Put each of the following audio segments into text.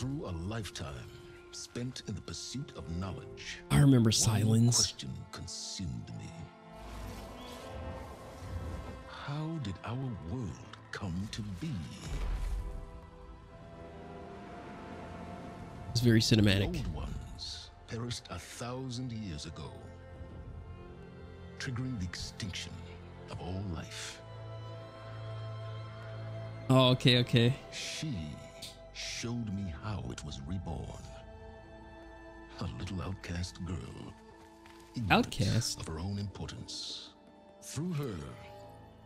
Through a lifetime spent in the pursuit of knowledge, I remember Silence. question consumed me. How did our world come to be? It's very cinematic. The old ones perished a thousand years ago, triggering the extinction of all life. Oh, okay, okay. She showed me how it was reborn. A little outcast girl. Outcast? Of her own importance. Through her,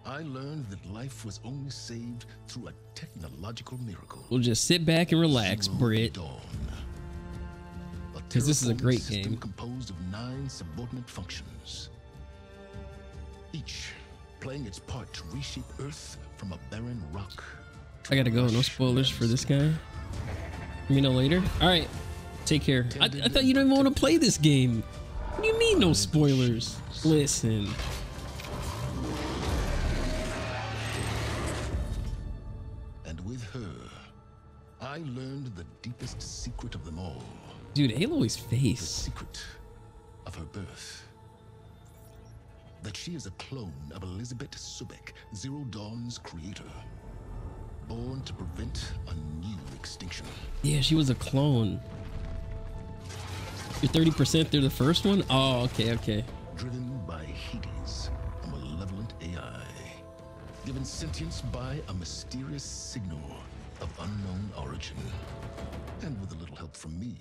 I learned that life was only saved through a technological miracle. We'll just sit back and relax, Zero Brit. Dawn. 'Cause this is a great system game. composed of nine subordinate functions. Each playing its part to reshape Earth from a barren rock. I gotta go. No spoilers for this guy. Let me know later. All right. Take care. I, I thought you didn't even want to play this game. What do you mean no spoilers? Listen. And with her, I learned the deepest secret of them all. Dude, Aloy's The face. secret of her birth. That she is a clone of Elizabeth Sobeck, Zero Dawn's creator. Born to prevent a new extinction. Yeah, she was a clone. You're 30% through the first one? Oh, okay, okay. driven by Hades, a malevolent AI, given sentience by a mysterious signal of unknown origin, and with a little help from me.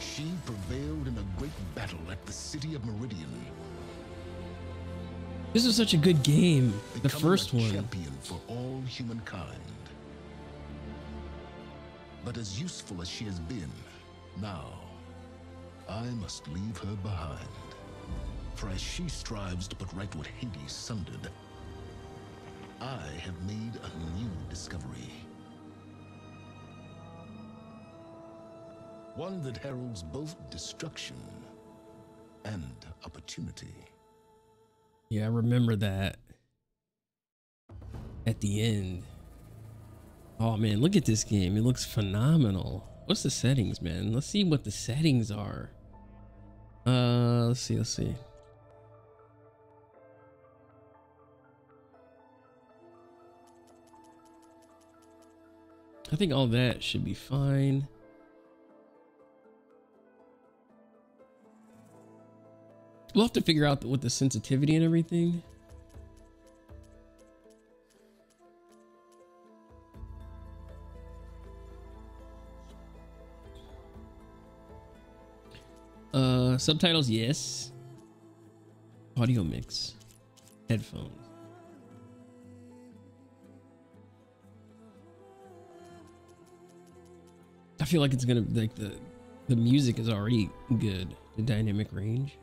She prevailed in a great battle at the city of Meridian, This was such a good game. The first one. champion for all humankind. But as useful as she has been, now I must leave her behind. For as she strives to put right what Hades sundered, I have made a new discovery. One that heralds both destruction and opportunity. Yeah, I remember that. At the end. Oh man, look at this game. It looks phenomenal. What's the settings, man? Let's see what the settings are. Uh, let's see, let's see. I think all that should be fine. We'll have to figure out what the sensitivity and everything. Uh, subtitles, yes. Audio mix, headphones. I feel like it's gonna like the the music is already good. The dynamic range.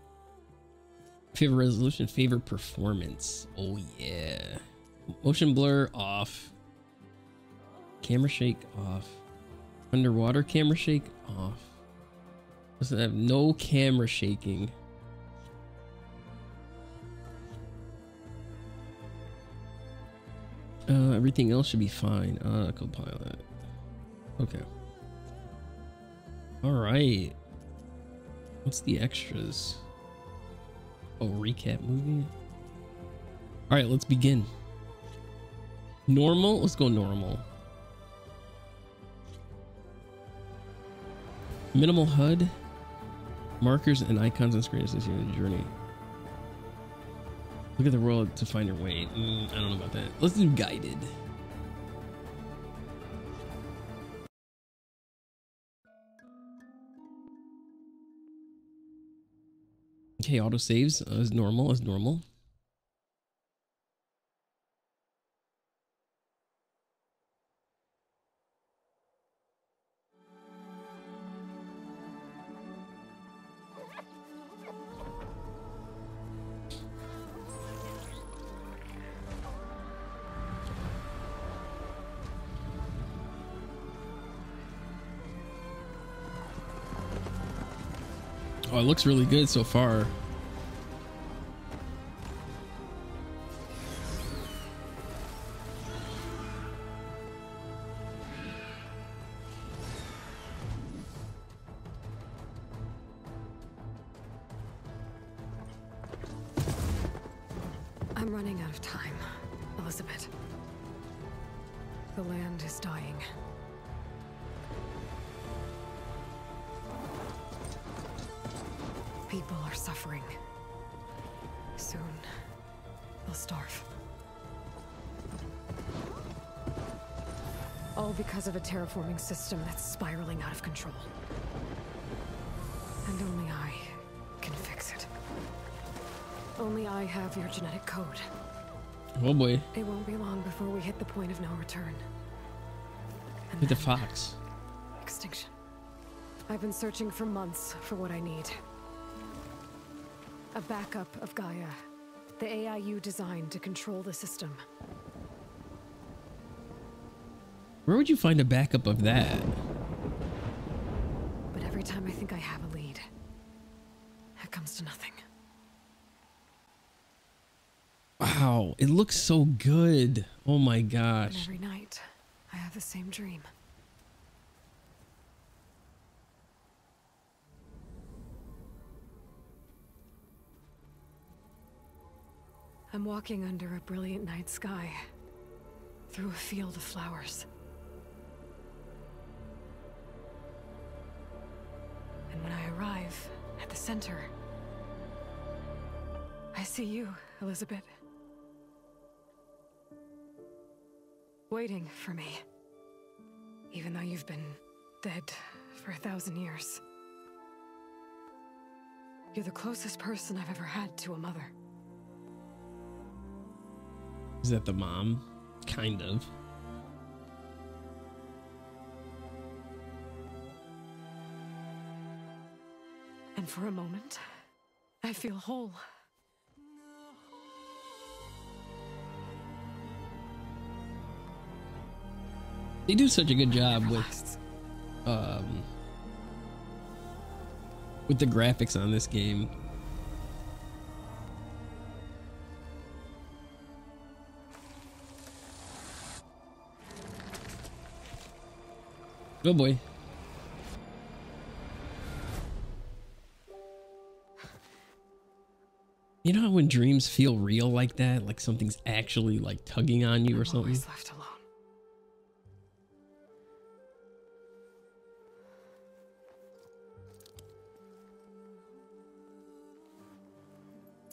Favorite resolution, favorite performance. Oh yeah. Motion blur off. Camera shake off. Underwater camera shake off. Doesn't have no camera shaking. Uh, everything else should be fine. Uh, Copilot. Okay. All right. What's the extras? Oh, recap movie. All right, let's begin. Normal. Let's go normal. Minimal HUD. Markers and icons on screen associated with the journey. Look at the world to find your way. Mm, I don't know about that. Let's do guided. Okay, auto saves uh, as normal as normal. It looks really good so far. I'm running out of time, Elizabeth. The land is dying. People are suffering. Soon, they'll starve. All because of a terraforming system that's spiraling out of control. And only I can fix it. Only I have your genetic code. Oh boy. It won't be long before we hit the point of no return. And With the fox. extinction. I've been searching for months for what I need. A backup of Gaia. The AIU designed to control the system. Where would you find a backup of that? But every time I think I have a lead, it comes to nothing. Wow, it looks so good. Oh my And gosh. every night, I have the same dream. I'm walking under a brilliant night sky, through a field of flowers. And when I arrive at the center, I see you, Elizabeth. waiting for me. Even though you've been dead for a thousand years. You're the closest person I've ever had to a mother. Is that the mom? Kind of. And for a moment, I feel whole. They do such a good job with um with the graphics on this game. Oh boy. You know how when dreams feel real like that, like something's actually like tugging on you or something? always left alone.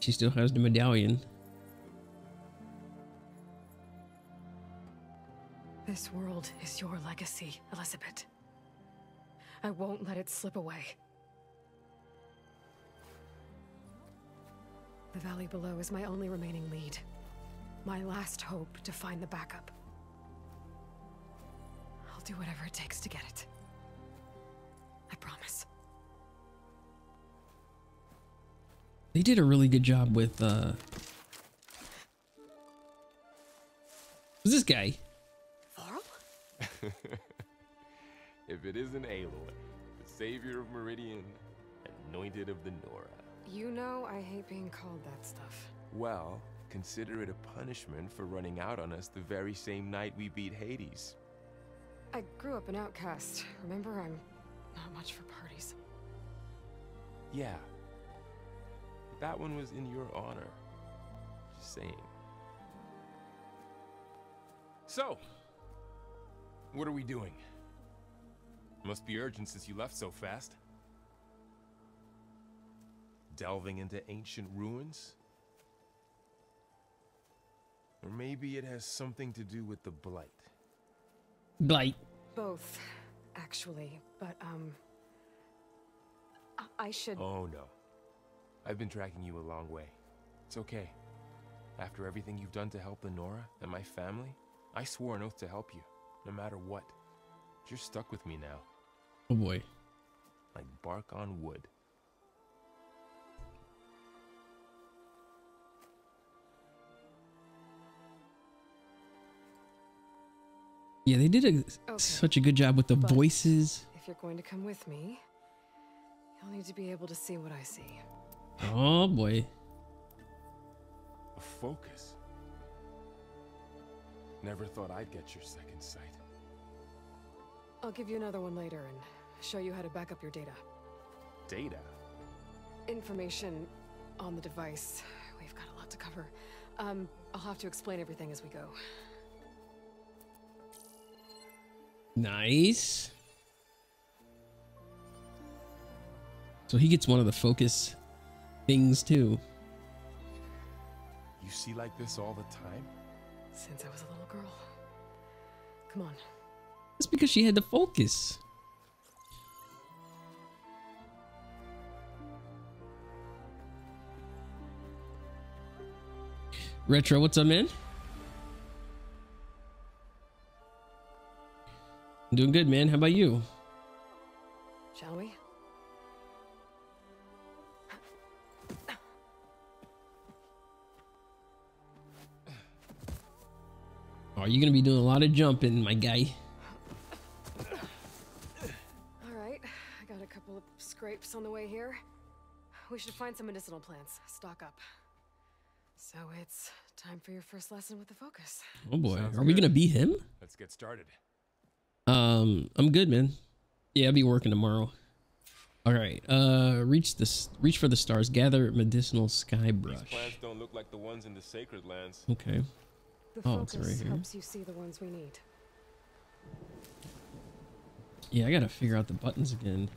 She still has the medallion. This world is your legacy, Elizabeth. I won't let it slip away. The valley below is my only remaining lead. My last hope to find the backup. I'll do whatever it takes to get it. I promise. They did a really good job with uh Who's this guy? If it isn't Aloy, the savior of Meridian, anointed of the Nora. You know I hate being called that stuff. Well, consider it a punishment for running out on us the very same night we beat Hades. I grew up an outcast. Remember, I'm not much for parties. Yeah. That one was in your honor. Just saying. So, what are we doing? Must be urgent since you left so fast. Delving into ancient ruins? Or maybe it has something to do with the Blight. Blight. Both, actually. But, um. I- I should. Oh no. I've been tracking you a long way. It's okay. After everything you've done to help the Nora and my family, I swore an oath to help you, no matter what. You're stuck with me now, Oh boy. like bark on wood. Yeah, they did a, Okay. such a good job with the But- voices. If you're going to come with me, you'll need to be able to see what I see. Oh boy. A focus. Never thought I'd get your second sight. I'll give you another one later and show you how to back up your data. Data. Information on the device. We've got a lot to cover. Um, I'll have to explain everything as we go. Nice. So he gets one of the focus things too. You see like this all the time? Since I was a little girl. Come on. That's because she had the focus. Retro, what's up, man? I'm doing good, man. How about you? Shall we? Are you gonna be doing a lot of jumping, my guy? Alright, I got a couple of scrapes on the way here. We should find some medicinal plants, stock up. So it's time for your first lesson with the focus. Oh boy, Sounds are we good. gonna beat him? Let's get started. Um, I'm good, man. Yeah, I'll be working tomorrow. All right. Uh, reach this. Reach for the stars. Gather medicinal sky brush. These plants don't look like the ones in the sacred lands. Okay. The Oh, it's focus right here. helps you see the ones we need. Yeah, I gotta figure out the buttons again.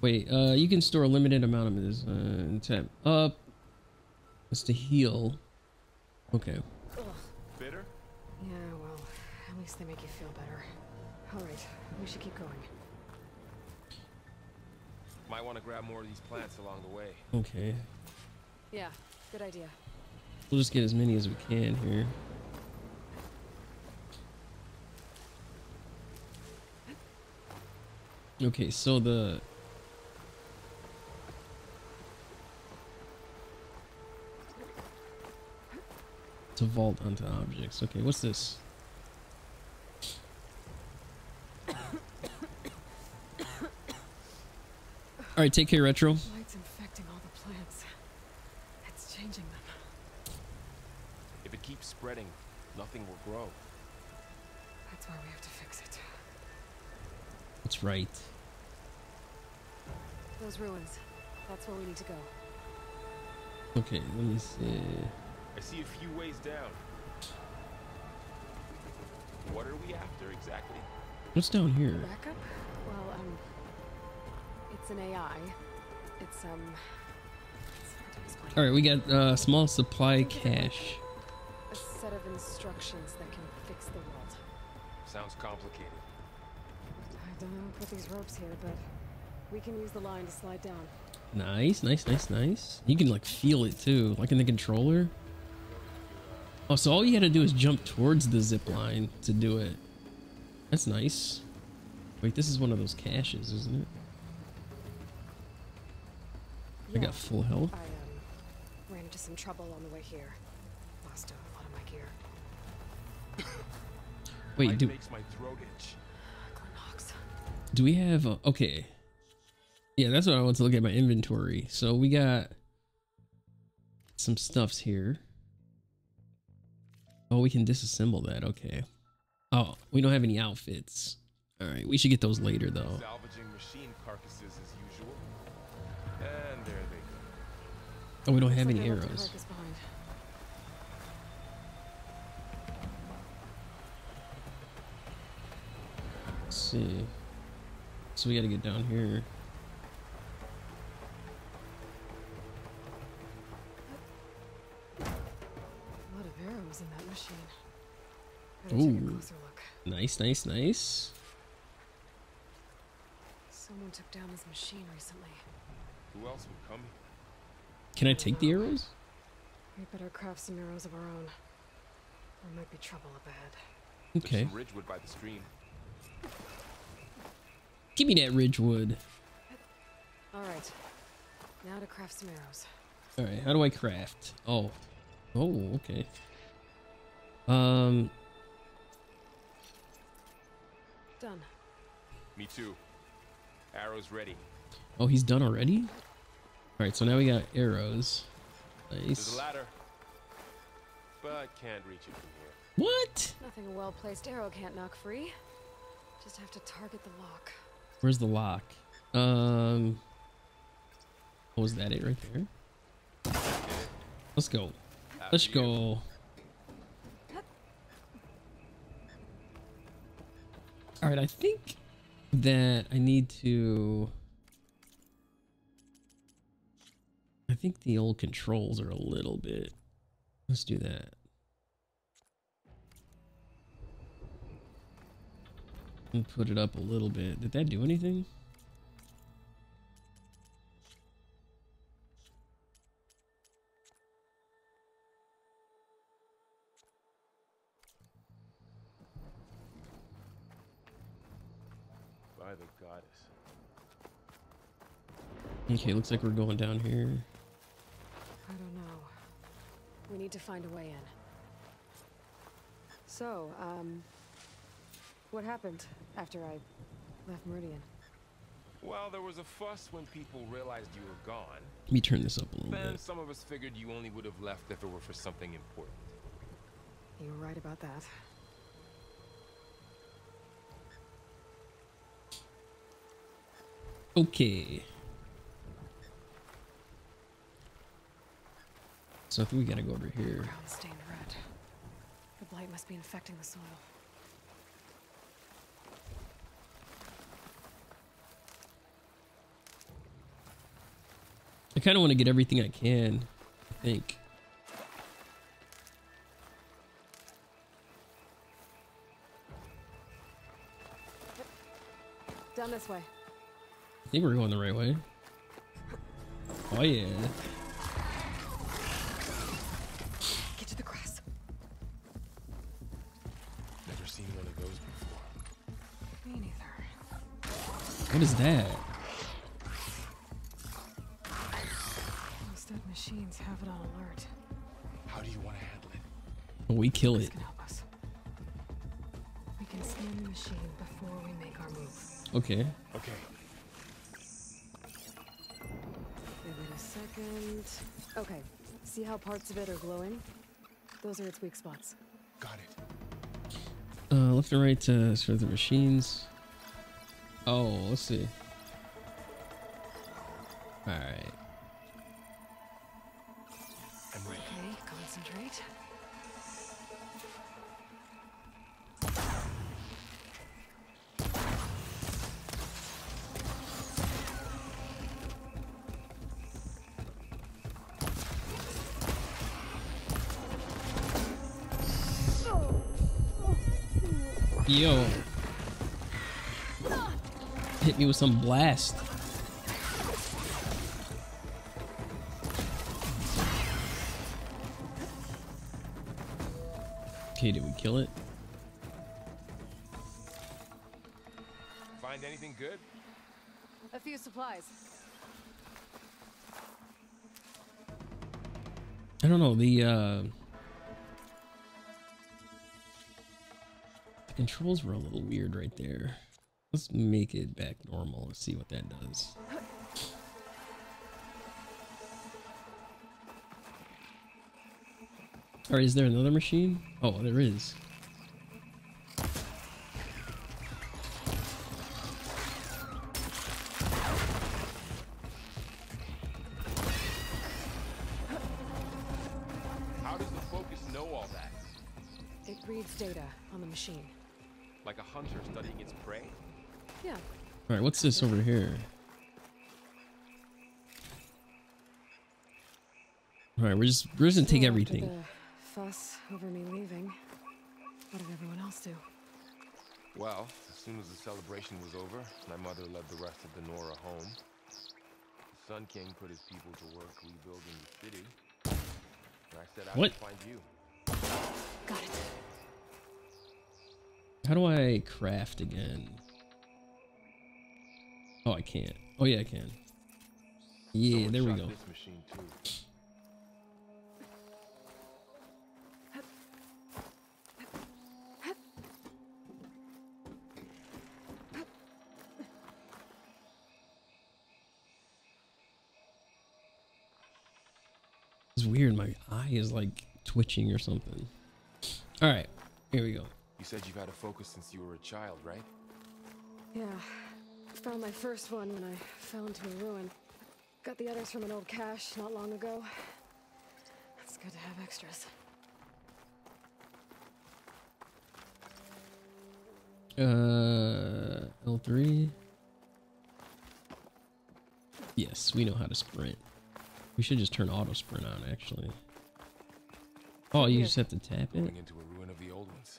Wait. Uh, you can store a limited amount of this. Uh, tap up. It's to heal. Okay. Ugh. Bitter? Yeah, well, at least they make you feel better. Alright, we should keep going. Might want to grab more of these plants along the way. Okay. Yeah, good idea. We'll just get as many as we can here. Okay, so the to vault onto objects. Okay, what's this? All right, take care, retro. Light's infecting all the plants. It's changing them. If it keeps spreading, nothing will grow. That's why we have to fix it. That's right. Those ruins. That's where we need to go. Okay, let me see. I see a few ways down. What are we after exactly? What's down here? Backup? Well, um, it's an AI. It's um. It's hard to explain. All right, we got uh, small supply cache. A set of instructions that can fix the world. Sounds complicated. I don't know who put these ropes here, but we can use the line to slide down. Nice, nice, nice, nice. You can like feel it too, like in the controller. Oh, so all you had to do is jump towards the zip line to do it. That's nice. Wait, this is one of those caches, isn't it? I got full health. I um ran into some trouble on the way here. Lost a lot of my gear. Wait, do makes my throat itch. Do we have? A, okay. Yeah, that's what I want to look at my inventory. So we got some stuffs here. Oh, we can disassemble that. Okay. Oh, we don't have any outfits. All right, we should get those later though. Salvaging machine carcasses as usual. And there they go. Oh, we don't have any like I left a arrows. carcass behind. Let's see. So we got to get down here. A lot of arrows in that machine. Better take a Ooh. Nice, nice, nice. Someone took down this machine recently. Who else would come? Can I take the arrows? We better craft some arrows of our own. There might be trouble ahead. There's Okay. some ridgewood by the stream. Give me that ridgewood. Alright. Now to craft some arrows. All right, how do I craft? Oh. Oh, okay. Um, Done. Me too. Arrows ready. oh, he's done already? All right, so now we got arrows. Nice. There's a ladder. But can't reach it from here. What? Nothing a well-placed arrow can't knock free. Just have to target the lock. Where's the lock? Um, oh, was that it right there? Let's go. Let's go. All right, I think that I need to. I think the old controls are a little bit. Let's do that. And put it up a little bit. Did that do anything? By the goddess. Okay, looks like we're going down here. I don't know. We need to find a way in. So, um, what happened after I left Meridian? Well, there was a fuss when people realized you were gone. Let me turn this up a little Then bit. some of us figured you only would have left if it were for something important. You were right about that. Okay. So I think we gotta go over here. Ground stained red. The blight must be infecting the soil. Kind of want to get everything I can. I think. Down this way. I think we're going the right way. Oh yeah. Get to the grass. Never seen one of those before. Me neither. What is that? We kill it. can help us. We can scan the machine before we make our move. Okay. Okay. Give it a second. Okay. See how parts of it are glowing? Those are its weak spots. Got it. Uh, left and right to sort the machines. Oh, let's see. All right. With some blast. Okay, did we kill it? Find anything good? A few supplies. I don't know, the uh the controls were a little weird right there. Let's make it back normal. Let's see what that does. Or is there another machine? Oh, there is. All right, what's this over here? All right, we're just we're just gonna take hmm, everything. Fuss over me leaving. What did everyone else do? Well, as soon as the celebration was over, my mother led the rest of the Nora home. The Sun King put his people to work rebuilding the city. And I said I What? would find you. Got it. How do I craft again? Oh, I can't. Oh yeah, I can. Yeah, Someone there we go. This machine too. It's weird. My eye is like twitching or something. All right, here we go. You said you've had a focus since you were a child, right? Yeah. Found my first one when I fell into a ruin. Got the others from an old cache not long ago. It's Good to have extras. Uh, L3. Yes, we know how to sprint. We should just turn auto sprint on, actually. Oh, you just have to tap it? Going into a ruin of the old ones.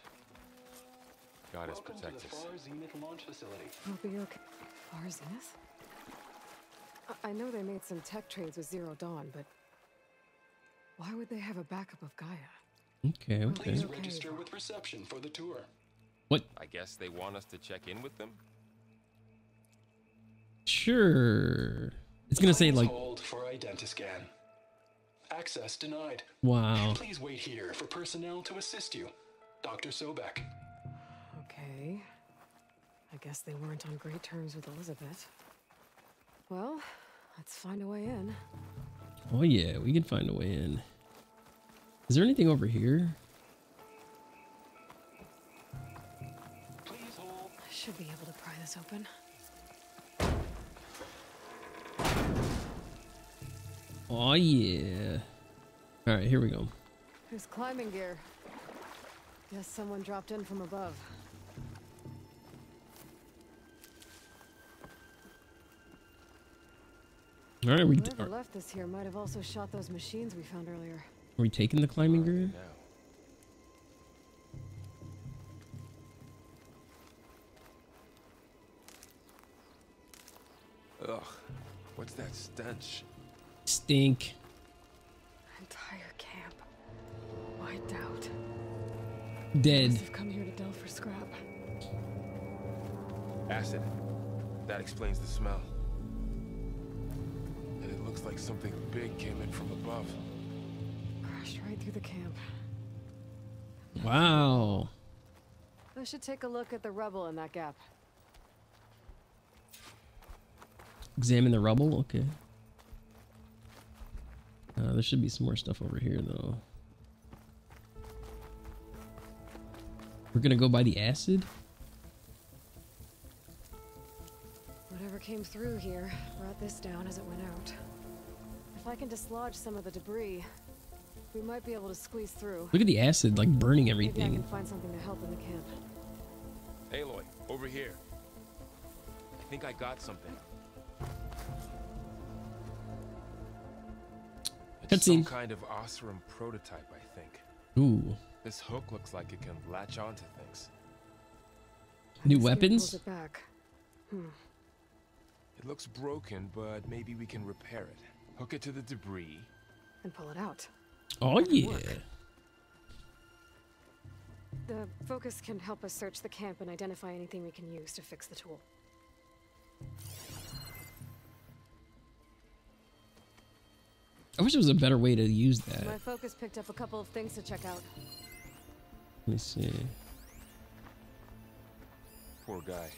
God has Welcome to the protected us. Far Zenith launch facility. Hope you're okay. Far Zenith? I, I know they made some tech trades with Zero Dawn, but why would they have a backup of Gaia? Okay, okay. Please register with reception for the tour. What? I guess they want us to check in with them? Sure. It's gonna say like, hold for identiscan. Access denied. wow. Please wait here for personnel to assist you. Dr. Sobeck. Okay. I guess they weren't on great terms with Elizabeth. Well, let's find a way in. Oh yeah, we can find a way in. Is there anything over here? Please hold. I should be able to pry this open. Oh yeah. All right, here we go. There's climbing gear. Guess someone dropped in from above. All right, we Whoever are, left this here might have also shot those machines we found earlier. are we taking the climbing gear? Now. Ugh, what's that stench? Stink. Entire camp. Wiped out. Dead. Must have come here to delve for scrap. Acid. That explains the smell. And it looks like something big came in from above. Crashed right through the camp. Wow. I should take a look at the rubble in that gap. Examine the rubble. Okay. Uh, there should be some more stuff over here, though. We're gonna go by the acid. Whatever came through here brought this down as it went out. If I can dislodge some of the debris, we might be able to squeeze through. Look at the acid, like burning everything. Maybe I everything. can find something to help in the camp. Aloy, over here. I think I got something. It's some kind of Oseram prototype, I think. Ooh. This hook looks like it can latch onto things. New weapons? pulls it back. Hmm. It looks broken, but maybe we can repair it. Hook it to the debris. And pull it out. Oh yeah. work. The focus can help us search the camp and identify anything we can use to fix the tool. I wish there was a better way to use that. My focus picked up a couple of things to check out. Let me see. Poor guy.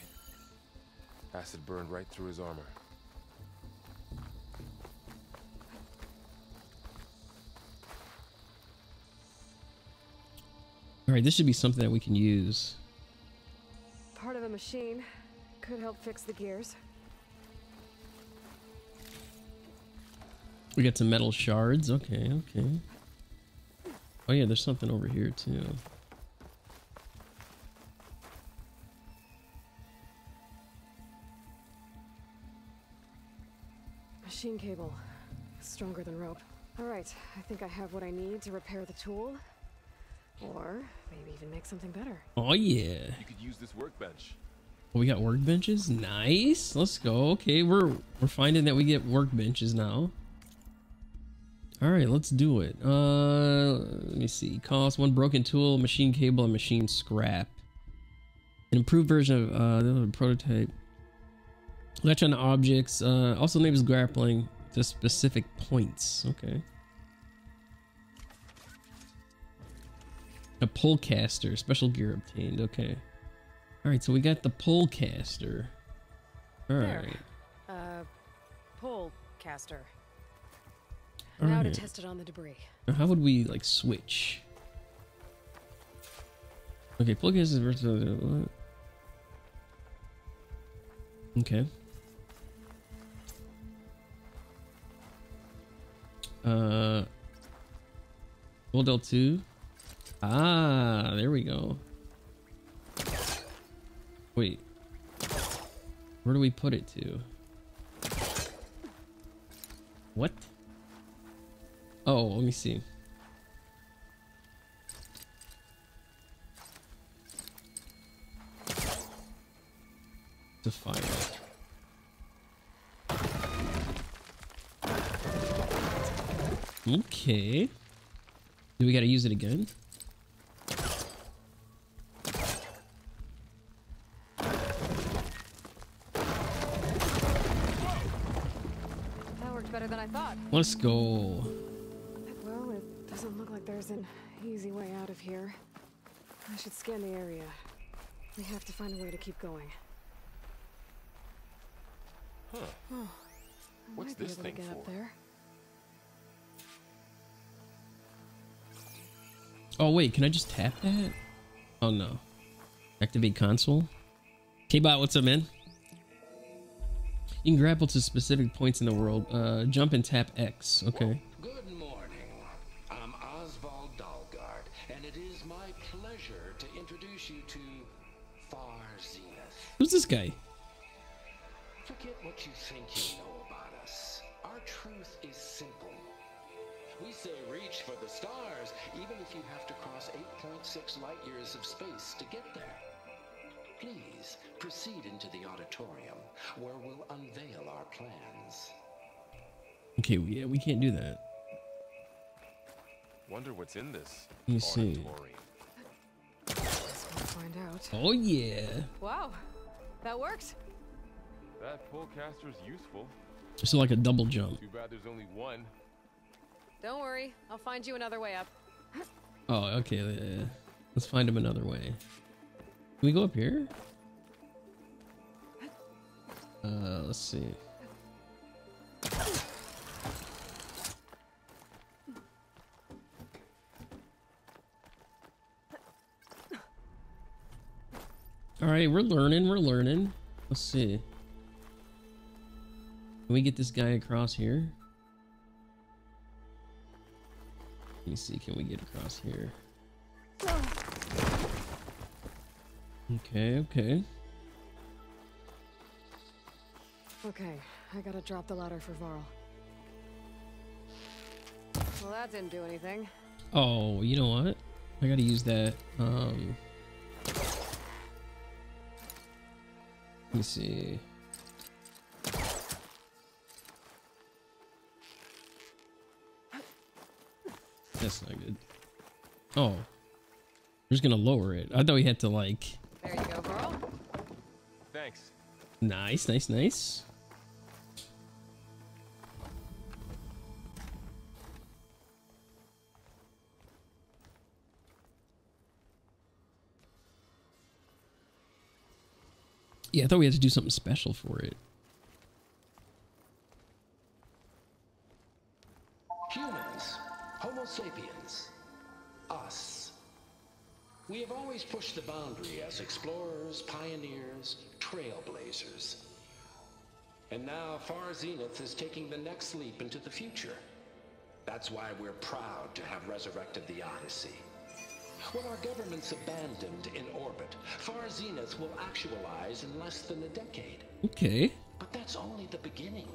Acid burned right through his armor. All right, this should be something that we can use. Part of a machine could help fix the gears. We got some metal shards. Okay, okay. Oh yeah, there's something over here too. Machine cable. Stronger than rope. Alright, I think I have what I need to repair the tool. Or maybe even make something better. Oh yeah. You could use this workbench. Oh, we got workbenches. Nice. Let's go. Okay, we're we're finding that we get workbenches now. All right, let's do it. Uh, let me see. Cost one broken tool, machine cable, and machine scrap. An improved version of uh, the prototype. Latch on objects. Uh, also enables grappling to specific points. Okay. A pull caster. Special gear obtained. Okay. All right, so we got the pull caster. All There. right. Uh, pull caster. All now right. to test it on the debris. Now, How would we like switch? Okay, pull caster versus what? Okay. Uh. Gold L2. Ah, there we go. Wait. Where do we put it to? What? Oh, let me see. To fire. Okay. Do we gotta use it again? Let's go. Well, it doesn't look like there's an easy way out of here. I should scan the area. We have to find a way to keep going. Huh. Oh, What's this thing to get up for? there. Oh wait, can I just tap that? Oh no. Activate console. K-Bot, what's up, man? You can grapple to specific points in the world. Uh, jump and tap X. Okay. Good morning. I'm Oswald Dalgard, and it is my pleasure to introduce you to Far Zenith. Who's this guy? Forget what you think you know about us. Our truth is simple. We say reach for the stars, even if you have to cross 8.6 light years of space to get there. Please proceed into the auditorium, where we'll unveil our plans. Okay, yeah, we can't do that. Wonder what's in this Let me see. auditorium. Guess we'll find out. Oh yeah. Wow, that worked. That pullcaster's useful. So like a double jump. Too bad there's only one. Don't worry, I'll find you another way up. Oh, okay. yeah. Let's find him another way. Can we go up here? Uh, let's see. All right, we're learning. We're learning. Let's see. Can we get this guy across here? Let me see. Can we get across here? Okay, okay. Okay, I gotta drop the ladder for Varl. Well, that didn't do anything. Oh, you know what? I gotta use that. Um, let me see. That's not good. Oh, we're just gonna lower it. I thought we had to like. There you go, Varl. Thanks. Nice, nice, nice. Yeah, I thought we had to do something special for it. Always pushed the boundary as explorers, pioneers, trailblazers. And now Far Zenith is taking the next leap into the future. That's why we're proud to have resurrected the Odyssey. What our governments abandoned in orbit, Far Zenith will actualize in less than a decade. Okay. But that's only the beginning.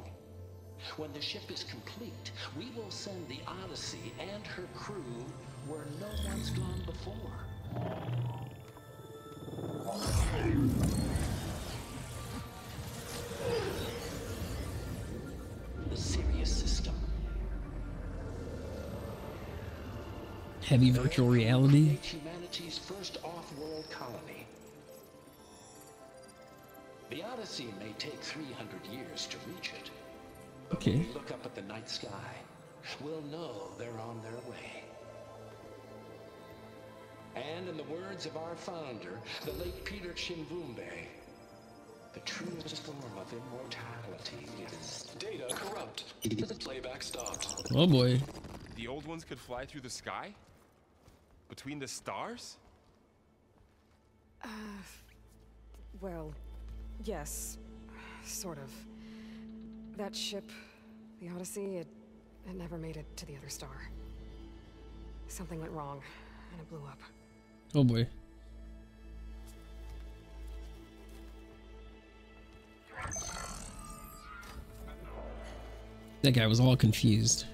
When the ship is complete, we will send the Odyssey and her crew where no one's gone before. The Sirius system. Heavy virtual reality. Humanity's first off-world colony. The Odyssey may take 300 years to reach it. But Okay. when we look up at the night sky, we'll know they're on their way. And in the words of our founder, the late Peter Chimbumbe, the truest form of immortality is Data corrupt. Playback stopped. Oh boy. The old ones could fly through the sky? Between the stars? Uh, Well, yes, sort of. That ship, the Odyssey, it, it never made it to the other star. Something went wrong, and it blew up. Oh boy. That guy was all confused.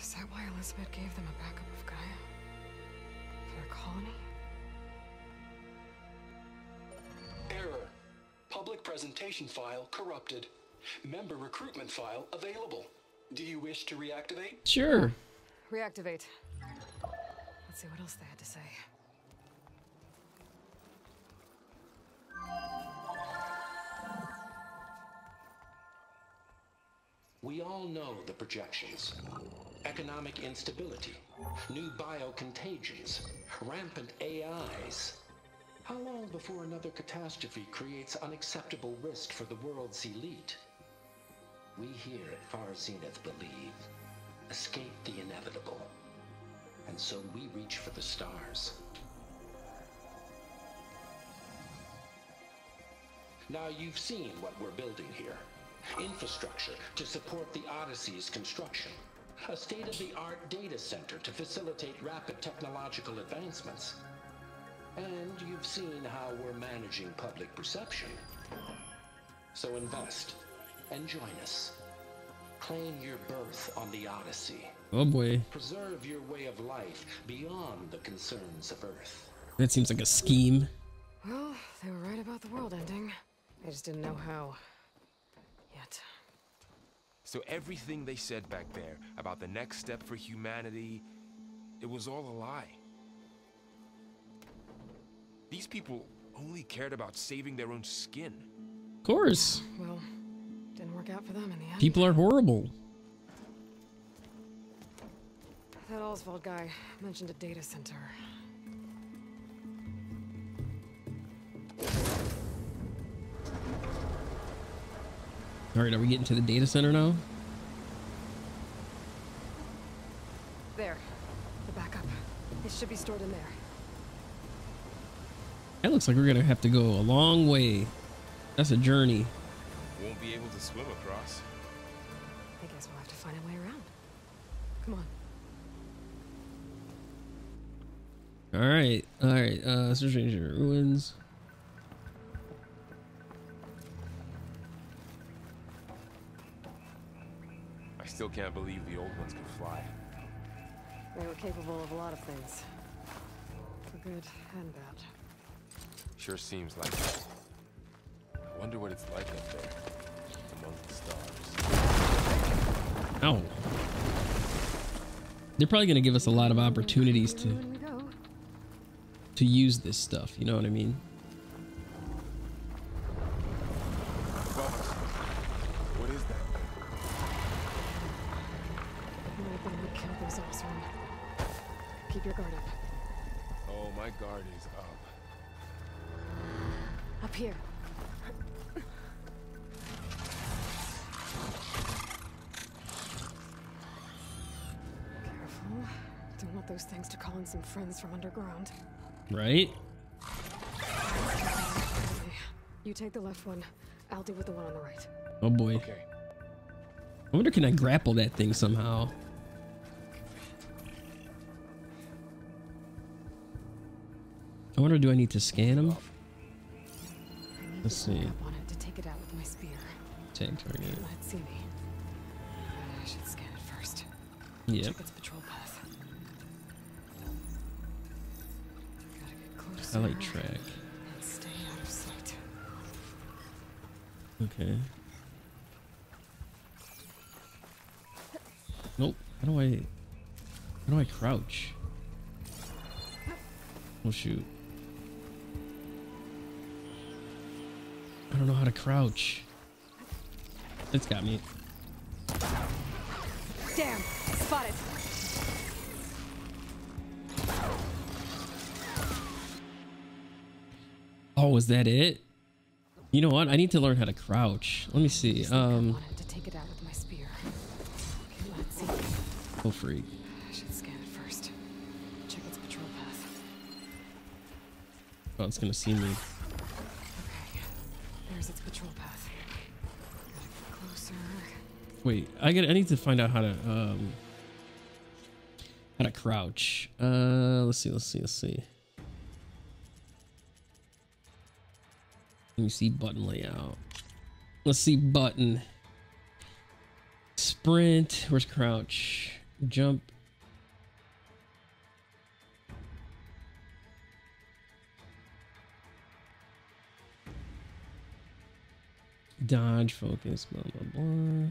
Is that why Elizabeth gave them a backup of Gaia? For their colony? Error. Public presentation file corrupted. Member recruitment file available. Do you wish to reactivate? Sure. Reactivate. See what else they had to say. We all know the projections. Economic instability, new biocontagions, rampant AIs. How long before another catastrophe creates unacceptable risk for the world's elite? We here at Far Zenith believe escape the inevitable. And so we reach for the stars. Now you've seen what we're building here. Infrastructure to support the Odyssey's construction. A state-of-the-art data center to facilitate rapid technological advancements. And you've seen how we're managing public perception. So invest and join us. Claim your berth on the Odyssey. Oh boy. Preserve your way of life beyond the concerns of Earth. That seems like a scheme. Well, they were right about the world ending. They just didn't know how. Yet. So everything they said back there about the next step for humanity, it was all a lie. These people only cared about saving their own skin. Of course. Well, didn't work out for them in the end. People are horrible. That Oswald guy mentioned a data center. All right, are we getting to the data center now? There. The backup. It should be stored in there. That looks like we're gonna have to go a long way. That's a journey. Won't be able to swim across. I guess we'll have to find a way around. Come on. All right, all right. Uh, searching for ruins. I still can't believe the old ones could fly. They were capable of a lot of things. For good and bad. Sure seems like it. I wonder what it's like up there, among the stars. Ow. They're probably gonna give us a lot of opportunities to In we go. To use this stuff. You know what I mean? What is that? It might have been what killed those Oseram. Keep your guard up. Oh, my guard is up. Up here. Careful. Don't want those things to call in some friends from underground. Right? Okay. You take the left one. I'll deal with the one on the right. Oh boy. Okay, I wonder can I grapple that thing somehow? I wonder do I need to scan him? Let's see. up on to take it out with my spear. Tag target. Can't let it see me. I should scan it first. Yep. Get like track. Stay out of sight. Okay. Nope. How do I how do I crouch? Oh shoot. I don't know how to crouch. It's got me. Damn! Spotted! Oh, is that it? You know what? I need to learn how to crouch. Let me see. Just like I Um, to take it out with my spear. Can't let it see oh freak. I should scan it first. Check its patrol path. Oh, it's gonna see me. Okay. There's its patrol path. Gotta get closer. Wait, I get. I need to find out how to. Um, How to crouch. Uh, let's see, let's see, let's see. Let me see button layout. Let's see button. Sprint. Where's crouch? Jump. Dodge, focus, blah, blah, blah.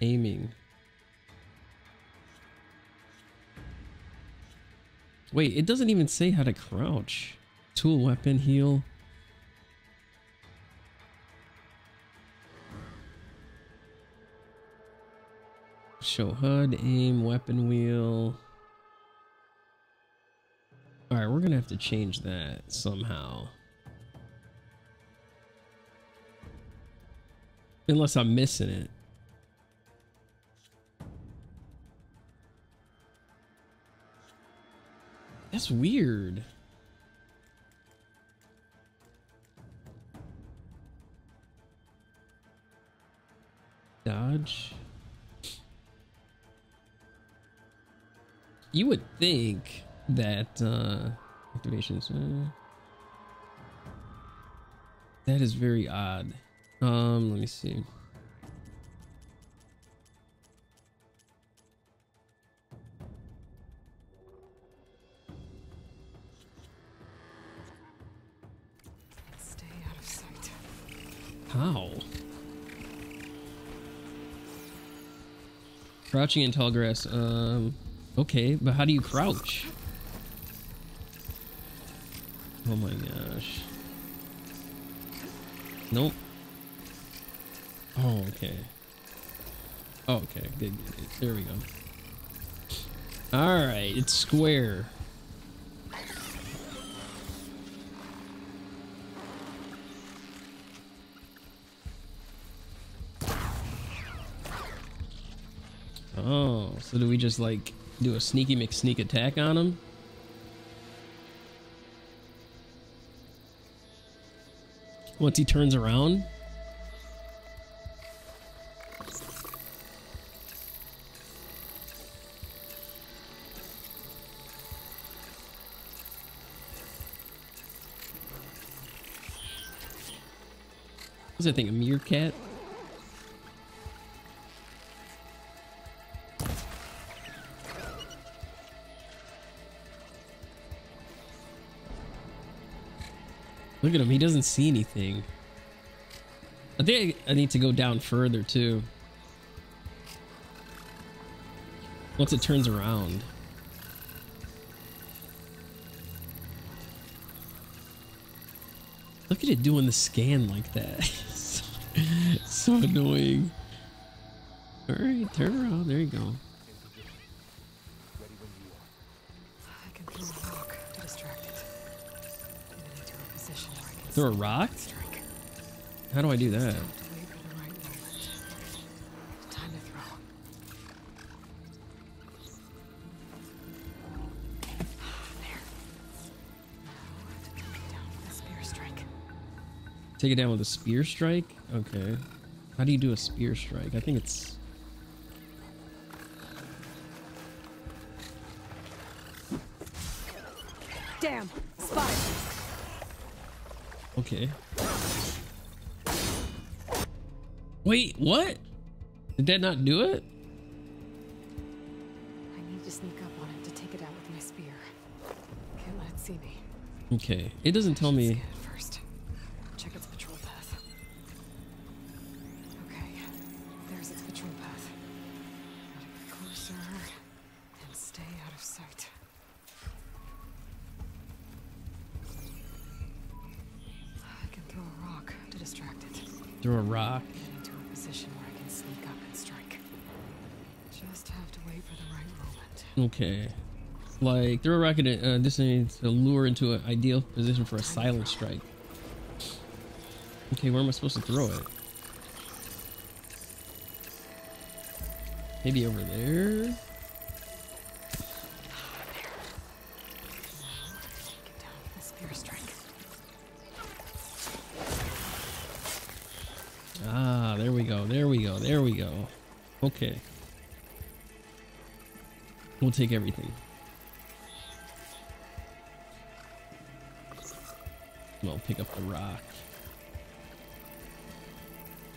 Aiming. Wait, it doesn't even say how to crouch. Tool, weapon, heal. Show HUD, aim, weapon wheel. Alright, we're gonna have to change that somehow. Unless I'm missing it. That's weird. Dodge. You would think that uh activations uh, that is very odd. Um, let me see. Stay out of sight. How? Crouching in tall grass. Um, okay, but how do you crouch? Oh my gosh. Nope. Oh, okay. Oh, okay. Good, good, good. There we go. All right, it's square. Oh, so do we just like do a sneaky McSneak attack on him? Once he turns around? What's that thing, a meerkat? Look at him, he doesn't see anything. I think I need to go down further too. Once it turns around. Look at it doing the scan like that. so annoying. Alright, turn around. There you go. Throw a rock? How do I do that? Take it down with a spear strike? Okay. How do you do a spear strike? I think it's. Okay. Wait, what? Did that not do it? I need to sneak up on it to take it out with my spear. Can't let it see me. Okay. It doesn't tell me. Okay. Like throw a rocket uh, this to lure into an ideal position for a silent strike. Okay, where am I supposed to throw it? Maybe over there? Ah, there we go. There we go. There we go. Okay. We'll take everything. Well, pick up the rock.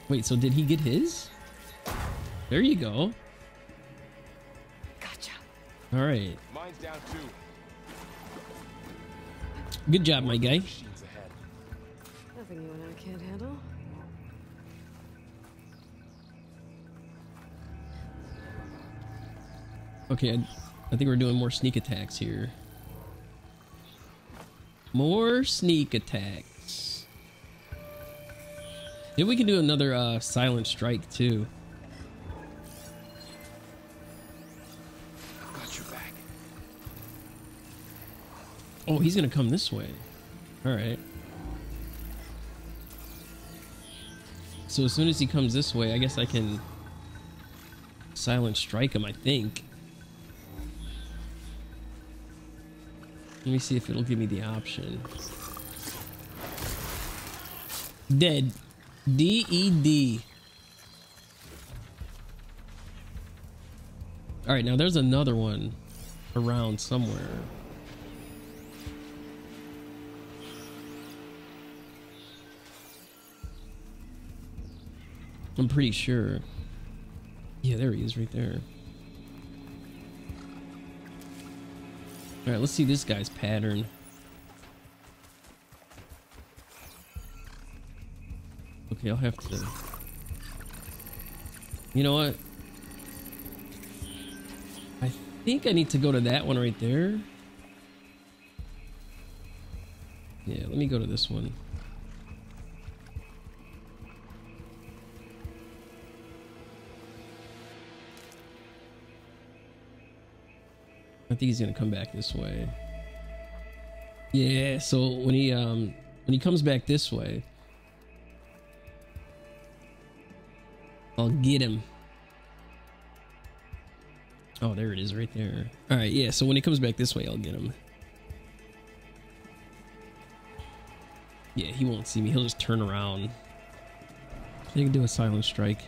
Wait, so did he get his? There you go. Gotcha. All right. Mine's down too. Good job, my guy. Nothing you and I can't handle. Okay, I, I think we're doing more sneak attacks here. More sneak attacks. Maybe we can do another uh, silent strike too. I've got your back. Oh, he's gonna come this way. All right. So as soon as he comes this way, I guess I can silent strike him. I think. Let me see if it'll give me the option. Dead. D E D. All right, now there's another one around somewhere. I'm pretty sure. Yeah, there he is right there. All right, let's see this guy's pattern. Okay, I'll have to. You know what? I think I need to go to that one right there. Yeah, let me go to this one. Think he's gonna come back this way. Yeah, so when he um when he comes back this way, I'll get him. Oh, there it is right there. All right, yeah, so when he comes back this way, I'll get him. Yeah, he won't see me. He'll just turn around. He can do a silent strike.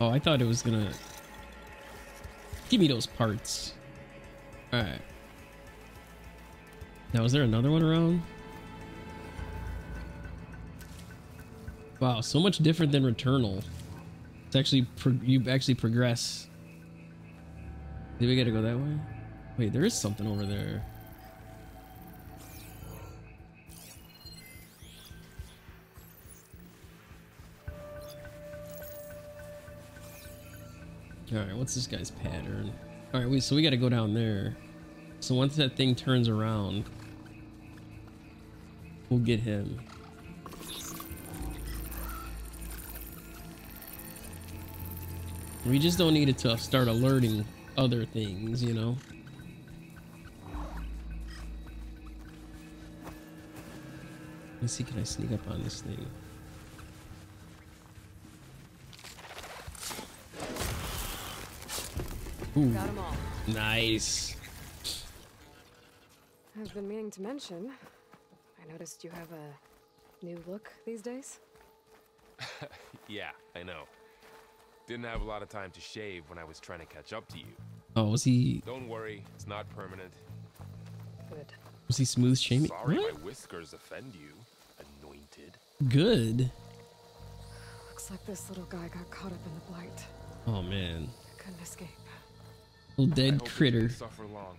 Oh, I thought it was gonna Give me those parts. Alright. Now, is there another one around? Wow, so much different than Returnal. It's actually, you actually progress. Did we gotta go that way? Wait, there is something over there. Alright, what's this guy's pattern? Alright, wait, so we gotta go down there. So once that thing turns around, we'll get him. We just don't need it to start alerting other things, you know? Let's see, can I sneak up on this thing? Ooh, them all. nice. I've been meaning to mention. I noticed you have a new look these days. Yeah, I know. Didn't have a lot of time to shave when I was trying to catch up to you. Oh, was he Don't worry, it's not permanent. Good. was he smooth shaming? Sorry What? my whiskers offend you, anointed. Good. Looks like this little guy got caught up in the blight. Oh man, Couldn't escape. Little dead hope critter. suffer long.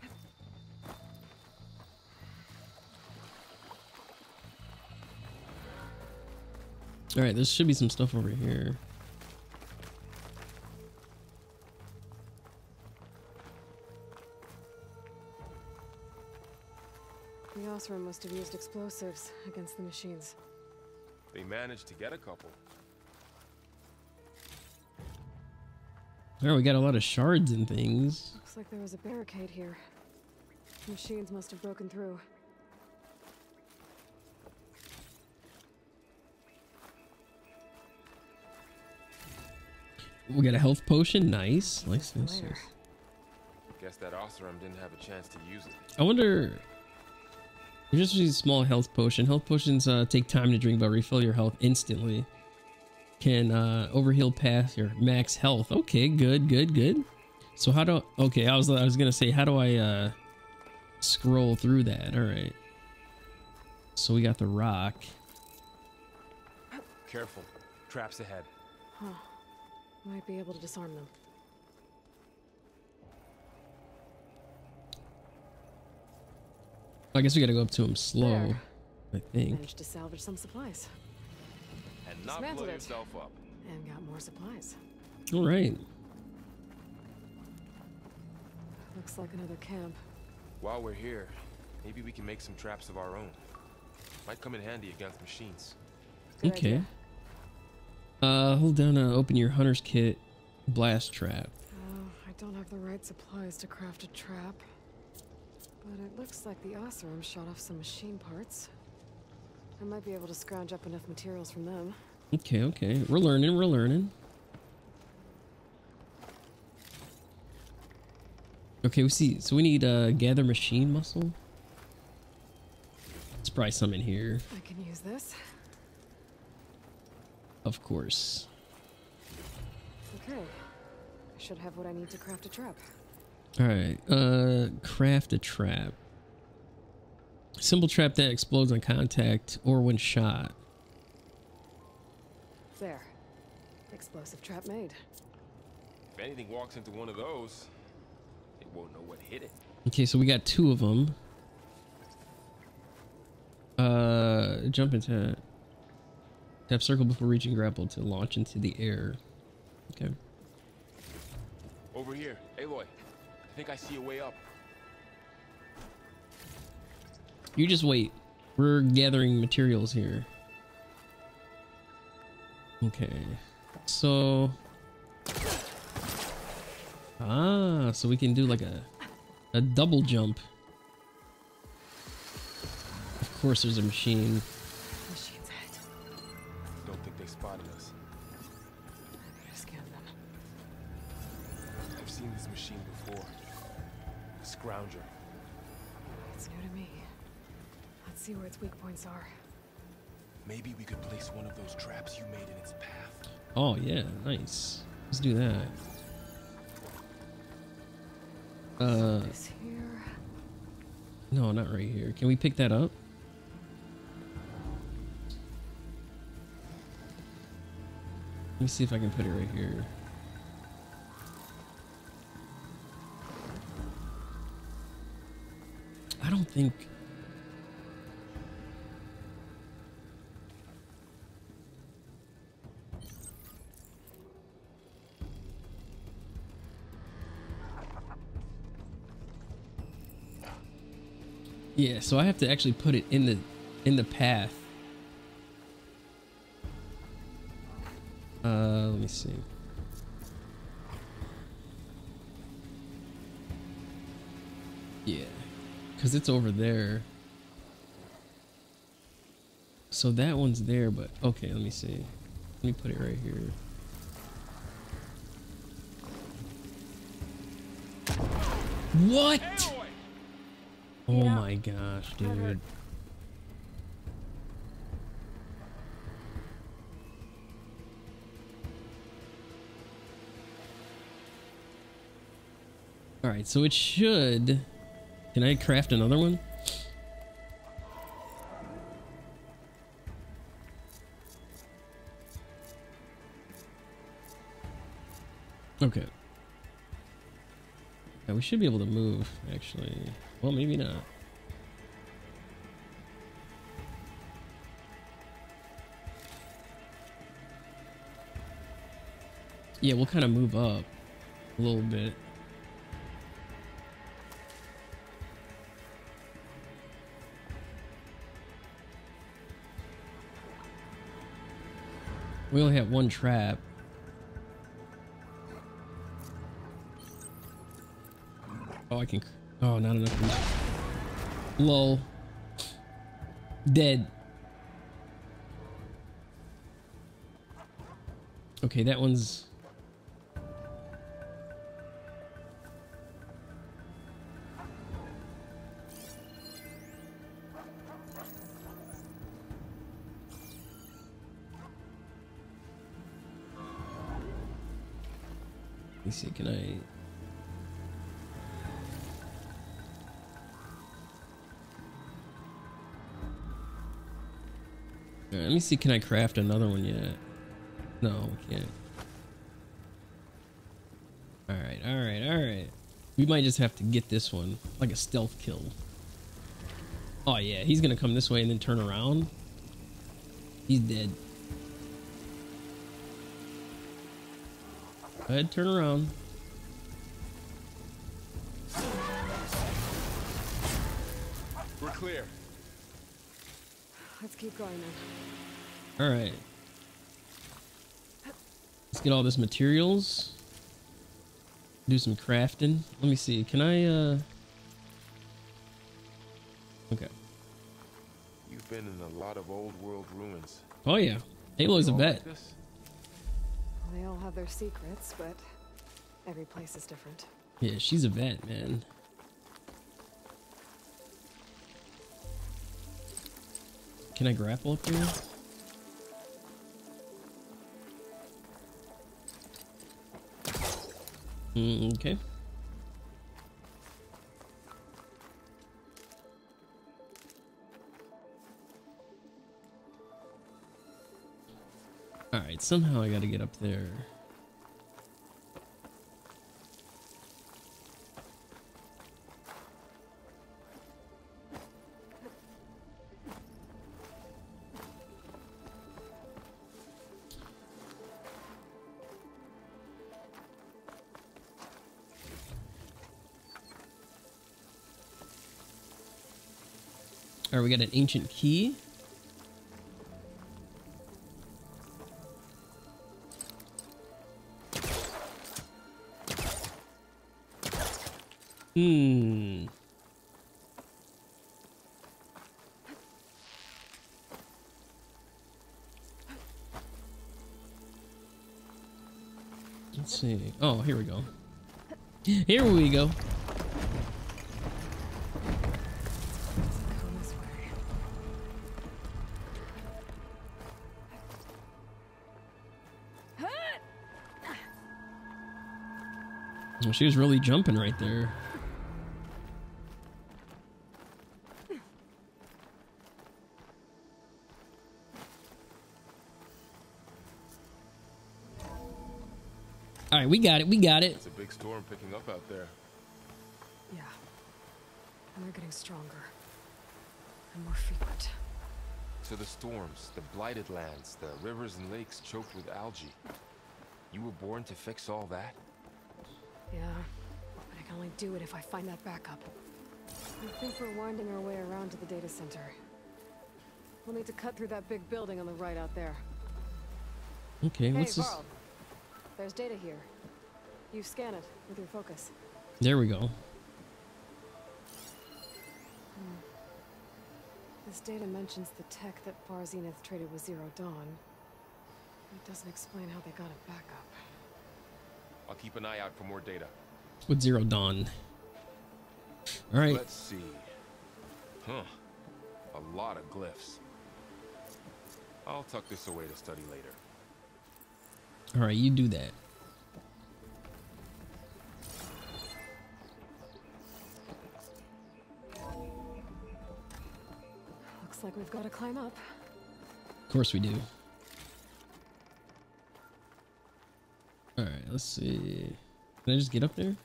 All right, there should be some stuff over here. The Oseram must have used explosives against the machines. They managed to get a couple. All right, we got a lot of shards and things. Looks like there was a barricade here. The machines must have broken through. We got a health potion. Nice. Nice. For nice, nice. Guess that Oseram didn't have a chance to use it. I wonder. Here's just a small health potion. Health potions uh, take time to drink, but refill your health instantly. Can uh overheal past your max health. Okay, good, good, good. So how do okay, I was I was gonna say how do I uh scroll through that? Alright. So we got the rock. Careful. Traps ahead. Might be able to disarm them. I guess we gotta go up to him slow. There. I think. Managed to salvage some supplies. And not Dismantled blow it. yourself up. And got more supplies. Alright. Looks like another camp. While we're here, maybe we can make some traps of our own. Might come in handy against machines. Good Okay. idea. Uh hold down uh open your hunter's kit blast trap. Oh, I don't have the right supplies to craft a trap. But it looks like the Oseram shot off some machine parts. I might be able to scrounge up enough materials from them. Okay, okay. We're learning, we're learning. Okay, we see so we need uh gather machine muscle. There's probably some in here, I can use this. of course. Okay. I should have what I need to craft a trap. Alright, uh craft a trap. Simple trap that explodes on contact or when shot. There. Explosive trap made. If anything walks into one of those, it won't know what hit it. Okay, so we got two of them. Uh, jump into tap circle before reaching grapple to launch into the air. Okay. Over here, Aloy. I think I see a way up. You just wait. We're gathering materials here. Okay. So. Ah, so we can do like a a double jump. Of course, there's a machine. Its are. Maybe we could place one of those traps you made in its path. Oh yeah, nice. Let's do that. Uh, here. no, not right here. Can we pick that up? Let me see if I can put it right here. I don't think. Yeah, so I have to actually put it in the in the path. Uh, let me see. Yeah, because it's over there. So that one's there, but okay, let me see. Let me put it right here. What? Oh my gosh, dude. All right, so it should. Can I craft another one? Okay. Yeah, we should be able to move, actually. Well, maybe not. Yeah, we'll kind of move up a little bit. We only have one trap. Oh, I can. Oh, not enough. Reason. Lol. Dead. Okay, that one's... Let me see, can I... Alright, let me see. Can I craft another one yet? No, we can't. Alright, alright, alright. We might just have to get this one. Like a stealth kill. Oh yeah, he's gonna come this way and then turn around. He's dead. Go ahead, turn around. We're clear. Let's keep going then. All right. Let's get all this materials. Do some crafting. Let me see. Can I, uh... Okay. You've been in a lot of old world ruins. Oh, yeah. Halo's a All vet. like this? They all have their secrets, but every place is different. Yeah, she's a vet, man. Can I grapple up here? Mm, okay. Alright, somehow I gotta get up there. Alright, we got an ancient key. Hmm. Let's see. Oh, here we go. Here we go. She was really jumping right there. All right, we got it. We got it. It's a big storm picking up out there. Yeah. And they're getting stronger. And more frequent. So the storms, the blighted lands, the rivers and lakes choked with algae. You were born to fix all that? Do it if I find that backup. I think we're winding our way around to the data center. We'll need to cut through that big building on the right out there. Okay, Hey, what's this? Varl. There's data here. You scan it with your focus. There we go. Hmm. This data mentions the tech that Far Zenith traded with Zero Dawn. It doesn't explain how they got it back up. I'll keep an eye out for more data. With Zero Dawn. All right. Let's see. Huh. A lot of glyphs. I'll tuck this away to study later. All right, you do that. Looks like we've got to climb up. Of course we do. All right, let's see. Can I just get up there?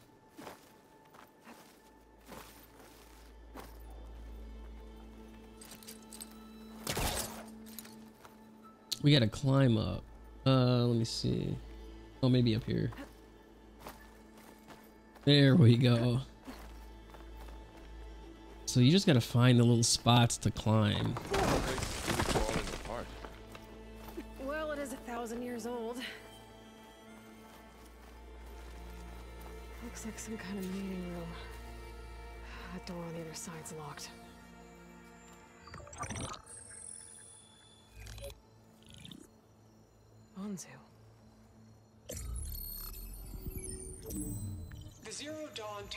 We gotta climb up. Uh, let me see. Oh, maybe up here. There we go. So you just gotta find the little spots to climb. Well, it is a thousand years old. Looks like some kind of meeting room. That door on the other side's locked.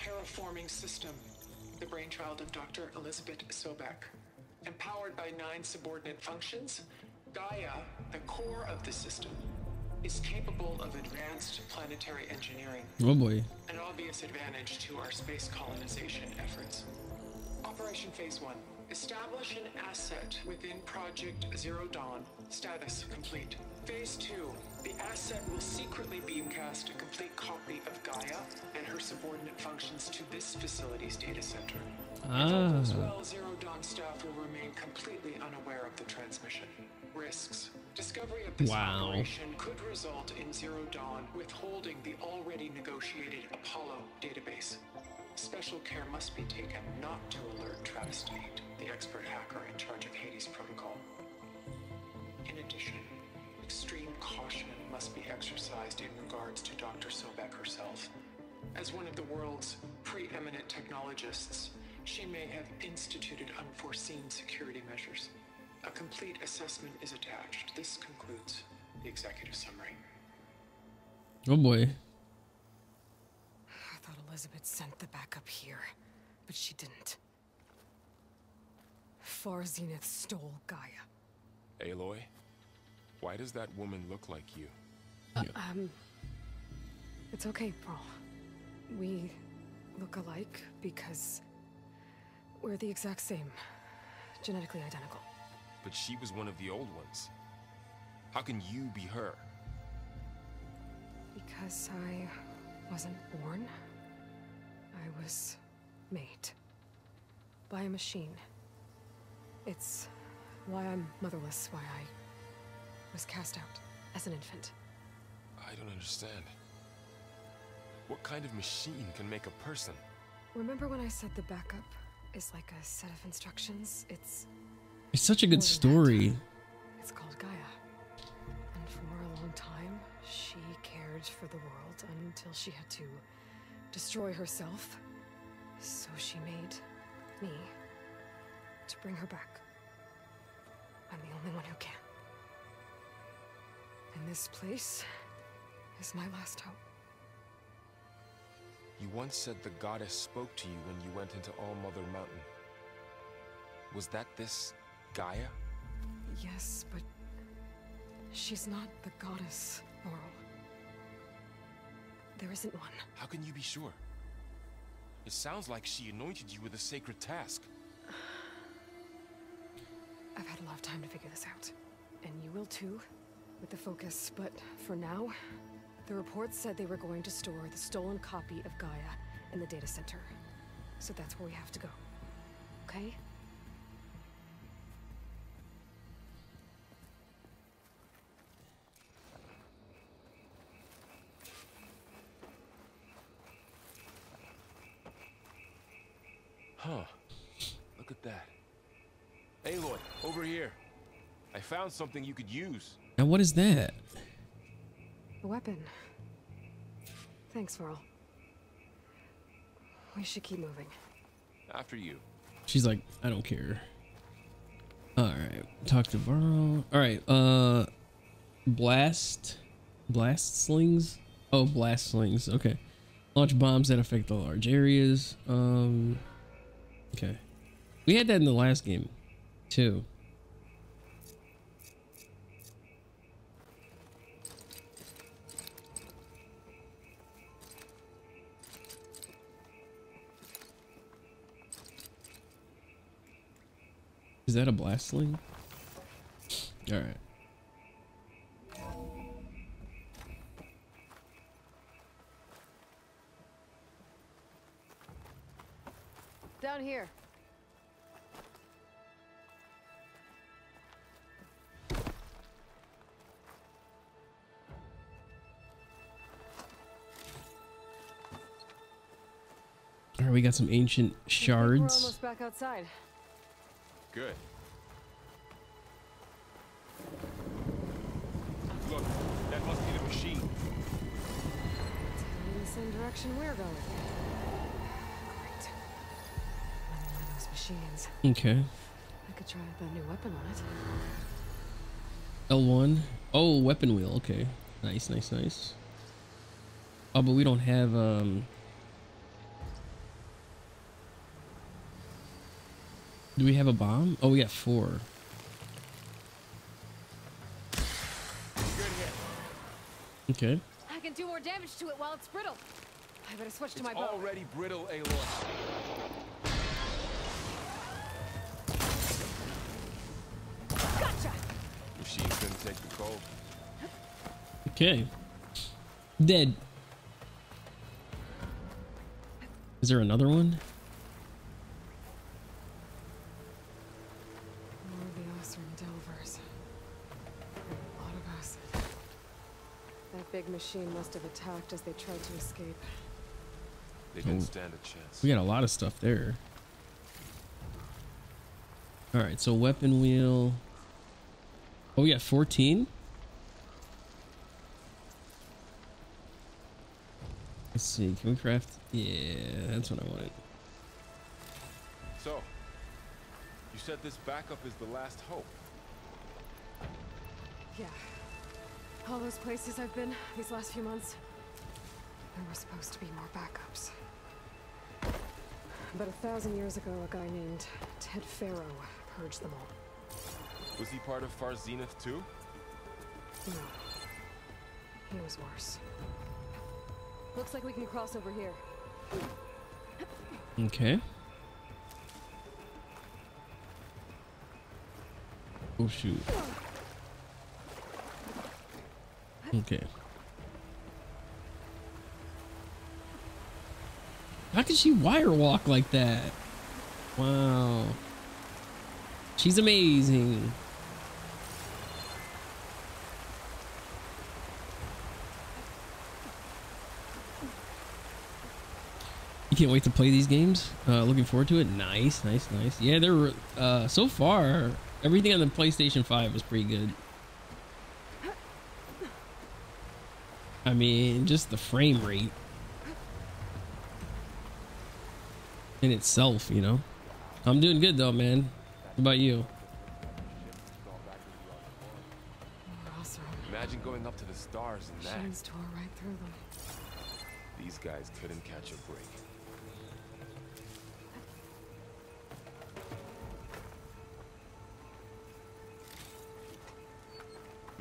Terraforming system, the brainchild of Dr. Elizabeth Sobeck. Empowered by nine subordinate functions, Gaia, the core of the system. is capable of advanced planetary engineering, Oh boy. an obvious advantage to our space colonization efforts. Operation Phase 1. Establish an asset within Project Zero Dawn. Status complete. Phase 2. The asset will secretly beamcast a complete copy of Gaia and her subordinate functions to this facility's data center. If all goes Ah. well, Zero Dawn staff will remain completely unaware of the transmission. Risks. Discovery of this Wow. operation could result in Zero Dawn withholding the already negotiated Apollo database. Special care must be taken not to alert Travis Tate, the expert hacker in charge of Hades Protocol. In addition, extreme caution must be exercised in regards to Dr. Sobeck herself. As one of the world's preeminent technologists, she may have instituted unforeseen security measures. A complete assessment is attached. This concludes the executive summary. Oh boy. I thought Elizabeth sent the backup here, but she didn't. Far Zenith stole Gaia. Aloy, why does that woman look like you? Um, it's okay, Pearl. We look alike because we're the exact same, genetically identical. But she was one of the old ones. How can you be her? Because I wasn't born, I was made by a machine. It's why I'm motherless, why I was cast out as an infant. I don't understand. What kind of machine can make a person? Remember when I said the backup is like a set of instructions? It's It's such a good More that. story. It's called Gaia. And for a long time, she cared for the world until she had to destroy herself. So she made me to bring her back. I'm the only one who can. And this place is my last hope. You once said the goddess spoke to you when you went into All Mother Mountain. Was that this Gaia? Yes, but she's not the goddess, Laurel. There isn't one. How can you be sure? It sounds like she anointed you with a sacred task. I've had a lot of time to figure this out. And you will too, with the focus. But for now, the reports said they were going to store the stolen copy of Gaia in the data center. So that's where we have to go. Okay? Huh. Look at that. Aloy, over here. I found something you could use. Now what is that? A weapon. Thanks, Varl. We should keep moving. After you. She's like, I don't care. All right, talk to Varl. All right, uh, blast, blast slings. Oh, blast slings. Okay, launch bombs that affect the large areas. Um, okay, we had that in the last game, too. Is that a blast sling? All right. Here. All right, we got some ancient I think We're shards. almost back outside. Good. Look, that must be the machine. It's heading in the same direction we're going. Machines. Okay. I could try out that new weapon on it. L1. Oh, weapon wheel. Okay. Nice, nice, nice. Oh, but we don't have um Do we have a bomb? Oh, we got four. Okay. I can do more damage to it while it's brittle. I better switch to It's my bow. already brittle, Aloy. Take the cold. Okay. Dead. Is there another one? More of the Oseram Delvers. A lot of acid. That big machine must have attacked as they tried to escape. They didn't Oh. stand a chance. We got a lot of stuff there. All right, so weapon wheel. Oh, we got 14. Let's see. Can we craft? Yeah, that's what I wanted. So, you said this backup is the last hope. Yeah. All those places I've been these last few months, there were supposed to be more backups. But a thousand years ago, a guy named Ted Faro purged them all. Was he part of Far Zenith too? No. He was worse. Looks like we can cross over here. Okay. Oh shoot. Okay. How can she wire walk like that? Wow. She's amazing. Can't wait to play these games. Uh, looking forward to it. Nice, nice, nice. Yeah, they're uh, so far everything on the PlayStation Five was pretty good. I mean, just the frame rate in itself, you know. I'm doing good though, man. What about you? Imagine going up to the stars and that. Machines tore right through them. These guys couldn't catch a break.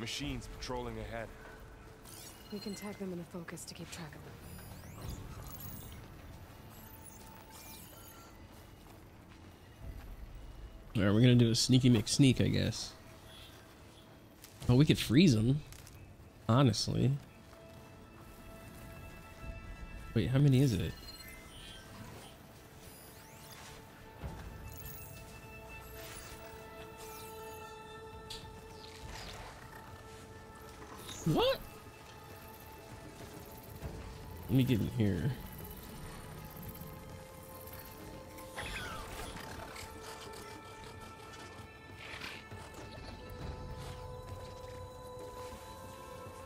Machines patrolling ahead. We can tag them in a focus to keep track of them. All right, we're gonna do a sneaky McSneak, I guess. Oh, we could freeze them. Honestly. Wait, how many is it? In here.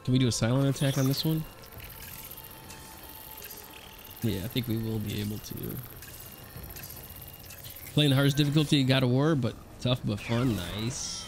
Can we do a silent attack on this one? Yeah, I think we will be able to. Playing the hardest difficulty, God of War, but tough but fun. Nice.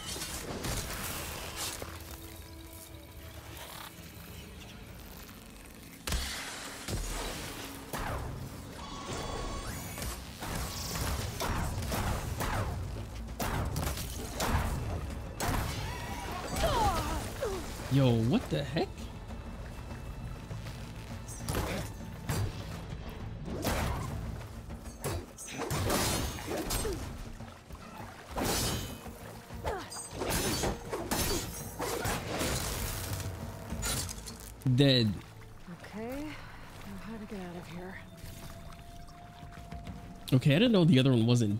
Okay, I didn't know the other one wasn't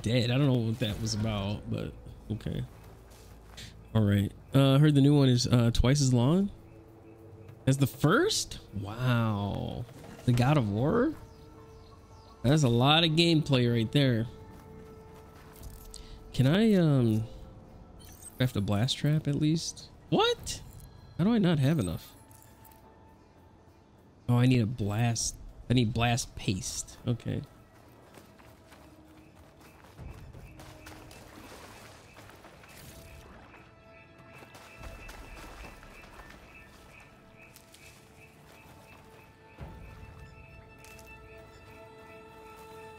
dead. I don't know what that was about, but okay. All right. Uh, heard the new one is uh, twice as long as the first. Wow, the God of War. That's a lot of gameplay right there. Can I um craft a blast trap at least? What? How do I not have enough? Oh, I need a blast. I need blast paste. Okay.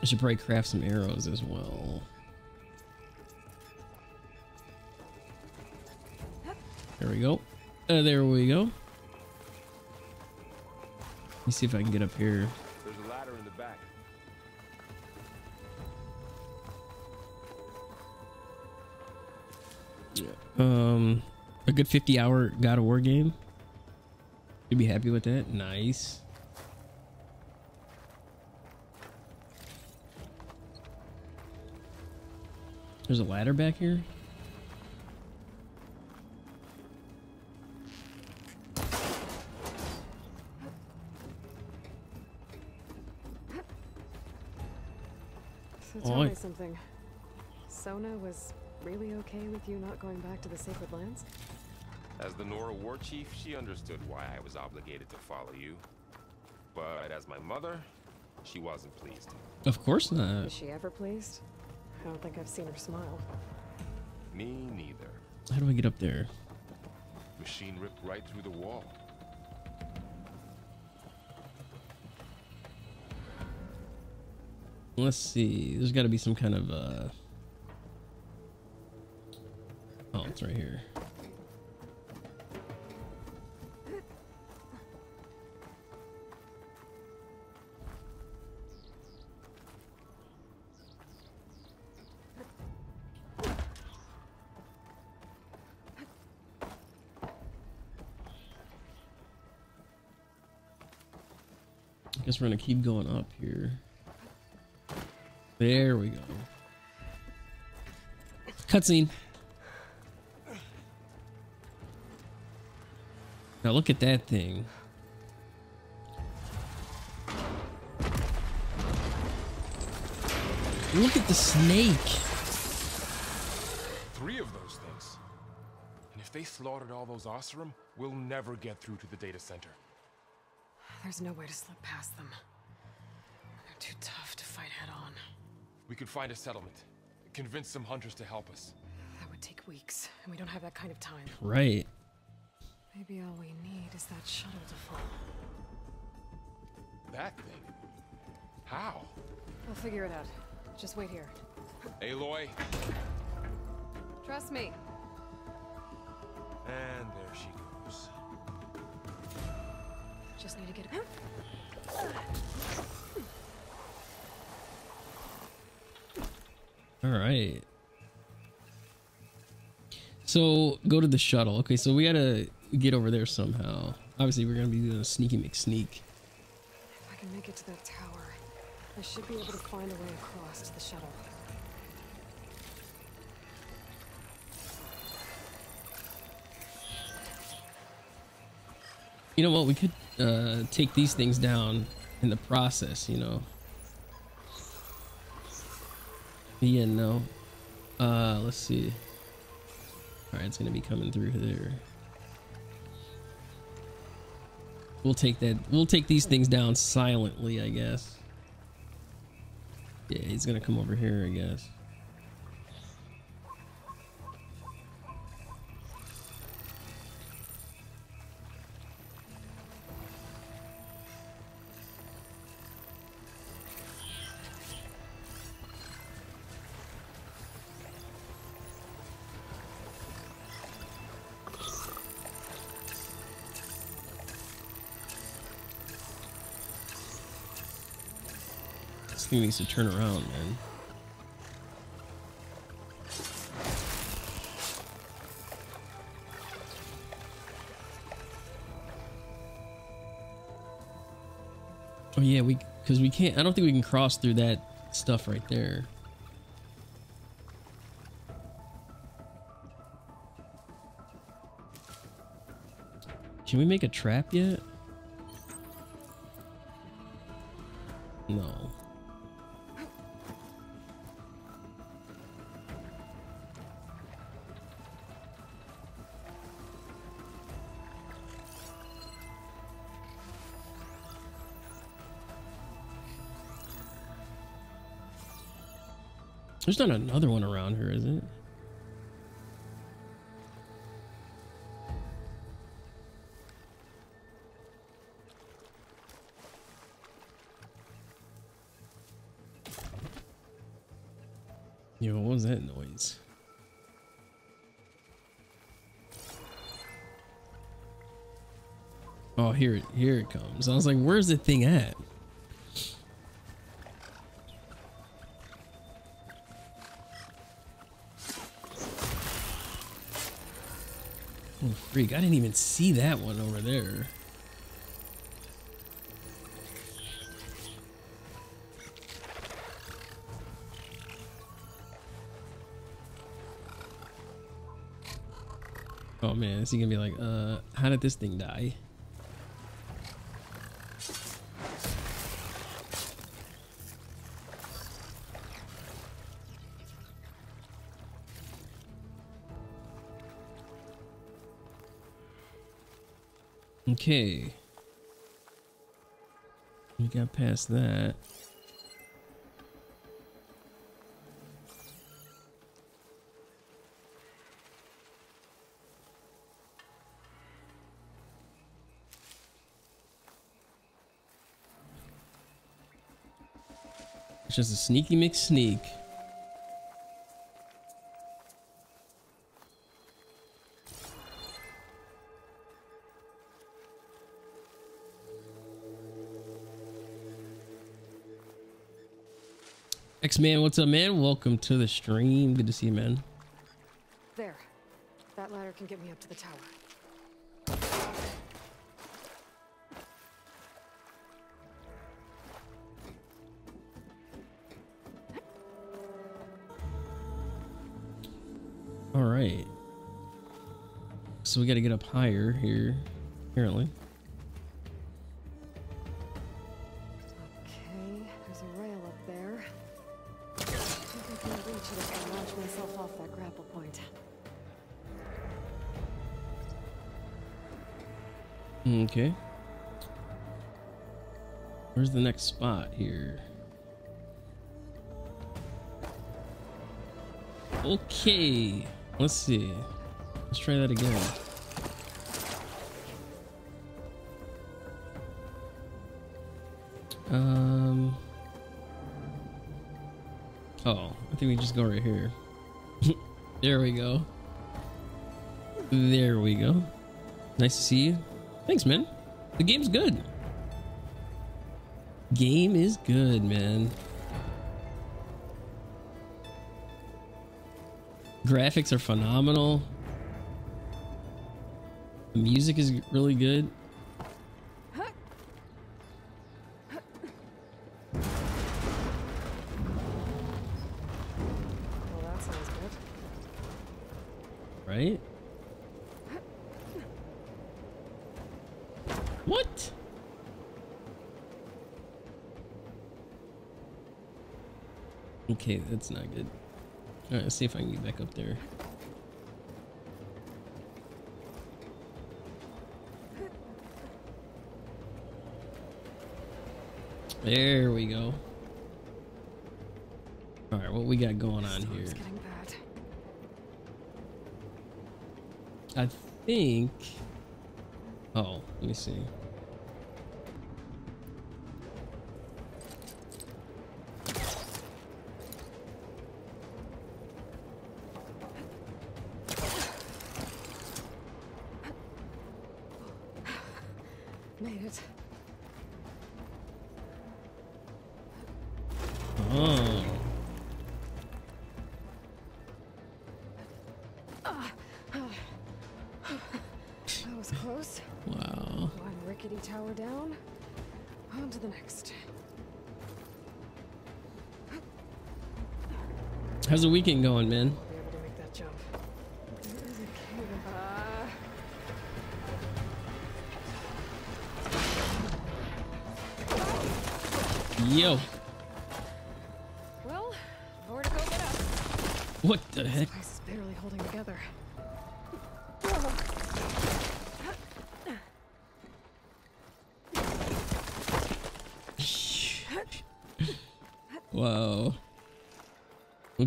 I should probably craft some arrows as well. There we go. Uh, there we go. Let me see if I can get up here. There's a ladder in the back. Um, a good 50 hour God of War game. You'd be happy with that. Nice. There's a ladder back here. So tell Oi. me something. Sona was really okay with you not going back to the Sacred Lands? As the Nora war chief, she understood why I was obligated to follow you. But as my mother, she wasn't pleased. Of course not. Is she ever pleased? I don't think I've seen her smile. Me neither. How do I get up there? Machine ripped right through the wall. Let's see. There's got to be some kind of uh. Oh, it's right here. Guess we're gonna keep going up here. There we go. Cutscene. Now look at that thing. Look at the snake. Three of those things. And if they slaughtered all those Oseram, we'll never get through to the data center. There's no way to slip past them. They're too tough to fight head on. We could find a settlement. Convince some hunters to help us. That would take weeks, and we don't have that kind of time. Right. Maybe all we need is that shuttle to fall. That thing? How? I'll figure it out. Just wait here. Aloy. Trust me. And there she goes. Just need to get. All right. So go to the shuttle. Okay, so we gotta get over there somehow. Obviously, we're gonna be doing a sneaky McSneak. If I can make it to that tower, I should be able to find a way across to the shuttle. You know what? We could uh, take these things down in the process. You know. Yeah. No. Uh, let's see. All right, it's gonna be coming through there. We'll take that. We'll take these things down silently, I guess. Yeah, he's gonna come over here, I guess. Thing needs to turn around, man. Oh yeah, we because we can't. I don't think we can cross through that stuff right there. Can we make a trap yet? There's not another one around here, is it? Yo, what was that noise? Oh, here it here it comes. I was like, where's the thing at? Freak. I didn't even see that one over there. Oh man, is he gonna be like, uh, how did this thing die? Okay. We got past that. It's just a sneaky mix sneak. X-Man, what's up, man? Welcome to the stream. Good to see you, man. There. That ladder can get me up to the tower. All right. So we got to get up higher here, apparently. Okay. Where's the next spot here? Okay. Let's see. Let's try that again. Um. Oh, I think we just go right here. there we go. There we go. Nice to see you. Thanks, man. The game's good. Game is good, man. Graphics are phenomenal. The music is really good. Well, that sounds good. Right? What? Okay, that's not good. Alright, let's see if I can get back up there. There we go. Alright, what we got going on here? Storm's getting bad. I think. Oh, let me see.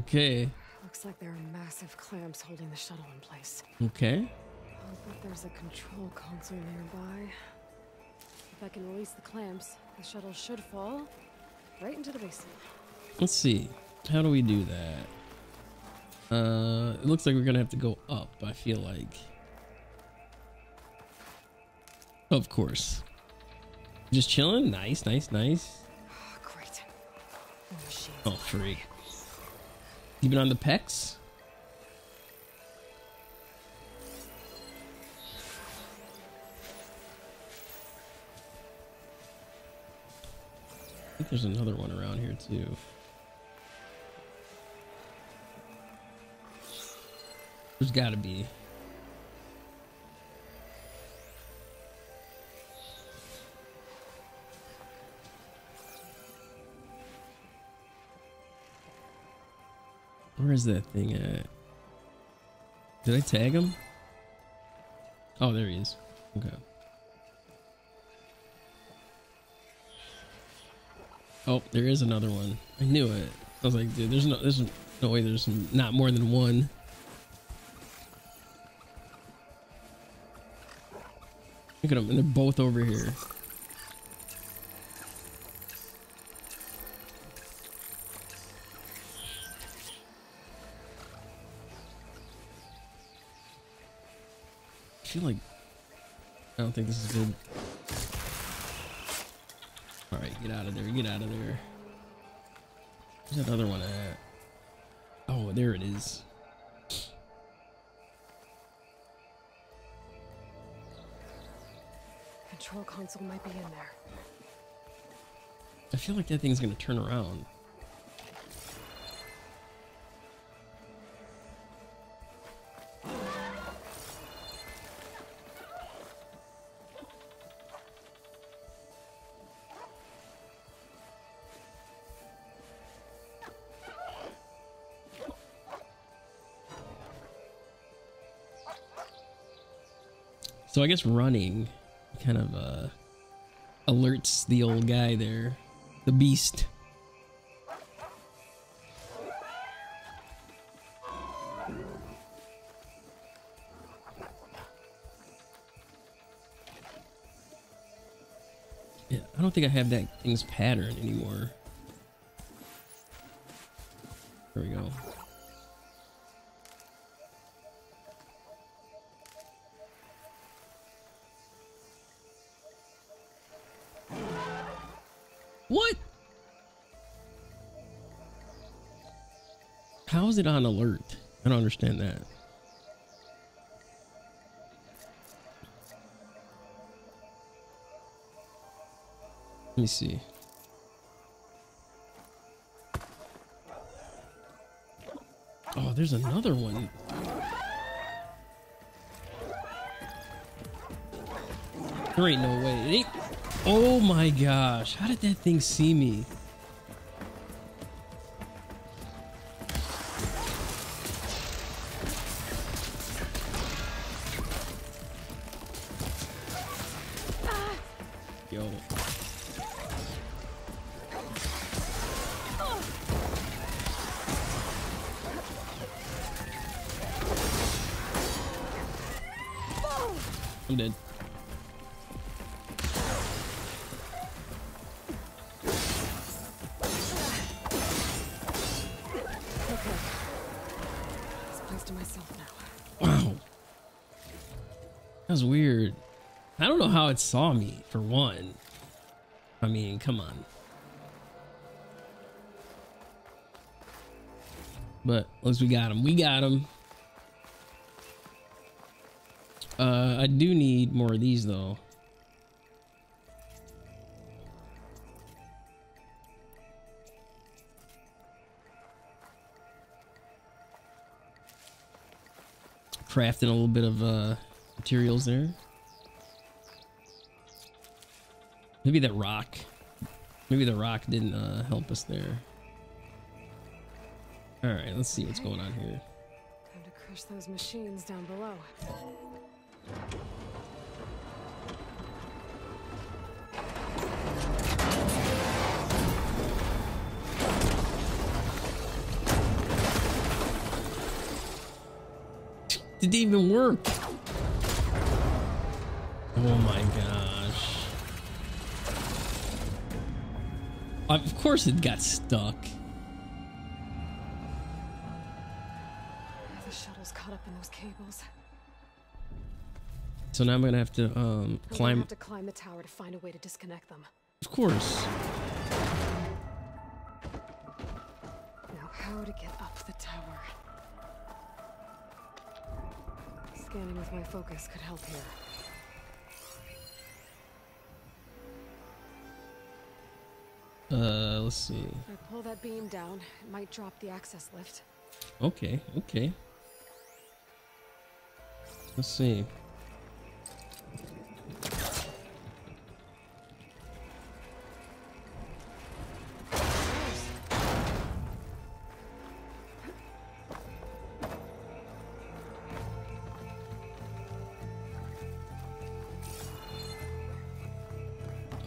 Okay. Looks like there are massive clamps holding the shuttle in place. Okay. I'll bet there's a control console nearby. If I can release the clamps, the shuttle should fall right into the basin. Let's see. How do we do that? Uh, it looks like we're gonna have to go up. I feel like. Of course. Just chilling. Nice, nice, nice. Great. More machines. Freak. Even on the pecs? I think there's another one around here too. There's gotta be. Where is that thing at? Did I tag him? Oh, there he is. Okay. Oh, there is another one. I knew it. I was like, dude, there's no, there's no way there's not more than one. Look at them, and they're both over here. I feel like I don't think this is good. All right, get out of there. Get out of there. Where's that other one at? Oh, there it is. Control console might be in there. I feel like that thing's gonna turn around. So I guess running kind of uh alerts the old guy there, the beast. Yeah, I don't think I have that thing's pattern anymore. On alert? I don't understand that. Let me see. Oh, there's another one. There ain't no way. Ain't Oh my gosh. How did that thing see me? It saw me, for one. I mean, come on. But once we got him. We got him. Uh, I do need more of these, though. Crafting a little bit of uh, materials there. Maybe that rock. Maybe the rock didn't uh, help us there. All right, let's see what's going on here. Time to crush those machines down below. Did it even work? Oh my gosh. Of course it got stuck. The shuttle's caught up in those cables. So now I'm gonna have to um I'm gonna climb. have to climb the tower to find a way to disconnect them. Of course. Now, how to get up the tower? Scanning with my focus could help here. Uh, let's see. If I pull that beam down, it might drop the access lift. Okay, okay. Let's see.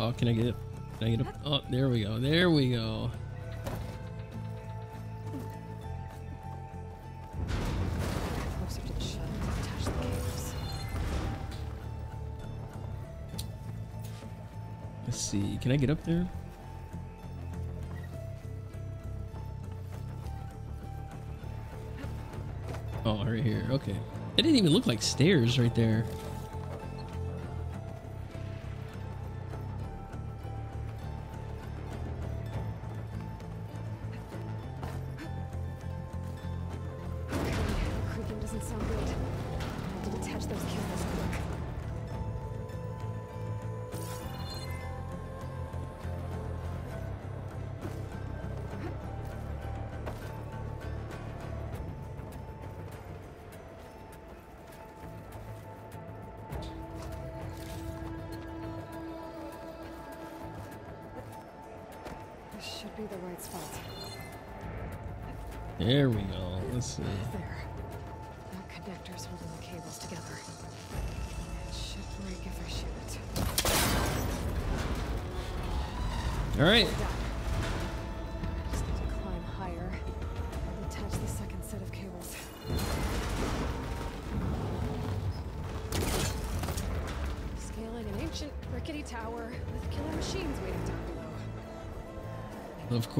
Oh, can I get it? I get? Oh, there we go. There we go. Let's see. Can I get up there? Oh, right here. Okay. It didn't even look like stairs right there.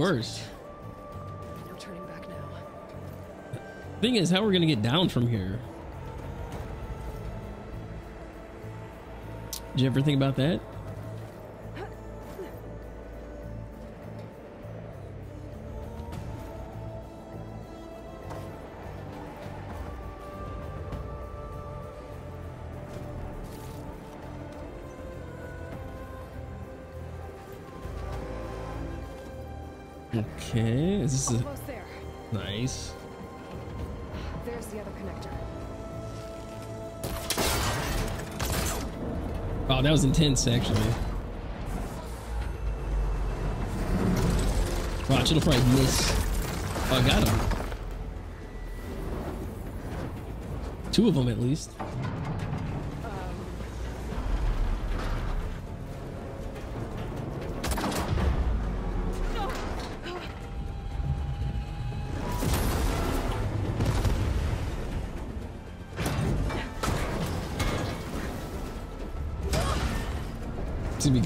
Course. No turning back now. Thing is, how we're gonna get down from here? Did you ever think about that? Intense, actually. Watch, it'll probably miss. Oh, I got him. Two of them, at least.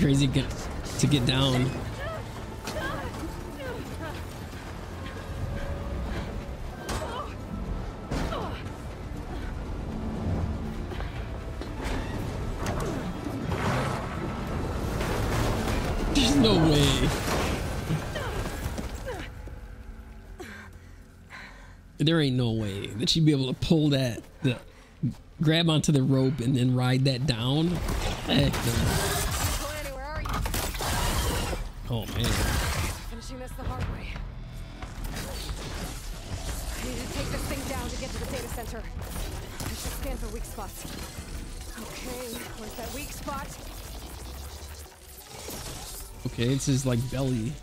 Crazy get, to get down. There's no way. There ain't no way that she'd be able to pull that, the, grab onto the rope and then ride that down. Heck no. Oh man. Finishing this the hard way. I need to take this thing down to get to the data center. I should scan for weak spots. Okay, where's that weak spot? Okay, it's his like belly.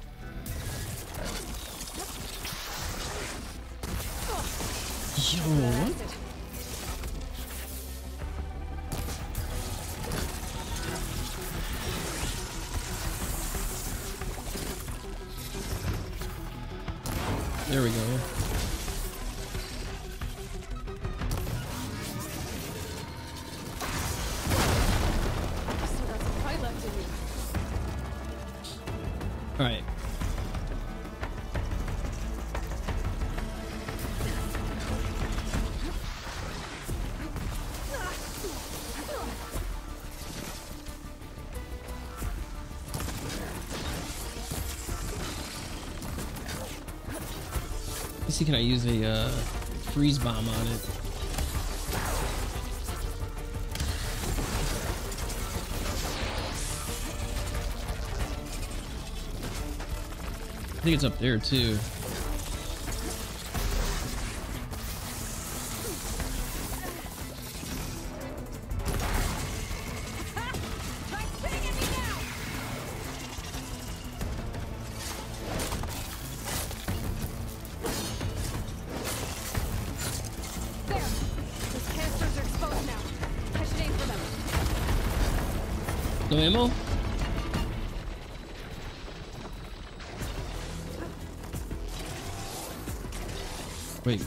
Can I use a uh, freeze bomb on it. I think it's up there too.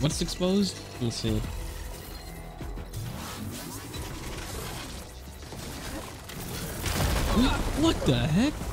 What's exposed? Let me see. What the heck?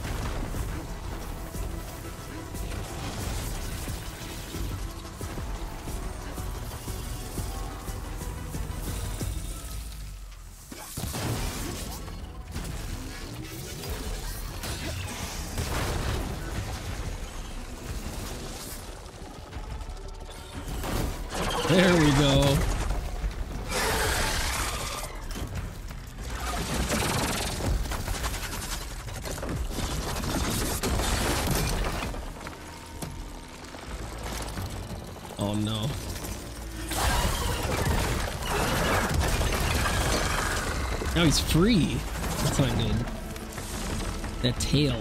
He's free. That's not good. That tail.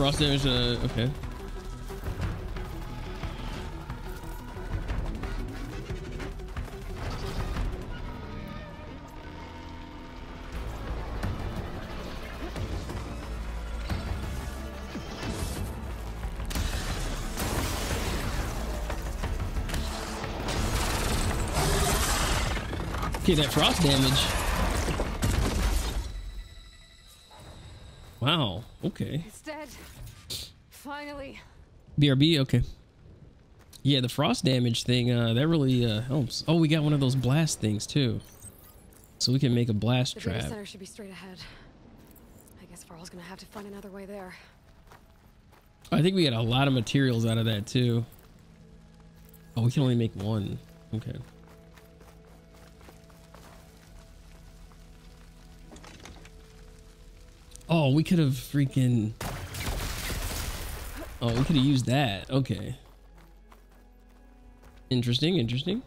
Frost damage? Uh, okay. Okay, that frost damage. Wow. Okay. Finally. BRB, okay. Yeah, the frost damage thing, uh, that really uh, helps. Oh, we got one of those blast things too. So we can make a blast The trap. center should be straight ahead. I guess Varl's gonna have to find another way there. I think we got a lot of materials out of that too. Oh, we can only make one. Okay. Oh, we could have freaking. Oh, we could have used that. Okay. Interesting, interesting.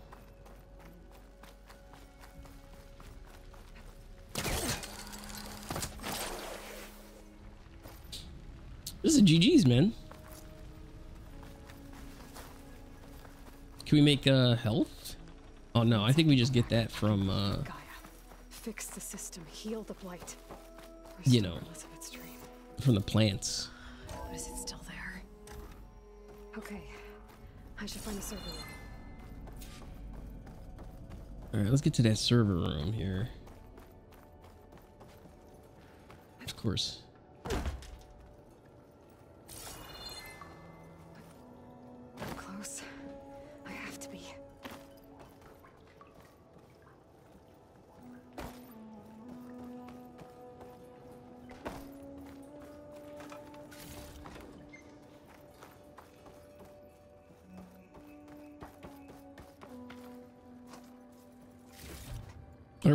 This is GG's, man. Can we make uh health? Oh no, I think we just get that from uh Gaia. Fix the system, heal the blight. You know. From the plants. But is it still? Okay. I should find the server room. All right, let's get to that server room here. Of course.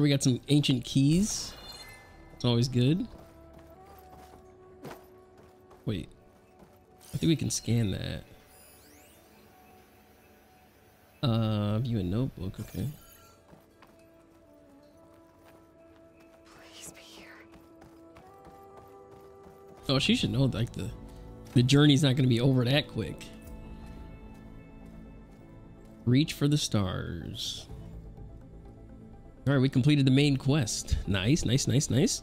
We got some ancient keys. It's always good. Wait. I think we can scan that. Uh, view a notebook, okay. Please be here. Oh, she should know like the the journey's not going to be over that quick. Reach for the stars. All right, we completed the main quest. Nice, nice, nice, nice.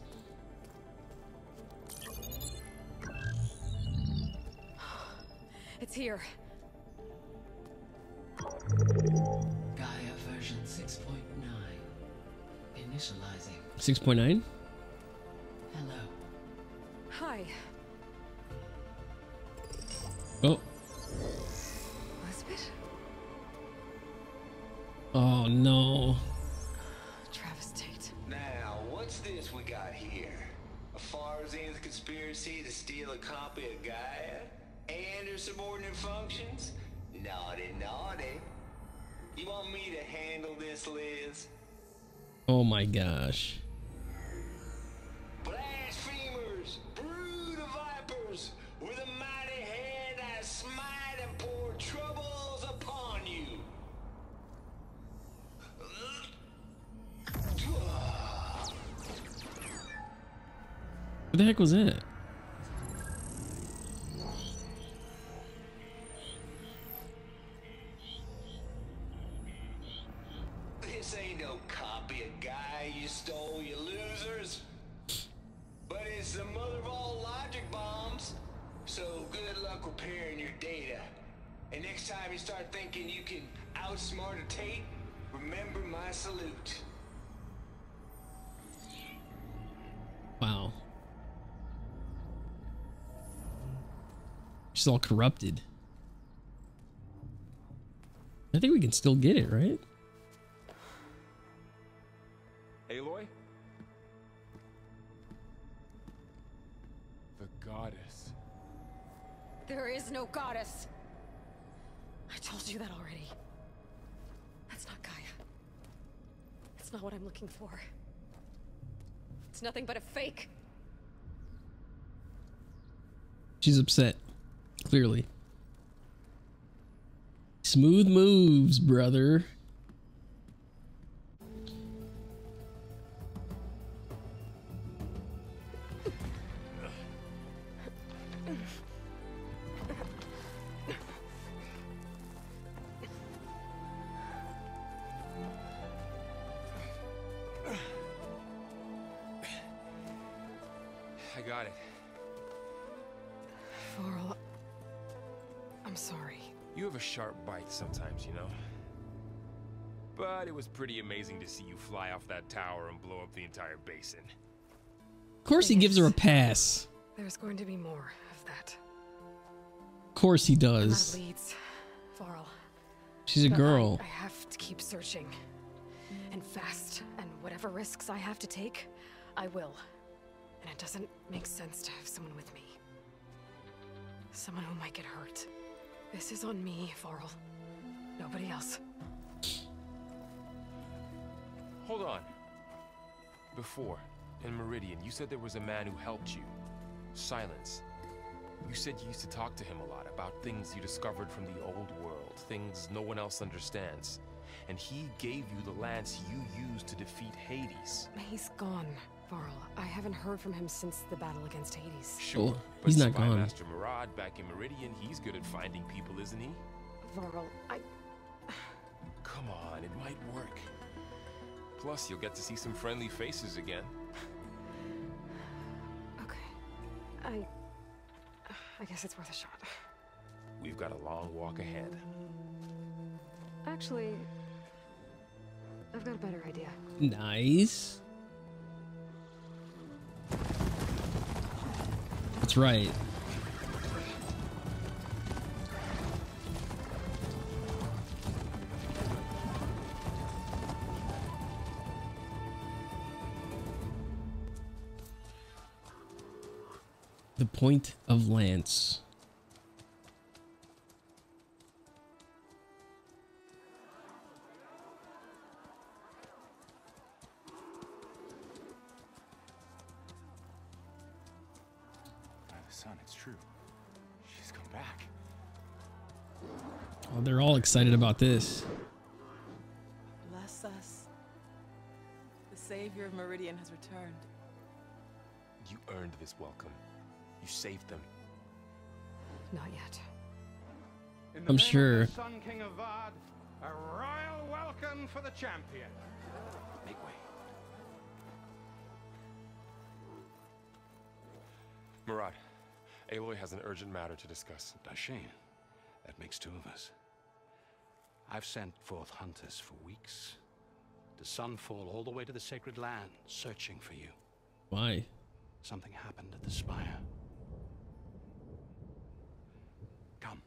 It's here. Gaia version 6.9. Initializing. 6.9? Oh my gosh. Blasphemers! Brood of vipers! With a mighty hand I smite and pour troubles upon you! What the heck was that? Guy you stole, you losers. But it's the mother of all logic bombs. So good luck repairing your data. And next time you start thinking you can outsmart a Tate, remember my salute. Wow. She's all corrupted. I think we can still get it, right? Goddess. I told you that already. That's not Gaia. It's not what I'm looking for. It's nothing but a fake. She's upset. Clearly. Smooth moves, brother. To see you fly off that tower and blow up the entire basin. Of course he gives her a pass. There's going to be more of that. Of course he I'm out of does. leads, Varl. She's a but I- girl. I have to keep searching. And fast. And whatever risks I have to take, I will. And it doesn't make sense to have someone with me. Someone who might get hurt. This is on me, Varl. Nobody else. Hold on. Before, in Meridian, you said there was a man who helped you. Sylens. You said you used to talk to him a lot about things you discovered from the old world, things no one else understands. And he gave you the lance you used to defeat Hades. He's gone, Varl. I haven't heard from him since the battle against Hades. Sure, Oh, he's not Spy gone. Master Marad back in Meridian, he's good at finding people, isn't he? Varl, I. Come on, it might work. Plus, you'll get to see some friendly faces again. Okay. I. I guess it's worth a shot. We've got a long walk ahead. Actually, I've got a better idea. Nice. That's right. Point of Lance. By the sun, it's true. She's come back. Oh, they're all excited about this. Bless us. The savior of Meridian has returned. You earned this welcome. You saved them. Not yet. In the I'm name of sure. the Sun King Avad, a royal welcome for the champion. Make way. Marad, Aloy has an urgent matter to discuss. Dashane, that makes two of us. I've sent forth hunters for weeks. to Sunfall, all the way to the Sacred Land, searching for you. Why? Something happened at the Spire. Come.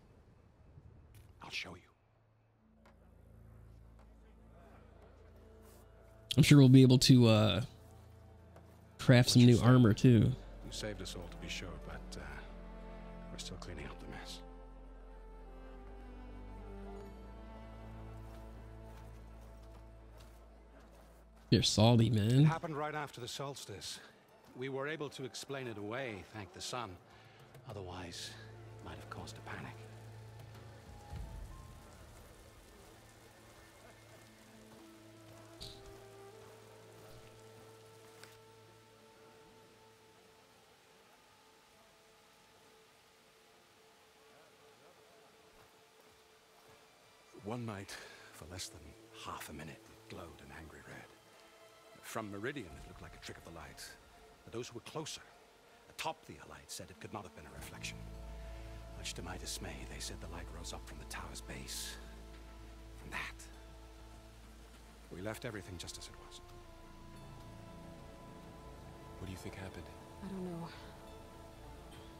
I'll show you. I'm sure we'll be able to uh, craft some new armor too. You saved us all, to be sure, but uh, we're still cleaning up the mess. You're salty, It man. happened right after the solstice. We were able to explain it away, thank the sun. Otherwise, it might have caused a panic. One night, for less than half a minute, it glowed an angry red. From Meridian, it looked like a trick of the light. But those who were closer, atop the light, said it could not have been a reflection. Much to my dismay, they said the light rose up from the tower's base. From that. We left everything just as it was. What do you think happened? I don't know.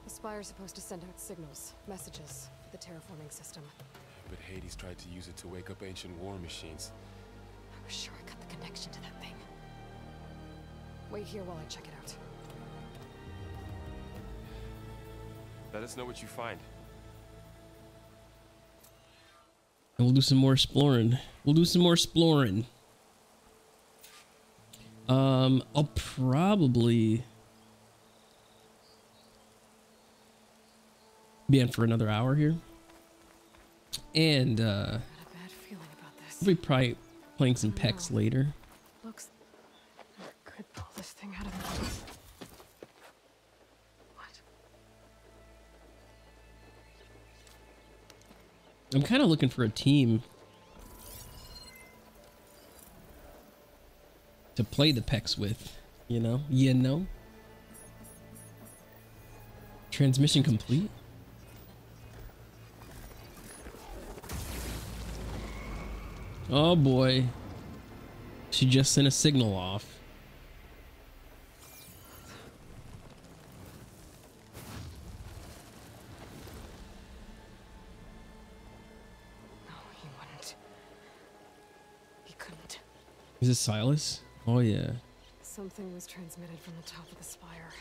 The Spire's supposed to send out signals, messages for the terraforming system. But Hades tried to use it to wake up ancient war machines. I was sure I got the connection to that thing. Wait here while I check it out. Let us know what you find. And we'll do some more exploring. We'll do some more exploring. Um, I'll probably be in for another hour here. And uh Got a bad feeling about this. we'll be probably playing some PEX later. Looks I could pull this thing out of the What? I'm kind of looking for a team to play the PEX with, you know? You know? Transmission complete? Oh boy. She just sent a signal off. No, he wouldn't. He couldn't. Is this Sylens? Oh yeah. Something was transmitted from the top of the spire.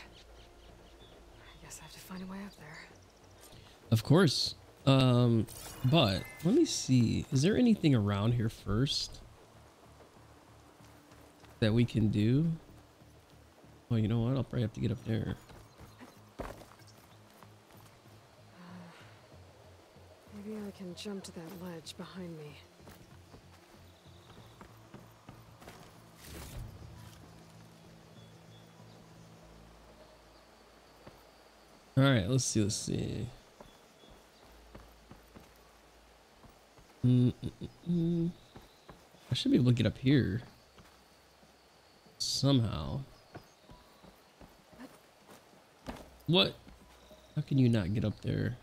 I guess I have to find a way up there. Of course. Um, but let me see. Is there anything around here first that we can do? Oh, you know what? I'll probably have to get up there. Maybe I can jump to that ledge behind me. All right, let's see. Let's see. I should be able to get up here somehow. What? How can you not get up there?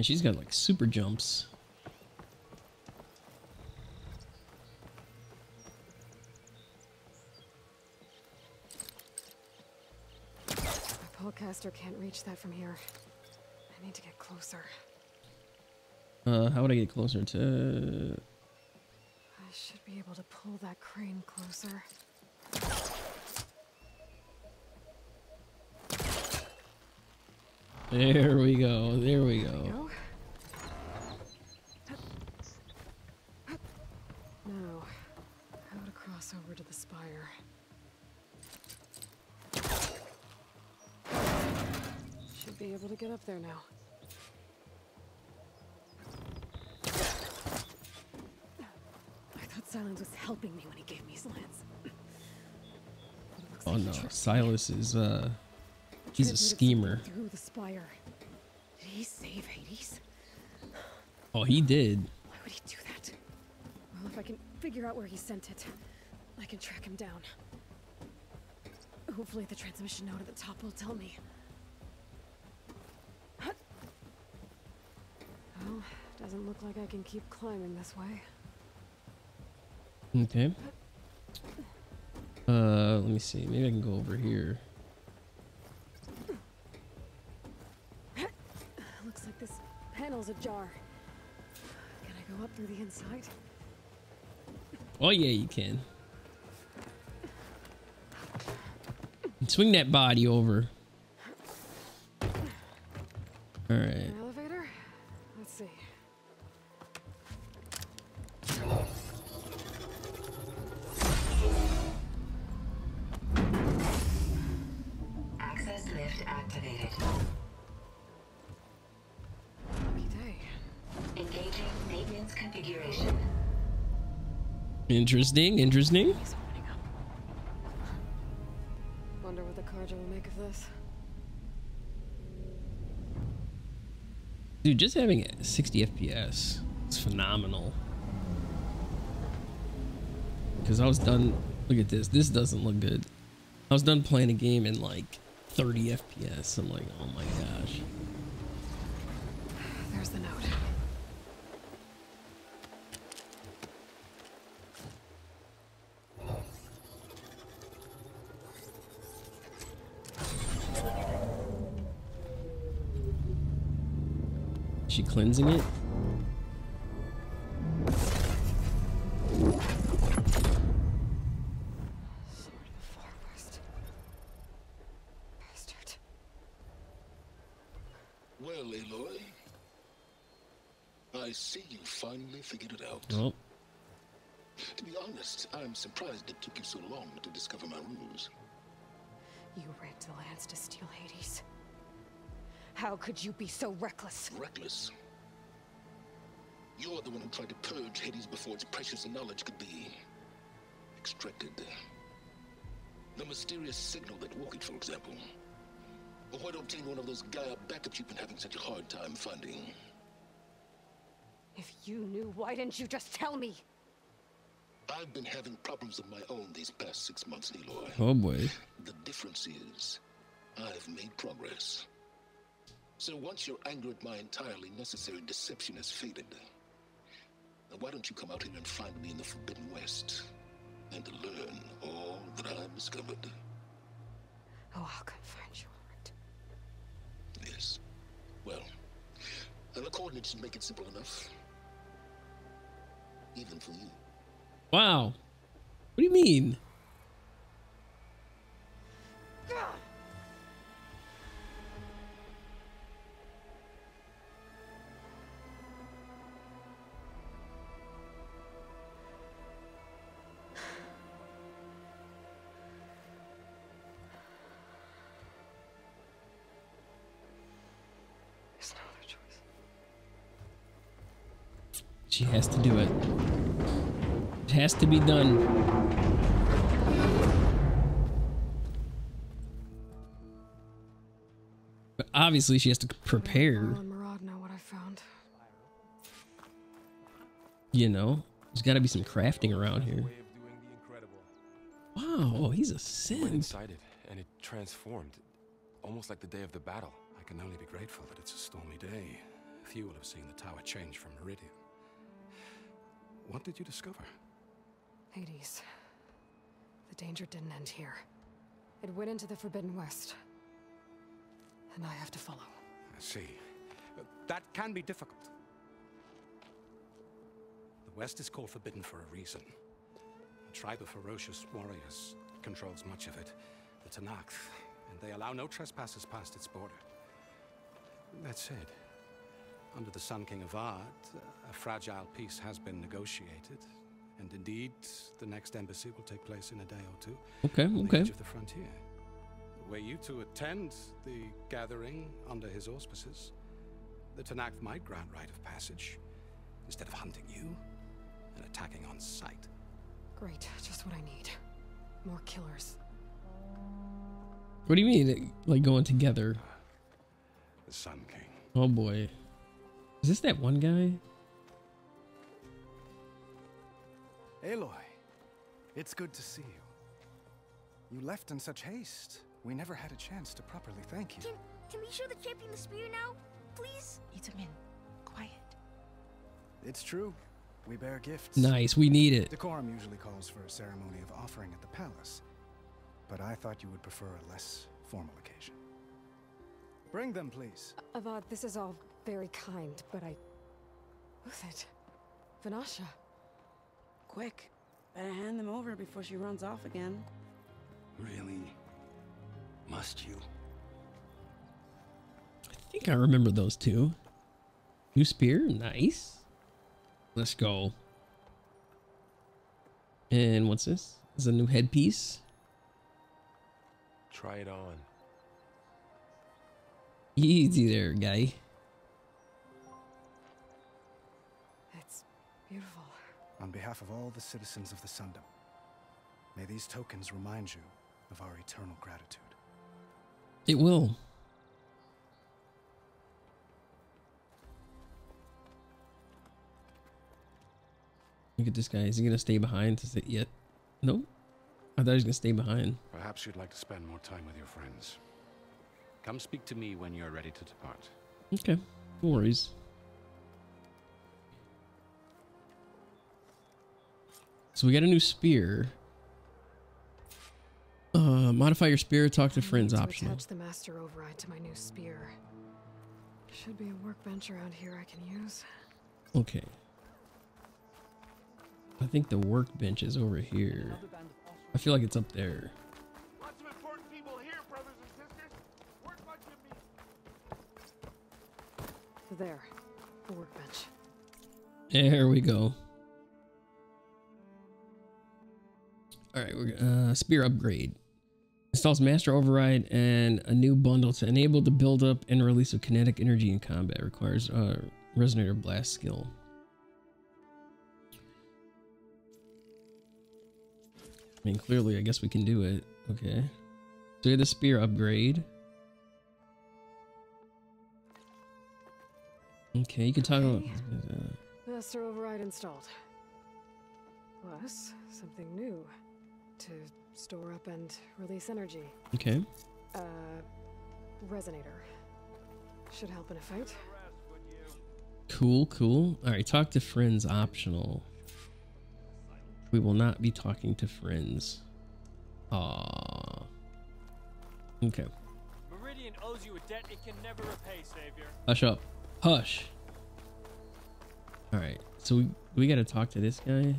Man, she's got like super jumps. Pullcaster can't reach that from here. I need to get closer. Uh, how would I get closer to? I should be able to pull that crane closer. There we go. There we go. Go. Now, how to cross over to the spire. Should be able to get up there now. I thought Sylens was helping me when he gave me slants. Oh no, Sylens is uh, he's a schemer. Through the spire. Did he save Hades? Oh, he did. Why would he do that? Well, if I can figure out where he sent it, I can track him down. Hopefully the transmission note at the top will tell me. Well, doesn't look like I can keep climbing this way. Okay. Uh, let me see. Maybe I can go over here. Looks like this panel's ajar. Can I go up through the inside? Oh yeah, you can. Swing that body over. All right. Elevator? Let's see. Access lift activated. Lucky day. Engaging maintenance configuration. Interesting. Interesting. Carja will make of this. Dude, just having 60 FPS is phenomenal. Because I was done. Look at this. This doesn't look good. I was done playing a game in like 30 FPS. I'm like, oh my gosh. There's the note. Cleansing it? Sword of the Far West. Bastard. Well, Aloy, I see you finally figured it out. Oh, To be honest, I'm surprised it took you so long to discover my ruse. You rigged the lance to steal Hades. How could you be so reckless? Reckless. You're the one who tried to purge Hades before its precious knowledge could be extracted. The mysterious signal that woke it, for example. Or why to obtain one of those Gaia backups you've been having such a hard time finding. If you knew, why didn't you just tell me? I've been having problems of my own these past six months, Aloy. oh boy. The difference is, I've made progress. So once your anger at my entirely necessary deception has faded, now why don't you come out here and find me in the Forbidden West and learn all that I've discovered? Oh, I'll come find you, alright. Yes. Well, and the coordinates should make it simple enough. Even for you. Wow. What do you mean? She has to do it. It has to be done. But obviously, she has to prepare. Paul and Marad know what I found. You know, there's got to be some crafting around here. Way of doing the incredible. Wow, oh, he's a Went synth. inside it, and it transformed, almost like the day of the battle. I can only be grateful that it's a stormy day. Few will have seen the tower change from Meridian. What did you discover? Hades. The danger didn't end here. It went into the Forbidden West. And I have to follow. I see. Uh, that can be difficult. The West is called forbidden for a reason. A tribe of ferocious warriors controls much of it, the Tenakth, and they allow no trespassers past its border. That said, under the Sun King Avad, a fragile peace has been negotiated, and indeed, the next embassy will take place in a day or two. Okay, on the okay. edge of the frontier. Were you to attend the gathering under his auspices, the Tenakth might grant right of passage instead of hunting you and attacking on sight. Great, just what I need. More killers. What do you mean, like going together? The Sun King. Oh boy, is this that one guy? Aloy, it's good to see you. You left in such haste. We never had a chance to properly thank you. Can, can we show the champion the spear now, please? Itamen, quiet. It's true. We bear gifts. Nice, we need it. Decorum usually calls for a ceremony of offering at the palace, but I thought you would prefer a less formal occasion. Bring them, please. Avad, this is all very kind, but I... Uthid. Vanasha. Quick. Better hand them over before she runs off again. Really? Must you? I think I remember those two. New spear, nice. Let's go. And what's this? This is a new headpiece. Try it on. Easy there, guy. On behalf of all the citizens of the Sundom, may these tokens remind you of our eternal gratitude. It will. Look at this guy. Is he gonna stay behind to sit yet? Nope. I thought he was gonna stay behind. Perhaps you'd like to spend more time with your friends. Come speak to me when you're ready to depart. Okay. No worries. So we got a new spear. Uh, modify your spear, talk to friends to optional. attach the master override to my new spear. Should be a workbench around here I can use. Okay. I think the workbench is over here. I feel like it's up there. Lots of important people here, brothers and sisters. Work much of me. There. The workbench. There we go. All right, we're uh, spear upgrade. Installs master override and a new bundle to enable the buildup and release of kinetic energy in combat. Requires uh, resonator blast skill. I mean, clearly, I guess we can do it. Okay. So the spear upgrade. Okay, you can talk about. Uh, Master override installed. Plus, something new. To store up and release energy. okay. Uh, resonator. Should help in a fight. Cool, cool. All right, talk to friends optional. We will not be talking to friends. Ah. Okay. Meridian owes you a debt it can never repay, Savior. Hush up. Hush. All right. So we we got to talk to this guy.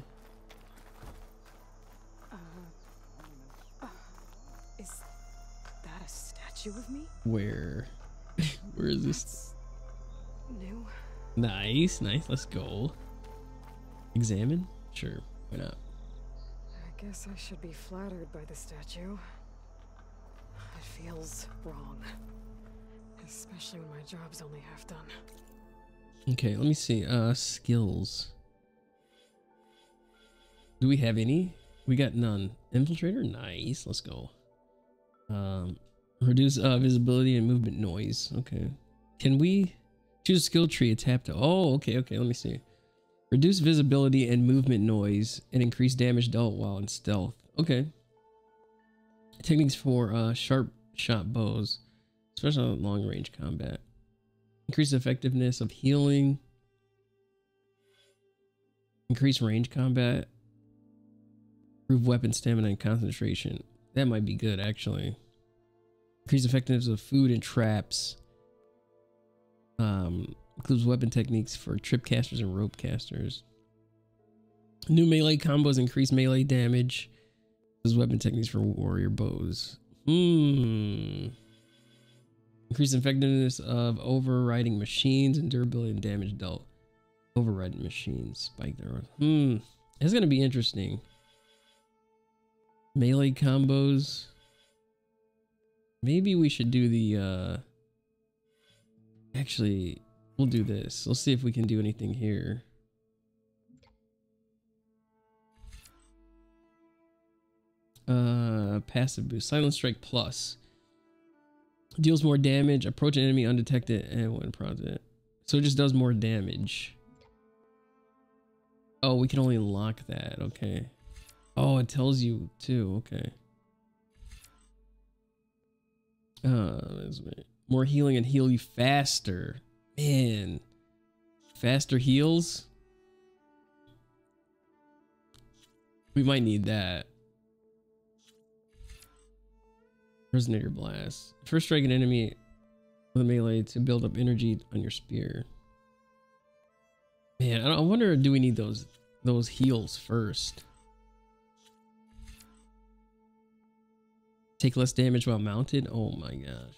Statue of me? Where? Where is this? New? Nice, nice. Let's go. Examine? Sure. Why not? I guess I should be flattered by the statue. It feels wrong. Especially when my job's only half done. Okay, let me see. Uh, skills. Do we have any? We got none. Infiltrator, nice. Let's go. Um, reduce uh, visibility and movement noise. Okay. Can we choose skill tree? Tap to. Oh, okay, okay. Let me see. Reduce visibility and movement noise and increase damage dealt while in stealth. Okay. Techniques for uh, sharp shot bows, especially on long range combat. Increase effectiveness of healing. Increase range combat. Improve weapon stamina and concentration. That might be good, actually. Increase effectiveness of food and traps. Um, includes weapon techniques for trip casters and rope casters. New melee combos increase melee damage. Those weapon techniques for warrior bows. Hmm. Increase effectiveness of overriding machines and durability and damage dealt. Overriding machines. Spike their Hmm. It's gonna be interesting. Melee combos. Maybe we should do the uh actually we'll do this. Let's see if we can do anything here. Uh passive boost. Silent strike plus. Deals more damage, approach an enemy undetected, and when prompted. So it just does more damage. Oh, we can only lock that. Okay. Oh, it tells you too. Okay. Uh, more healing and heal you faster. Man, faster heals. We might need that. Resonator blast. First strike an enemy with a melee to build up energy on your spear. Man, I wonder do we need those those heals first? Take less damage while mounted? Oh my gosh.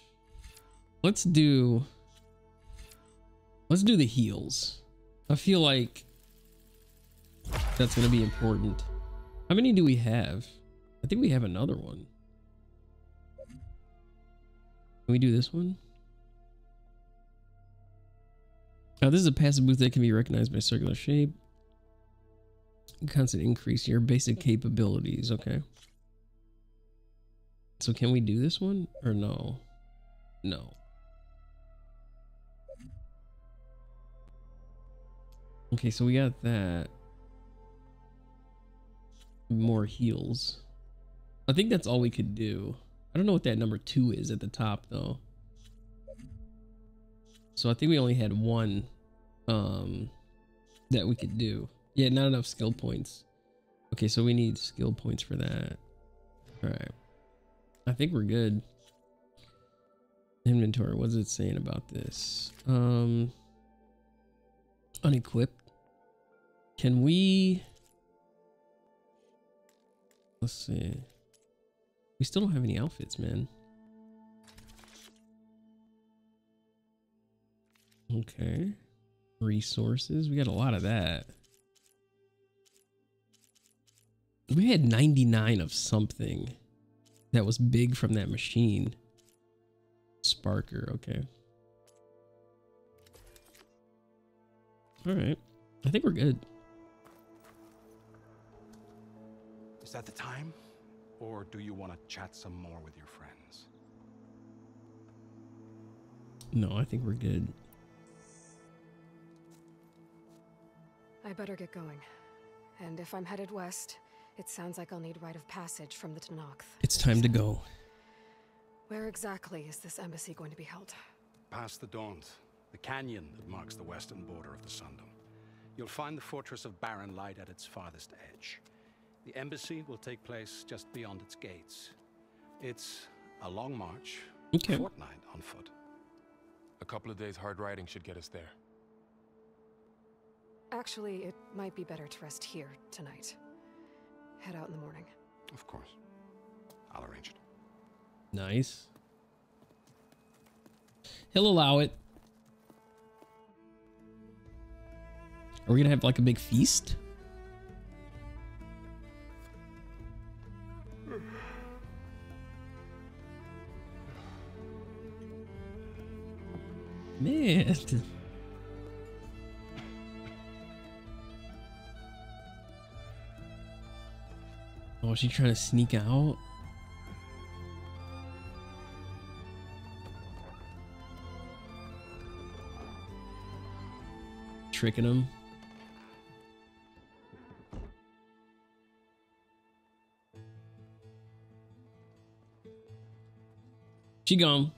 Let's do Let's do the heals. I feel like that's going to be important. How many do we have? I think we have another one. Can we do this one? Now, this is a passive boost that can be recognized by circular shape. Constant increase your basic capabilities. Okay. So can we do this one or no? No. Okay, so we got that. More heals. I think that's all we could do. I don't know what that number two is at the top though. So I think we only had one um that we could do. Yeah, not enough skill points. Okay, so we need skill points for that. All right. I think we're good. Inventory, what's it saying about this? Um unequipped. Can we... Let's see. We still don't have any outfits, man. Okay. Resources. We got a lot of that. We had 99 of something that was big from that machine. Sparker, okay. All right. I think we're good. Is that the time? Or do you want to chat some more with your friends? No, I think we're good. I better get going. And if I'm headed west, it sounds like I'll need rite of passage from the Tenakth. It's time to go. Where exactly is this embassy going to be held? Past the Daunt, the canyon that marks the western border of the Sundom. You'll find the fortress of Barren Light at its farthest edge. The embassy will take place just beyond its gates. It's a long march, okay. a fortnight on foot. A couple of days hard riding should get us there. Actually, it might be better to rest here tonight. Head out in the morning. Of course. I'll arrange it. Nice. He'll allow it. Are we gonna have like a big feast? Man. Oh, is she trying to sneak out? Tricking him. She gone.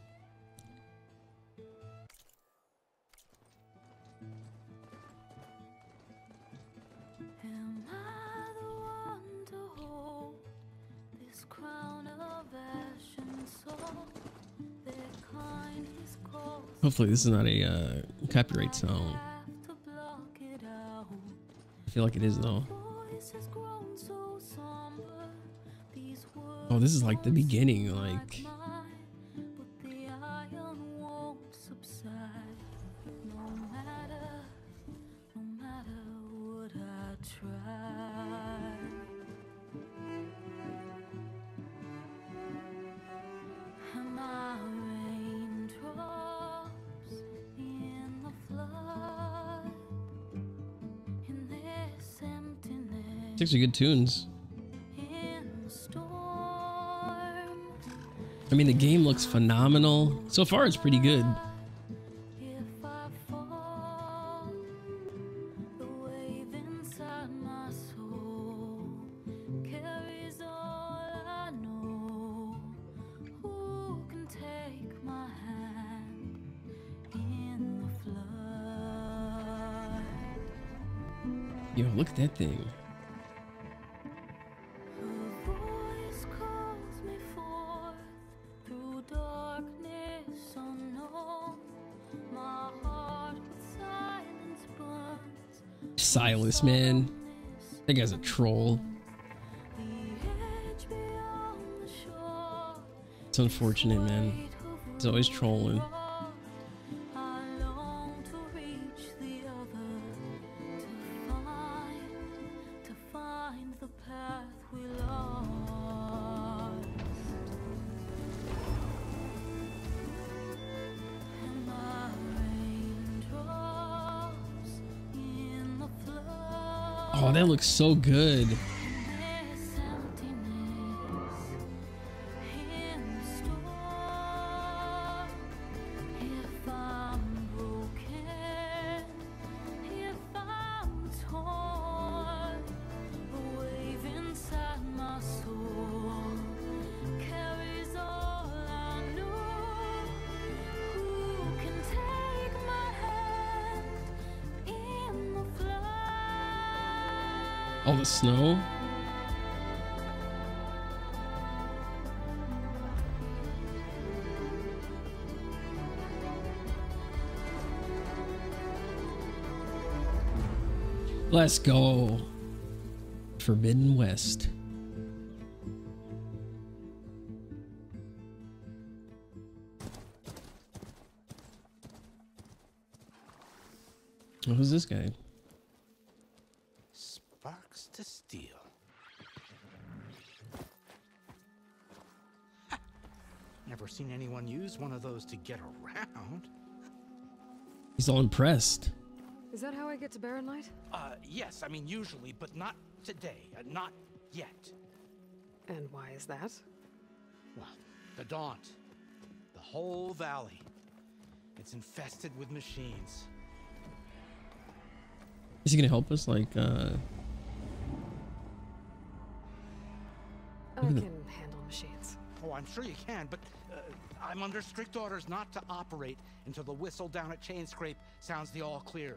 Hopefully this is not a uh, copyright song. I feel like it is though. Oh, this is like the beginning, like These are good tunes. I mean, the game looks phenomenal. So far, it's pretty good. Yo, look at that thing. Sylens, man. That guy's a troll. It's unfortunate, man. He's always trolling. Looks so good. All the snow. Let's go. Forbidden West. Who's this guy? Anyone use one of those to get around. He's all impressed. Is that how I get to Barren Light? Uh, yes, I mean usually, but not today. Uh, not yet. And why is that? Well, the Daunt. The whole valley. It's infested with machines. Is he gonna help us? Like, uh. I can handle machines. Oh, I'm sure you can, but uh, I'm under strict orders not to operate until the whistle down at Chain Scrape sounds the all clear.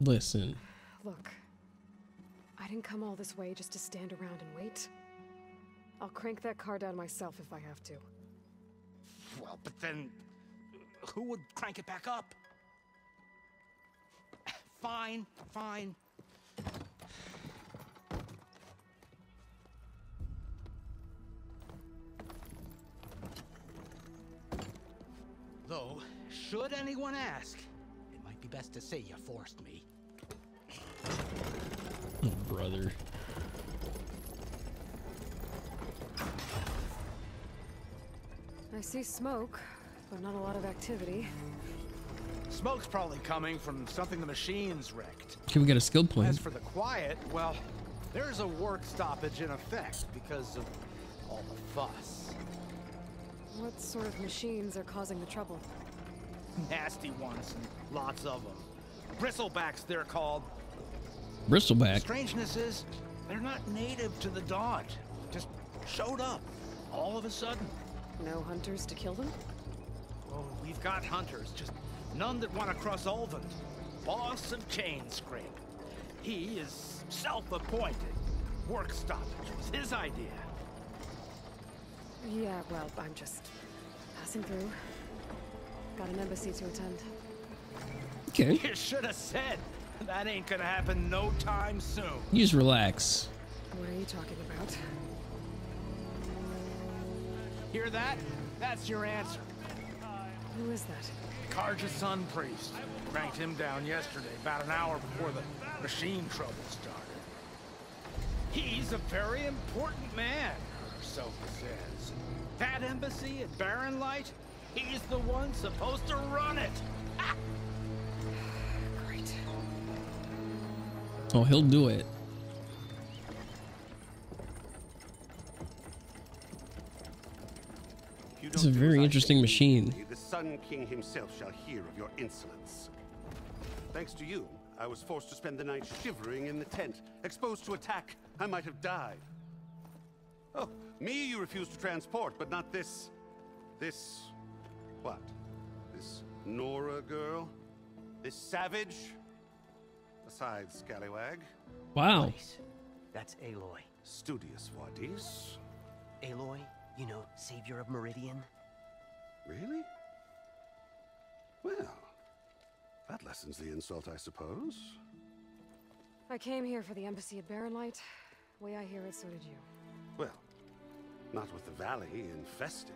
Listen. Look, I didn't come all this way just to stand around and wait. I'll crank that car down myself if I have to. Well, but then who would crank it back up? Fine, fine. Though, should anyone ask, it might be best to say you forced me. Oh, brother. I see smoke, but not a lot of activity. Smoke's probably coming from something the machines wrecked. Can we get a skill point. As for the quiet, well, there's a work stoppage in effect because of all the fuss. What sort of machines are causing the trouble? Nasty ones lots of them. Bristlebacks, they're called. Bristleback. Strangeness is, they're not native to the Daunt. Just showed up, all of a sudden. No hunters to kill them? Oh, we've got hunters, just none that want to cross Ulvund. Boss of Chain Scrape. He is self-appointed. Work stoppage was his idea. Yeah, well, I'm just passing through. Got an embassy to attend. Okay. You should have said. That ain't gonna happen no time soon. You just relax. What are you talking about? Hear that? That's your answer. Who is that? Carja's sun priest. Cranked him down yesterday, about an hour before the machine trouble started. He's a very important man, so says. That embassy at Barren Light, he's the one supposed to run it. Great. Oh, he'll do it. It's a very interesting machine. The Sun King himself shall hear of your insolence. Thanks to you, I was forced to spend the night shivering in the tent. Exposed to attack, I might have died. Oh, me you refuse to transport, but not this... This... What? This Nora girl? This savage? A outside, scallywag. Wow. That's Aloy. Studious Wadis. Aloy, you know, savior of Meridian. Really? Well, that lessens the insult, I suppose. I came here for the embassy at Barrenlight. Way I hear it, so did you. Well, not with the valley infested.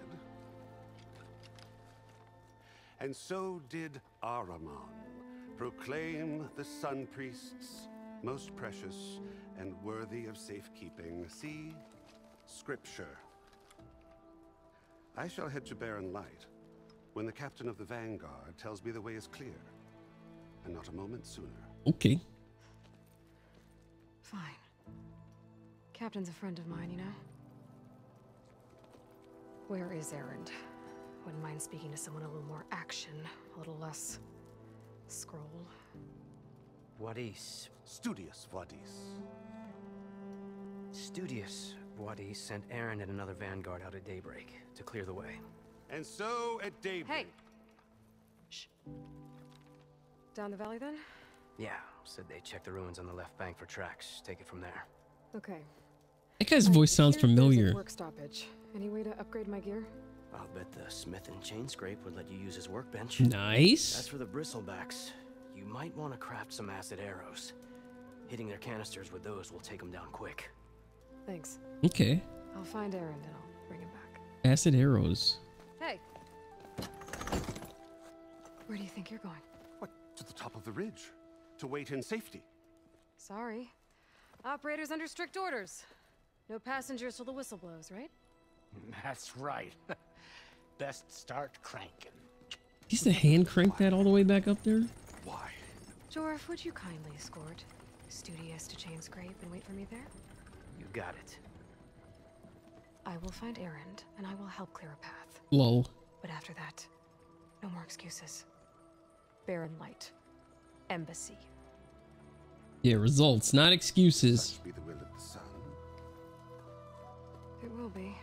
And so did Ahriman, proclaim the Sun Priests most precious and worthy of safekeeping. See Scripture. I shall head to Barren Light when the captain of the Vanguard tells me the way is clear, and not a moment sooner. Okay. Fine. Captain's a friend of mine, you know? Where is Erend? Wouldn't mind speaking to someone a little more action, a little less scroll. Wadis. Studious Wadis. Studious Wadis sent Erend and another vanguard out at daybreak to clear the way. And so at daybreak. Hey! Shh. Down the valley then? Yeah, said they checked the ruins on the left bank for tracks. Take it from there. Okay. That guy's voice sounds Here's- there's a familiar. Work stoppage. Any way to upgrade my gear? I'll bet the smith and chain scrape would let you use his workbench. Nice. As for the bristlebacks, you might want to craft some acid arrows. Hitting their canisters with those will take them down quick. Thanks. Okay. I'll find Erend and I'll bring him back. Acid arrows. Hey! Where do you think you're going? What? To the top of the ridge. To wait in safety. Sorry. Operators under strict orders. No passengers till the whistle blows, right? That's right. Best start cranking. He used to hand crank that all the way back up there? Why? Jorf, would you kindly escort Studious to chain scrape and wait for me there? You got it. I will find Erend, and I will help clear a path. Lol. But after that, no more excuses. Barren Light. Embassy. Yeah, results, not excuses. It will be.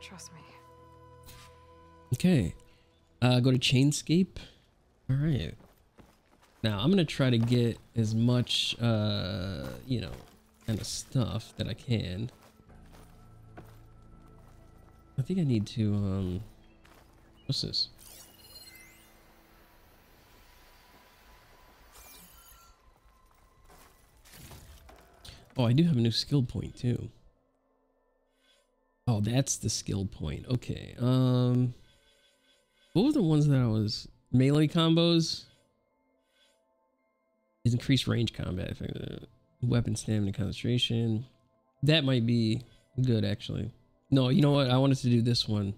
Trust me. Okay. Uh, go to Chainscrape. All right. Now I'm gonna try to get as much, uh, you know, kind of stuff that I can. I think I need to, um, what's this? Oh, I do have a new skill point too. Oh, that's the skill point. Okay. Um, what were the ones that I was melee combos? Is increased range combat, effect- weapon stamina concentration. That might be good actually. No, you know what? I wanted to do this one.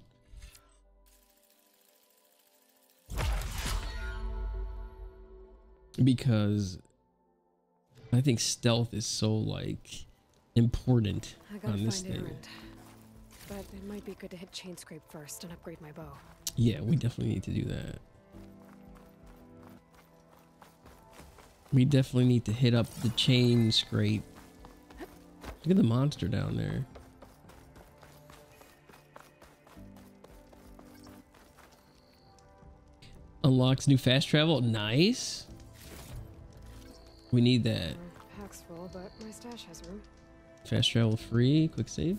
Because I think stealth is so like important on this thing. But it might be good to hit chain scrape first and upgrade my bow. Yeah, we definitely need to do that. We definitely need to hit up the chain scrape. Look at the monster down there. Unlocks new fast travel. Nice. We need that. Pack's full, but my stash has room. Fast travel free. Quick save.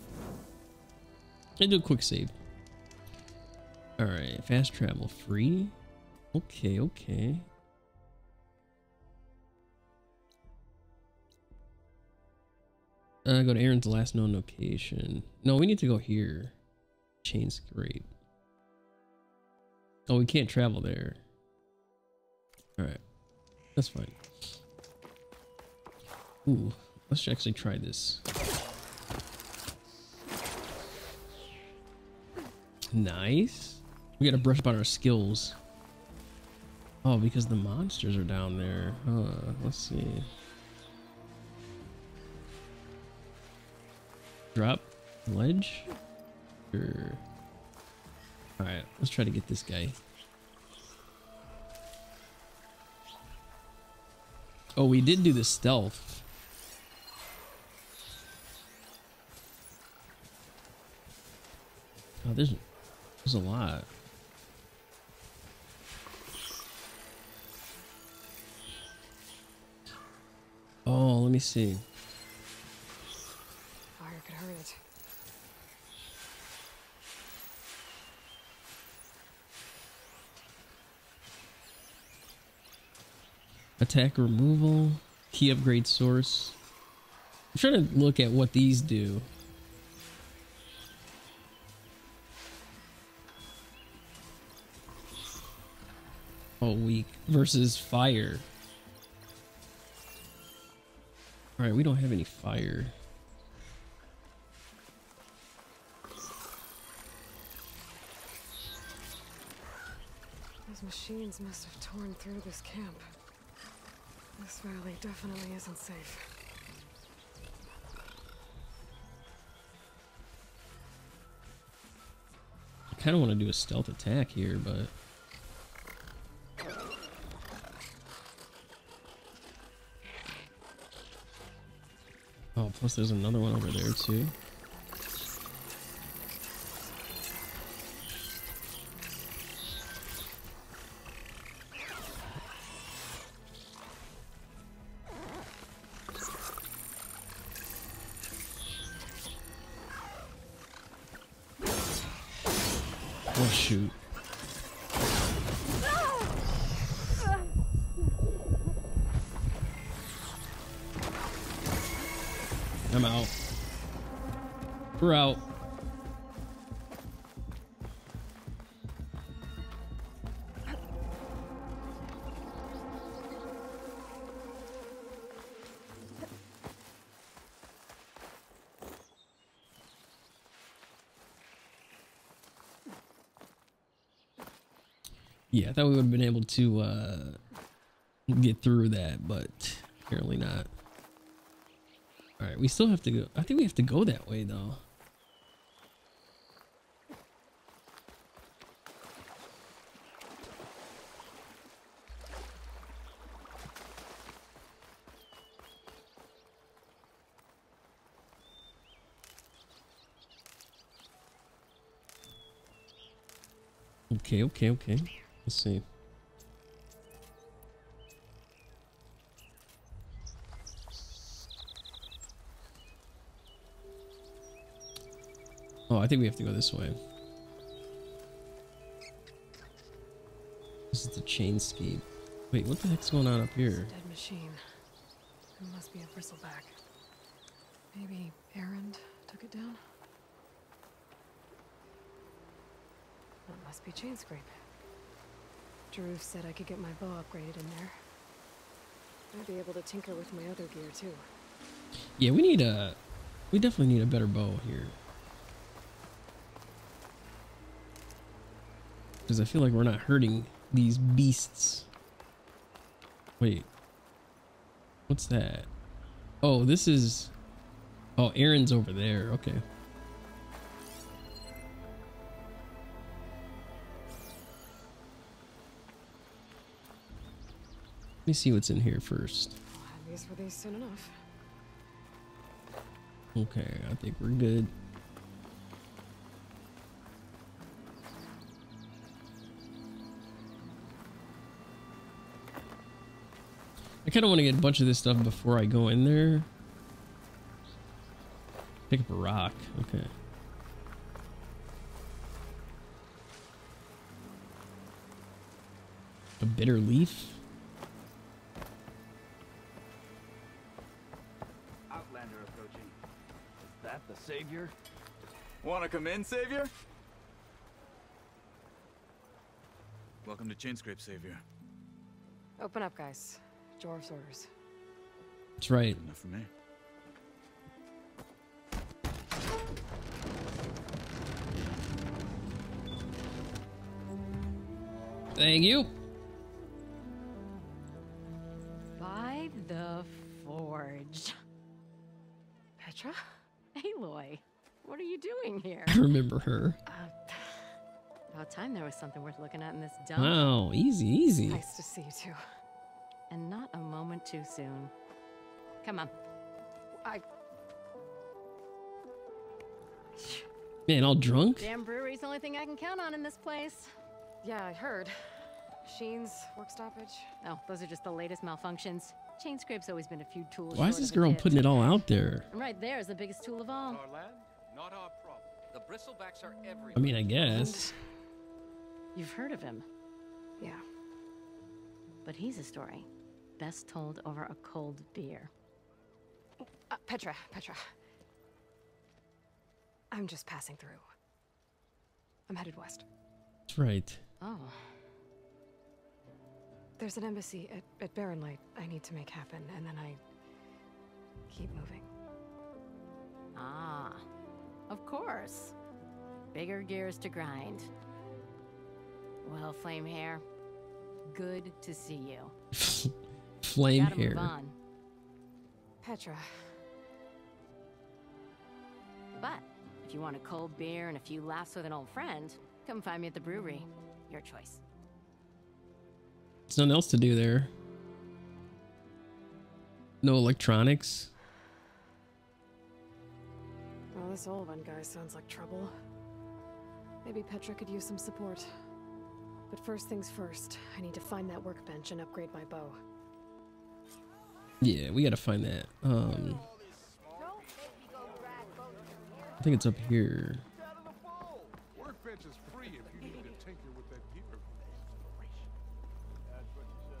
I do a quick save. All right, fast travel free. Okay, okay. Uh, go to Aaron's last known location. No, we need to go here. Chain scrape. Oh, we can't travel there. All right, that's fine. Ooh, let's actually try this. Nice. We gotta brush up on our skills. Oh, because the monsters are down there. Huh, let's see. Drop ledge? Sure. Alright, let's try to get this guy. Oh, we did do the stealth. Oh, there's there's a lot. Oh, let me see. Fire could hurt it. Attack removal, key upgrade source. I'm trying to look at what these do. Oh, weak versus fire. All right, we don't have any fire. Those machines must have torn through this camp. This valley definitely isn't safe. I kind of want to do a stealth attack here, but plus there's another one over there too. Oh shoot. Out. We're out. Yeah, I thought we would have been able to uh, get through that, but apparently not. Right, we still have to go. I think we have to go that way though. Okay, okay, okay. Let's see. I think we have to go this way. This is the chainscrape. Wait, what the heck's going on up here? Dead machine. It must be a bristleback. Maybe Erend took it down? That must be Chainscrape. Drew said I could get my bow upgraded in there. I'd be able to tinker with my other gear too. Yeah, we need a... We definitely need a better bow here. Because I feel like we're not hurting these beasts. Wait. What's that? Oh, this is... Oh, Aaron's over there. Okay. Let me see what's in here first. Use for these soon enough. Okay, I think we're good. I kind of want to get a bunch of this stuff before I go in there. Pick up a rock. Okay. A bitter leaf? Outlander approaching. Is that the savior? Wanna come in, savior? Welcome to Chainscrape, Savior. Open up, guys. Jorv's orders. That's right. Enough for me. Thank you. By the forge. Petra? Aloy, what are you doing here? I remember her. Uh, about time there was something worth looking at in this dump. Wow, easy, easy. Nice to see you too. And not a moment too soon. Come on. I. Man, all drunk? Damn brewery's the only thing I can count on in this place. Yeah, I heard. Machines, work stoppage. Oh, those are just the latest malfunctions. Chain scrape's always been a few tools. Why is this girl putting it all out there? And right there is the biggest tool of all. Our land, not our problem. The bristlebacks are everywhere. I mean, I guess. You've heard of him, Yeah. but he's a story best told over a cold beer. Uh, Petra, Petra. I'm just passing through. I'm headed west. That's right. Oh, There's an embassy at, at Barren Light I need to make happen, and then I keep moving. ah, of course. Bigger gears to grind. Well, Flame Hair, good to see you. Flame Gotta hair. move on. Petra, But if you want a cold beer and a few laughs with an old friend, come find me at the brewery. Your choice. There's nothing else to do there. No electronics. well, this old Olvend guy sounds like trouble. Maybe Petra could use some support. But first things first, I need to find that workbench and upgrade my bow. Yeah, we gotta find that. Um, I think it's up here.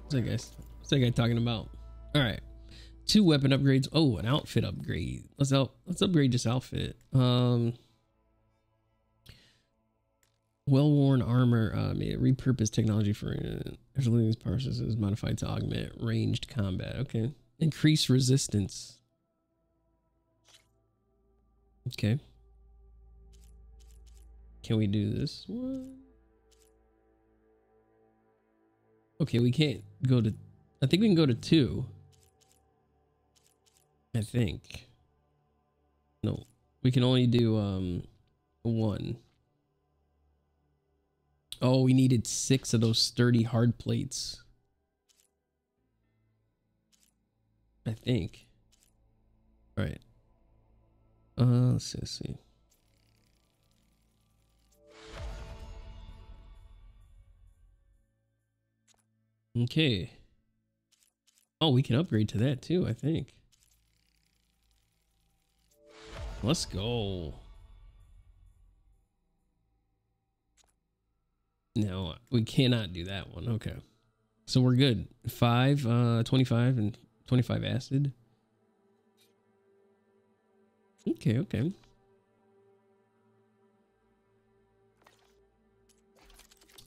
What's that guy? What's that guy talking about? All right, two weapon upgrades. Oh, an outfit upgrade. Let's out. Let's upgrade this outfit. Um, well-worn armor. Uh, made repurposed technology for uh, these processes modified to augment ranged combat. Okay, increase resistance. Okay. Can we do this one? Okay, we can't go to. I think we can go to two. I think. No, we can only do um one. Oh, we needed six of those sturdy hard plates. I think. All right. Uh, let's see. Let's see. Okay. Oh, we can upgrade to that too, I think. Let's go. No, we cannot do that one. Okay. So we're good. 5 uh 25 and 25 acid. Okay, okay.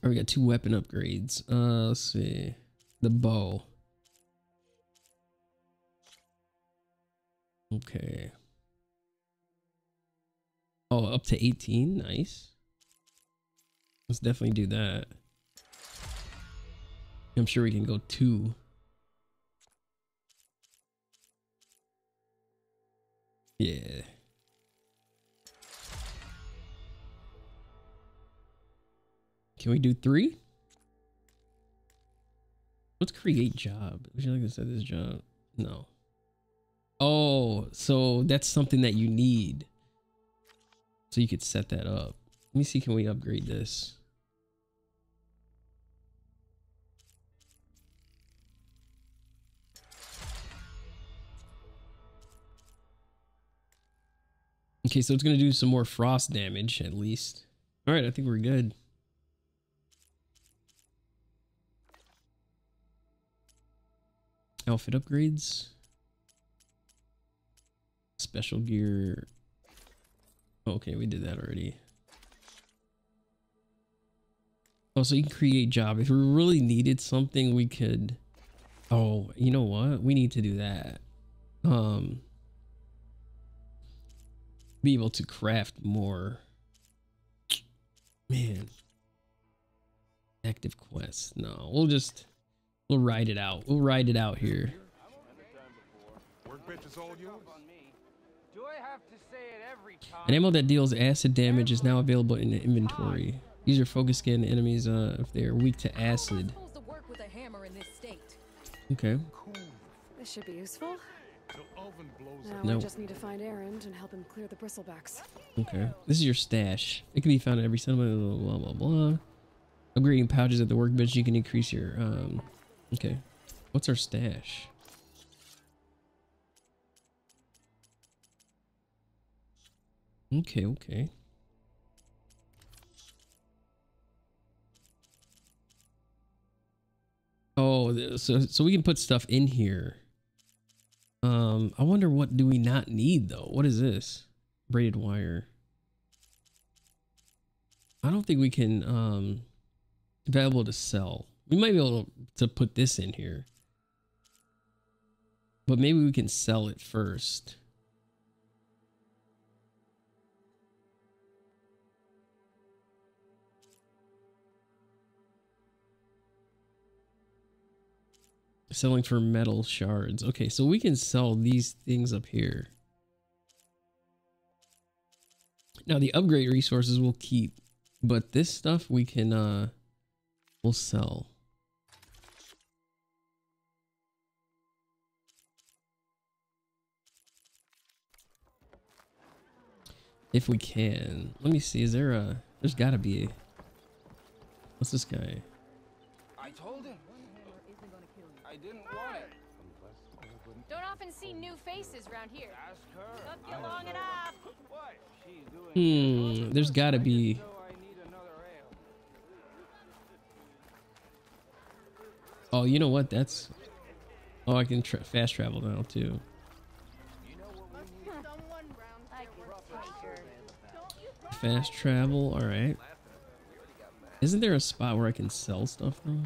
Right, we got two weapon upgrades. Uh, let's see. The bow. Okay. Oh, up to 18. Nice. Let's definitely do that. I'm sure we can go two. Yeah. Can we do three? Let's create job. Would you like to set this job? No. Oh, so that's something that you need. So you could set that up. Let me see, can we upgrade this? Okay, so it's going to do some more frost damage at least. All right, I think we're good. Outfit upgrades. Special gear. Okay, we did that already. Oh, so you can create job. If we really needed something, we could. Oh, you know what? We need to do that. Um, be able to craft more. Man, active quest. No, we'll just we'll ride it out. We'll ride it out here. Workbench is all yours. Do I have to say it every time? An ammo that deals acid damage is now available in the inventory. Use your focus scan enemies uh, if they are weak to acid. supposed to work with a hammer in this state. Okay. This should be useful. Now we just need to find Erend and help him clear the bristlebacks. Okay. This is your stash. It can be found at every settlement, blah, blah, blah. Upgrading pouches at the workbench, you can increase your, um, okay. What's our stash? Okay, okay. Oh, so, so we can put stuff in here. Um, I wonder what do we not need though? What is this? Braided wire. I don't think we can um available to sell. We might be able to put this in here. But maybe we can sell it first. Selling for metal shards. Okay, so we can sell these things up here. Now the upgrade resources we'll keep, but this stuff we can uh we'll sell. If we can. Let me see, is there a there's gotta be what's this guy? I told him. Often see new faces around here. Ask her. Took you long enough. What? She's doing Hmm, there's gotta be Oh, you know what? That's Oh, I can tra fast travel now too. Fast travel, all right. Isn't there a spot where I can sell stuff though?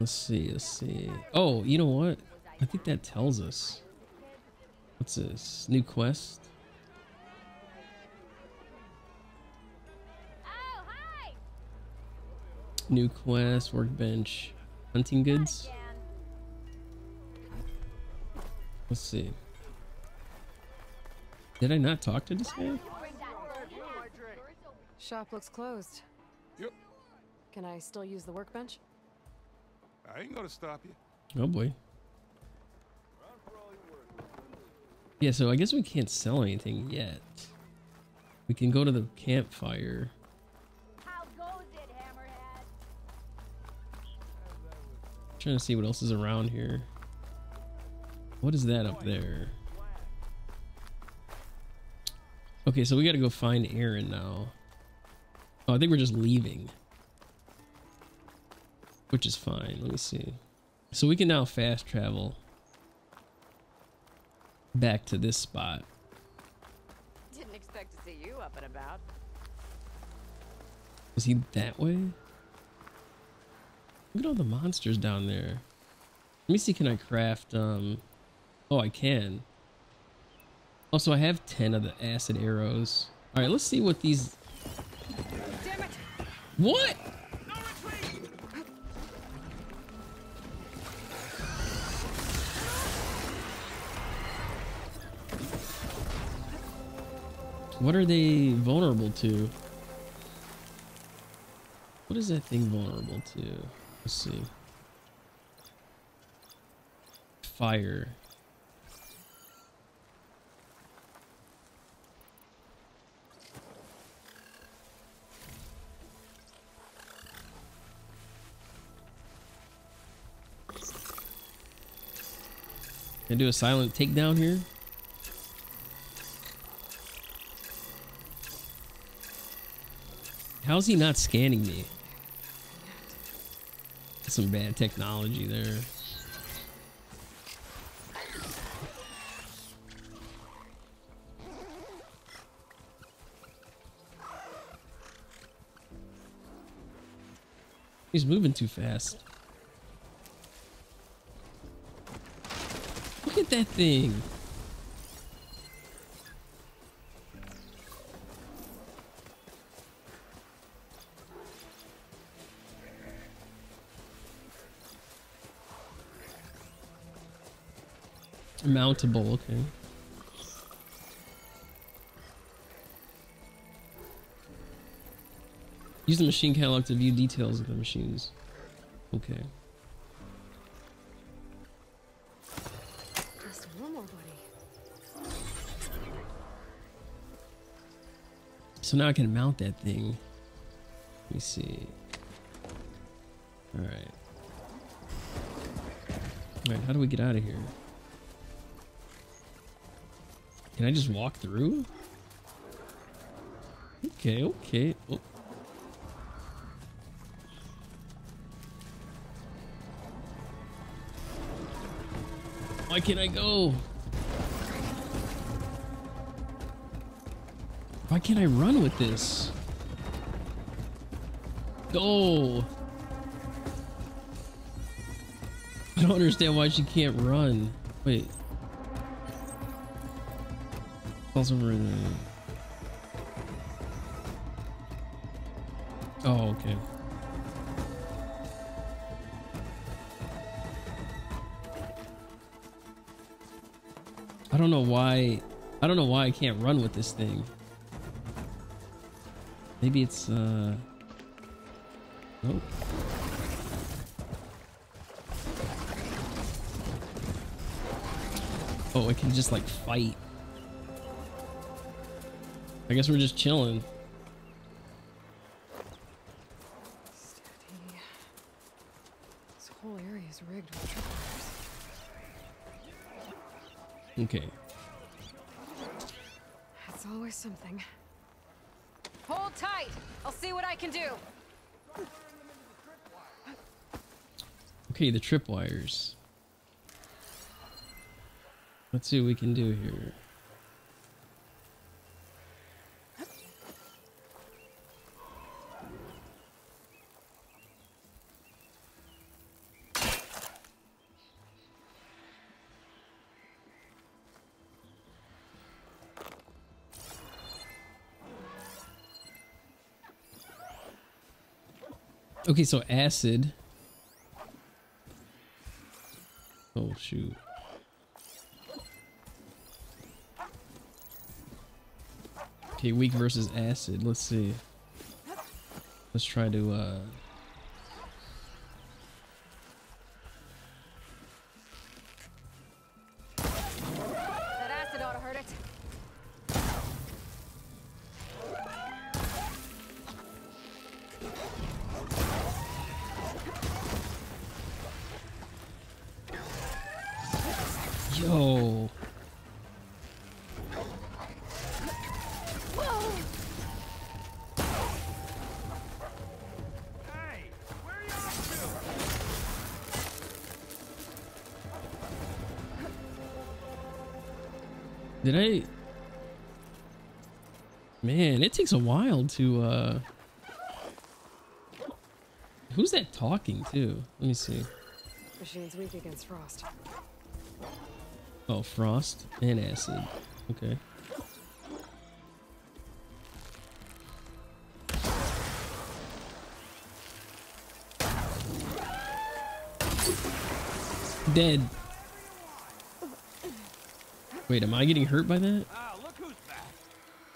Let's see, let's see. Oh, you know what? I think that tells us. What's this? New quest? New quest, workbench, hunting goods. Let's see. Did I not talk to this guy? Shop looks closed. Yep. Can I still use the workbench? I ain't gonna stop you. Oh boy. Yeah, so I guess we can't sell anything yet. We can go to the campfire. It, Trying to see what else is around here. What is that up there? Okay, so we gotta go find Aaron now. Oh, I think we're just leaving. Which is fine. Let me see. So we can now fast travel back to this spot. Didn't expect to see you up and about. Is he that way? Look at all the monsters down there. Let me see, can I craft, um... Oh, I can. Also, I have 10 of the acid arrows. Alright, let's see what these... What? What are they vulnerable to? What is that thing vulnerable to? Let's see. Fire. Can do a silent takedown here? How's he not scanning me? Some bad technology there. He's moving too fast. Look at that thing. Mountable, okay. Use the machine catalog to view details of the machines. Okay. Just one more, buddy. So now I can mount that thing. Let me see. Alright. Alright, how do we get out of here? Can I just walk through? Okay, okay. Oh. Why can't I go? Why can't I run with this? Go! I don't understand why she can't run. Wait. Also, Oh, okay. I don't know why. I don't know why I can't run with this thing. Maybe it's, uh... Nope. Oh, I can just, like, fight. I guess we're just chilling. Steady. This whole area is rigged with tripwires. Okay. It's always something. Hold tight. I'll see what I can do. Okay, the tripwires. Let's see what we can do here. Okay, so acid. Oh shoot. Okay, weak versus acid. Let's see. Let's try to uh to uh Who's that talking to? Let me see. Machine's weak against frost. Oh, frost and acid. Okay. Dead. Wait, am I getting hurt by that? Ah, look who's back.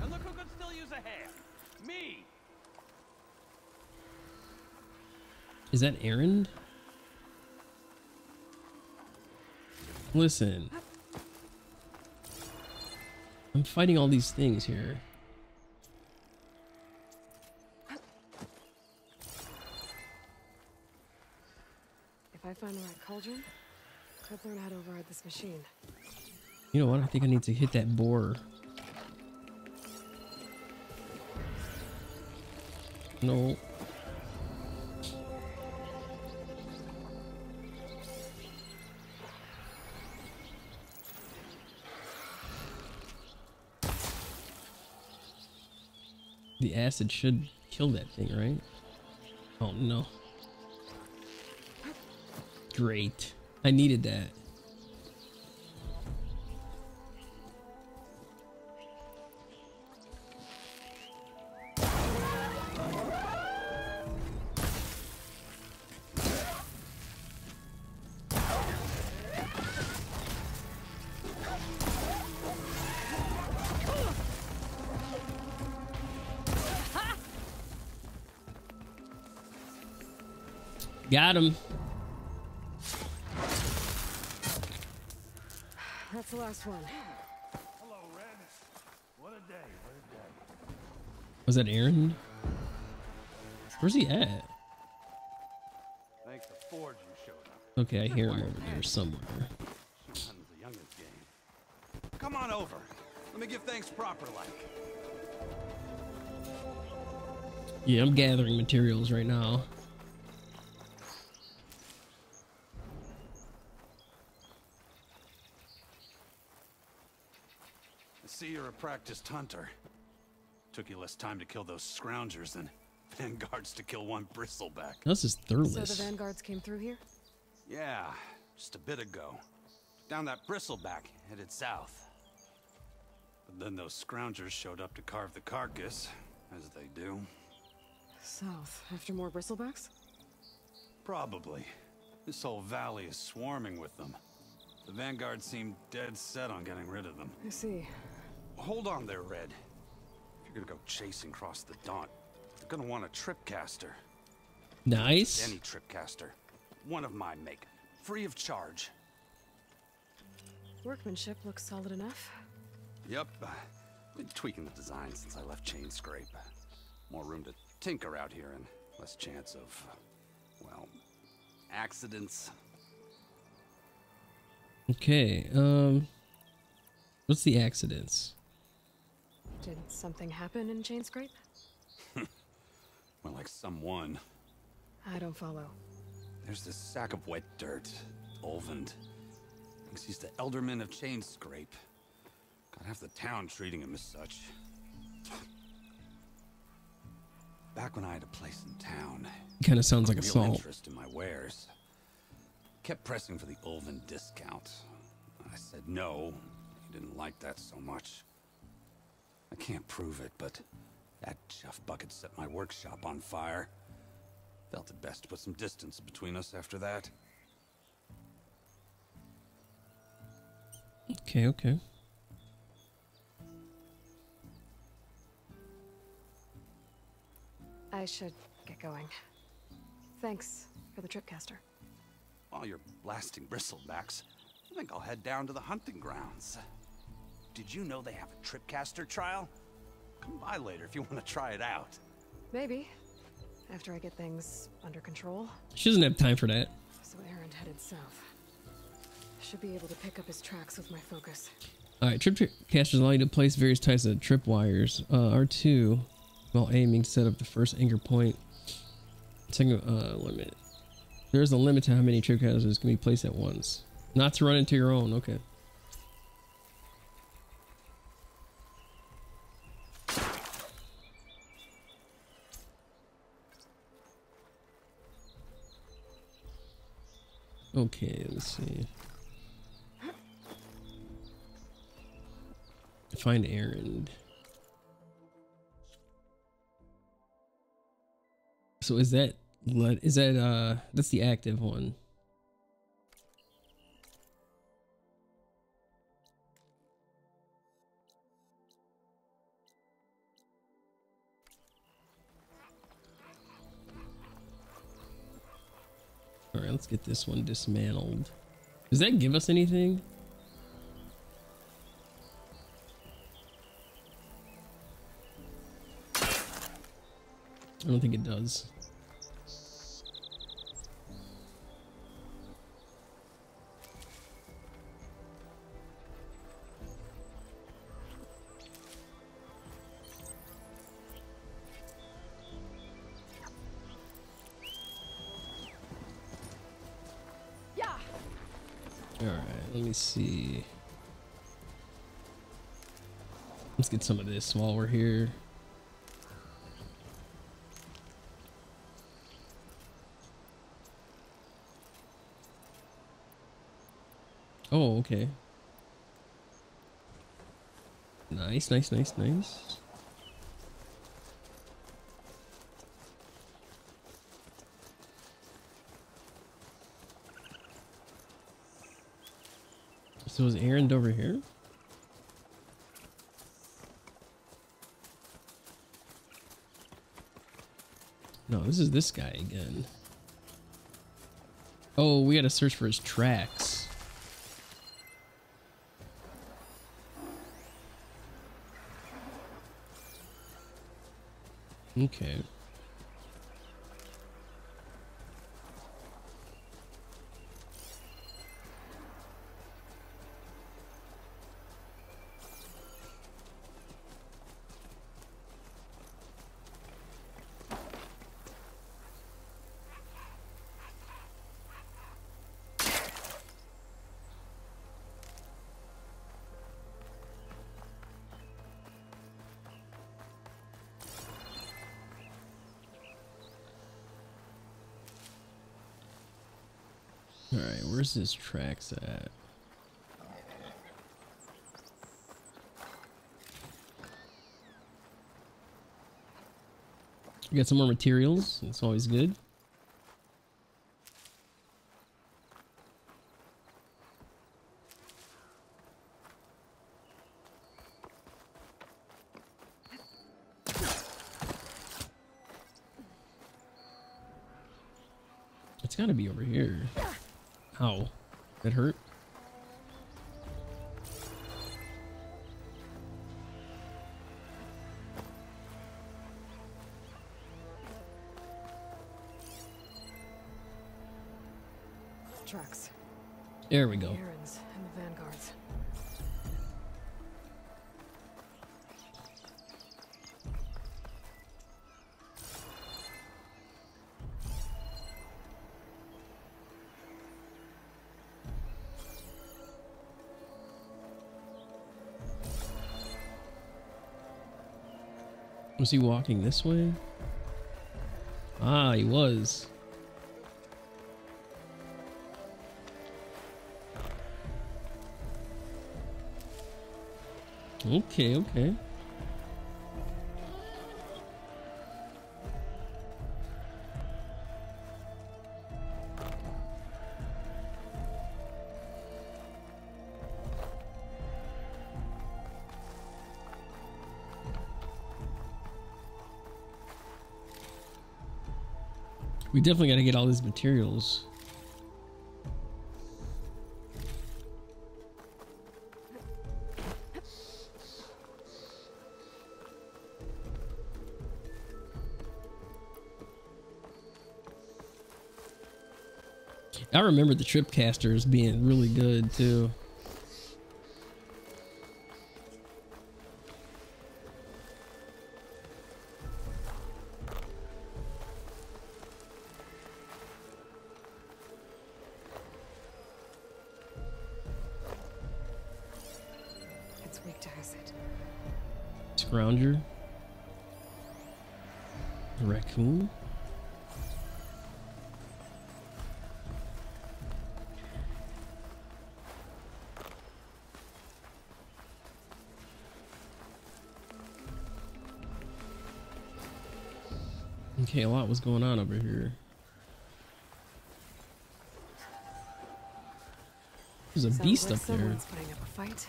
And look who could still use a hand. Me. Is that Aaron? Listen. I'm fighting all these things here. If I find the right cauldron, I could learn how to override this machine. You know what? I think I need to hit that boar. No. Acid should kill that thing, right? Oh no. Great. I needed that. Got him. That's the last one. Hello, Red. What a day, what a day. Was that Aaron? Where's he at? The forge you showed up. Okay, I hear him over there somewhere. The youngest game. Come on over. Let me give thanks proper like. Yeah, I'm gathering materials right now. I see you're a practiced hunter. Took you less time to kill those scroungers than vanguards to kill one bristleback. This is thoroughly. So the vanguards came through here? Yeah, just a bit ago. Down that bristleback, headed south. But then those scroungers showed up to carve the carcass, as they do. South, after more bristlebacks? Probably. This whole valley is swarming with them. The Vanguard seemed dead set on getting rid of them. I see. Hold on there, Red. If you're gonna go chasing across the Daunt, you're gonna want a tripcaster. Nice. Any tripcaster. One of my make. Free of charge. Workmanship looks solid enough. Yep. uh, Been tweaking the design since I left Chain Scrape. More room to tinker out here and less chance of, well, accidents. Okay, um, what's the accidents? Did something happen in Chain Scrape? More like someone. I don't follow. There's this sack of wet dirt, Olvend. Thinks he's the Elderman of Chain Scrape. Got half the town treating him as such. Back when I had a place in town, Kinda sounds like took a real salt. interest in my wares. Kept pressing for the Olvend discount. I said no. He didn't like that so much. I can't prove it, but that chuff bucket set my workshop on fire. Felt it best to put some distance between us after that. Okay, okay. I should get going. Thanks for the tripcaster. While you're blasting bristlebacks, I think I'll head down to the hunting grounds. Did you know they have a tripcaster trial? Come by later if you want to try it out. Maybe. After I get things under control. She doesn't have time for that. So Erend headed south. Should be able to pick up his tracks with my focus. All right, Tripcasters allow you to place various types of trip wires. Uh, R2, while aiming, set up the first anchor point. Second uh, limit. There is a limit to how many tripcasters can be placed at once. Not to run into your own. Okay. Okay, let's see. Find Erend. So is that let that uh that's the active one? All right, let's get this one dismantled. Does that give us anything? I don't think it does. Me see. Let's get some of this while we're here. Oh, okay. Nice, nice, nice, nice. So is Erend over here? No, this is this guy again. Oh, we gotta search for his tracks. Okay. His tracks at? We got some more materials. It's always good. There we go. Erend's and the vanguards. Was he walking this way? Ah, he was. Okay, okay. We definitely got to get all these materials. Remember the Tripcaster Tripcasters being really good too. A going on over here. There's a Sounds beast like up there. someone's putting up a fight.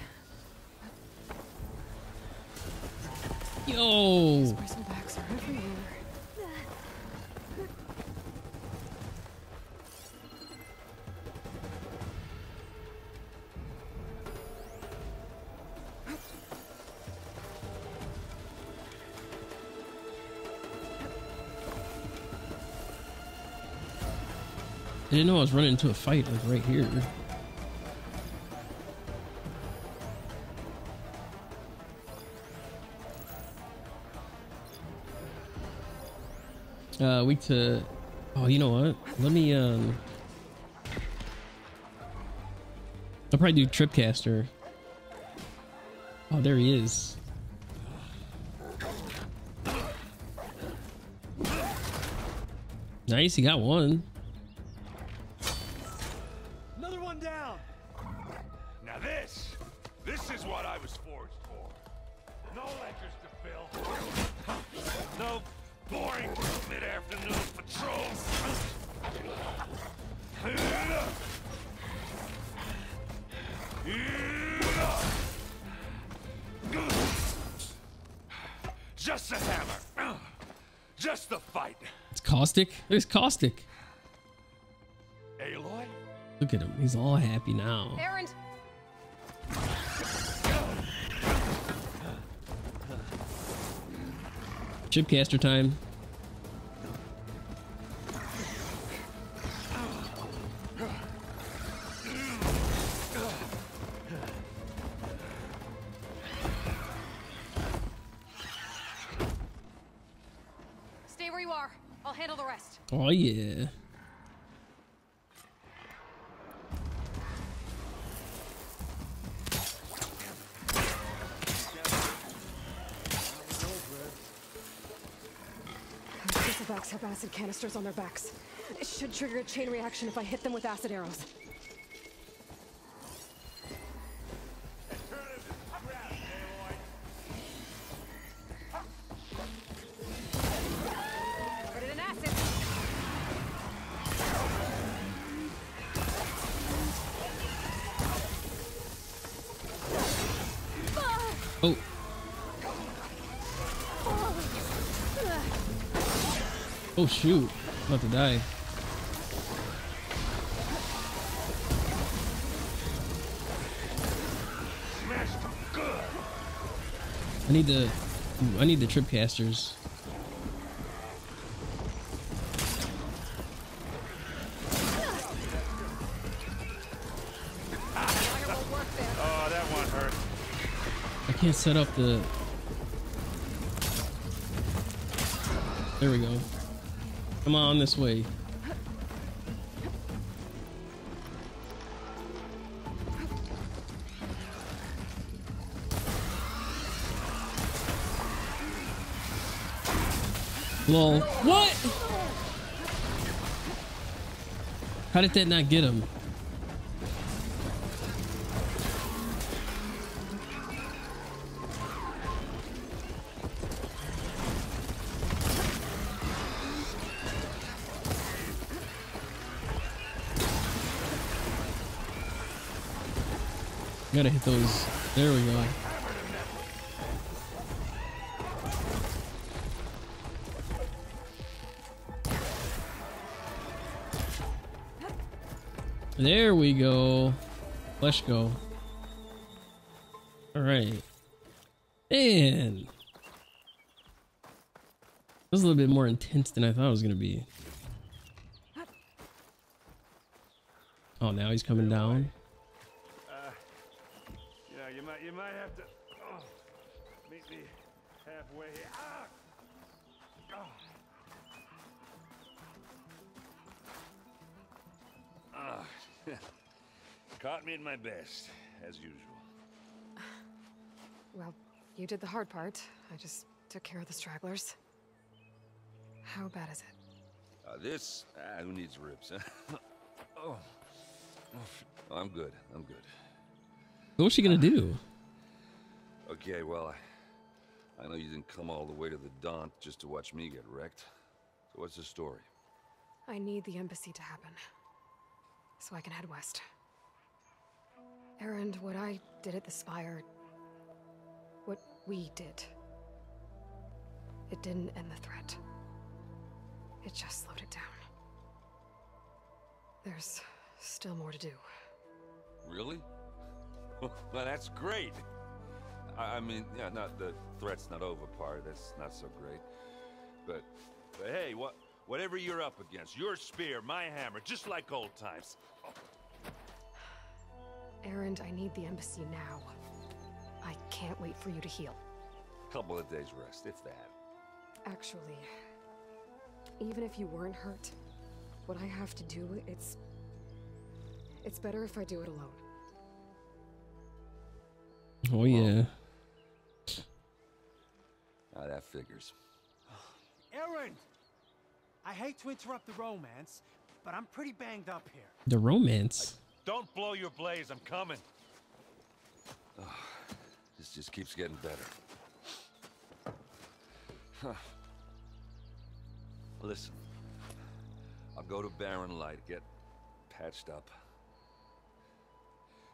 Yo! Didn't know I was running into a fight like right here. Uh, to. Oh, you know what? Let me um. I'll probably do Tripcaster. Oh, there he is. Nice, he got one. There's caustic. Aloy? Look at him. He's all happy now. Erend. Tripcaster time. Canisters on their backs. It should trigger a chain reaction if I hit them with acid arrows. Oh shoot. I'm about to die. I need the I need the trip casters. Oh, that one hurt. I can't set up the There we go. Come on this way. Lol. What? How did that not get him? Gotta hit those. There we go. There we go. Let's go. All right. And this is a little bit more intense than I thought it was gonna be. Oh, now he's coming down. Uh, you know, you might, you might have to oh, meet me halfway here. Ah! Oh. Ah, caught me in my best, as usual. Well, you did the hard part. I just took care of the stragglers. How bad is it? Uh, this, ah, who needs ribs? Huh? oh. oh, I'm good. I'm good. What's she gonna do? Okay, well, I, I know you didn't come all the way to the Daunt just to watch me get wrecked. So what's the story? I need the embassy to happen. So I can head west. Erend, what I did at the Spire. What we did. It didn't end the threat. It just slowed it down. There's still more to do. Really? well, that's great. I, I mean, yeah, not the threat's not over part. That's not so great. But, but hey, what, whatever you're up against, your spear, my hammer, just like old times. Erend, I need the embassy now. I can't wait for you to heal. Couple of days rest, if that. Actually, even if you weren't hurt, what I have to do, it's... It's better if I do it alone. Oh yeah. Now that figures. Erend! I hate to interrupt the romance, but I'm pretty banged up here. The romance. Don't blow your blaze, I'm coming. This just keeps getting better. Huh. Listen, I'll go to Barren Light, get patched up.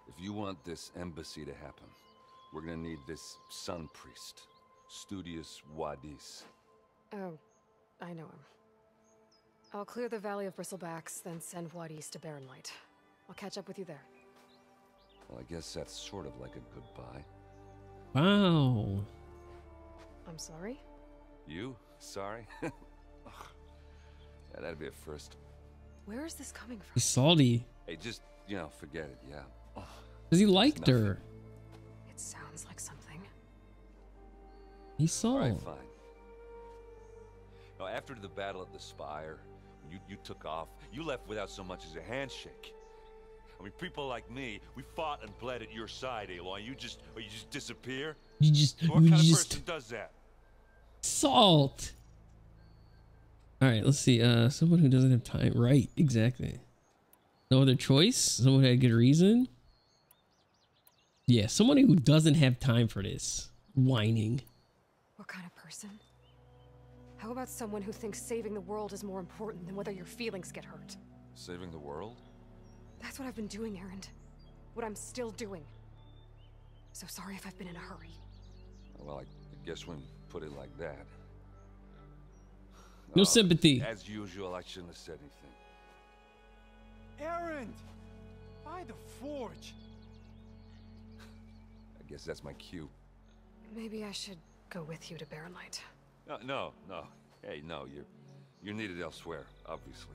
If you want this embassy to happen, we're gonna need this sun priest, Studius Wadis. Oh, I know him. I'll clear the Valley of Bristlebacks, then send Wadis to Barren Light. I'll catch up with you there. Well, I guess that's sort of like a goodbye. Wow. I'm sorry? You? Sorry? Yeah, that'd be a first. Where is this coming from? He's salty. Hey, just, you know, forget it, yeah. Ugh. Cause he liked her. It sounds like something. He saw. All right, fine. Now, after the battle at the Spire, when you, you took off, you left without so much as a handshake. I mean, people like me, we fought and bled at your side, Aloy. You just, or you just disappear? You just, What you kind of person does that? salt. All right, let's see. Uh, someone who doesn't have time. Right, exactly. No other choice. Someone who had a good reason. Yeah, someone who doesn't have time for this whining. What kind of person? How about someone who thinks saving the world is more important than whether your feelings get hurt? Saving the world? That's what I've been doing, Erend. What I'm still doing. So sorry if I've been in a hurry. Well, I guess when you put it like that. No Uh, sympathy. As usual, I shouldn't have said anything. Erend! By the forge! I guess that's my cue. Maybe I should go with you to Barren Light. No, no, no. Hey, no, you're you're needed elsewhere, obviously.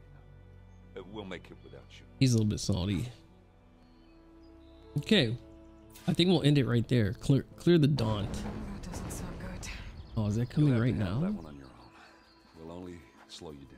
Uh, We'll make it without you. He's a little bit salty. Okay, I think we'll end it right there. Clear, clear the daunt. That doesn't sound good. Oh, is that You'll coming have right handle now? That one on your own. We'll only slow you down.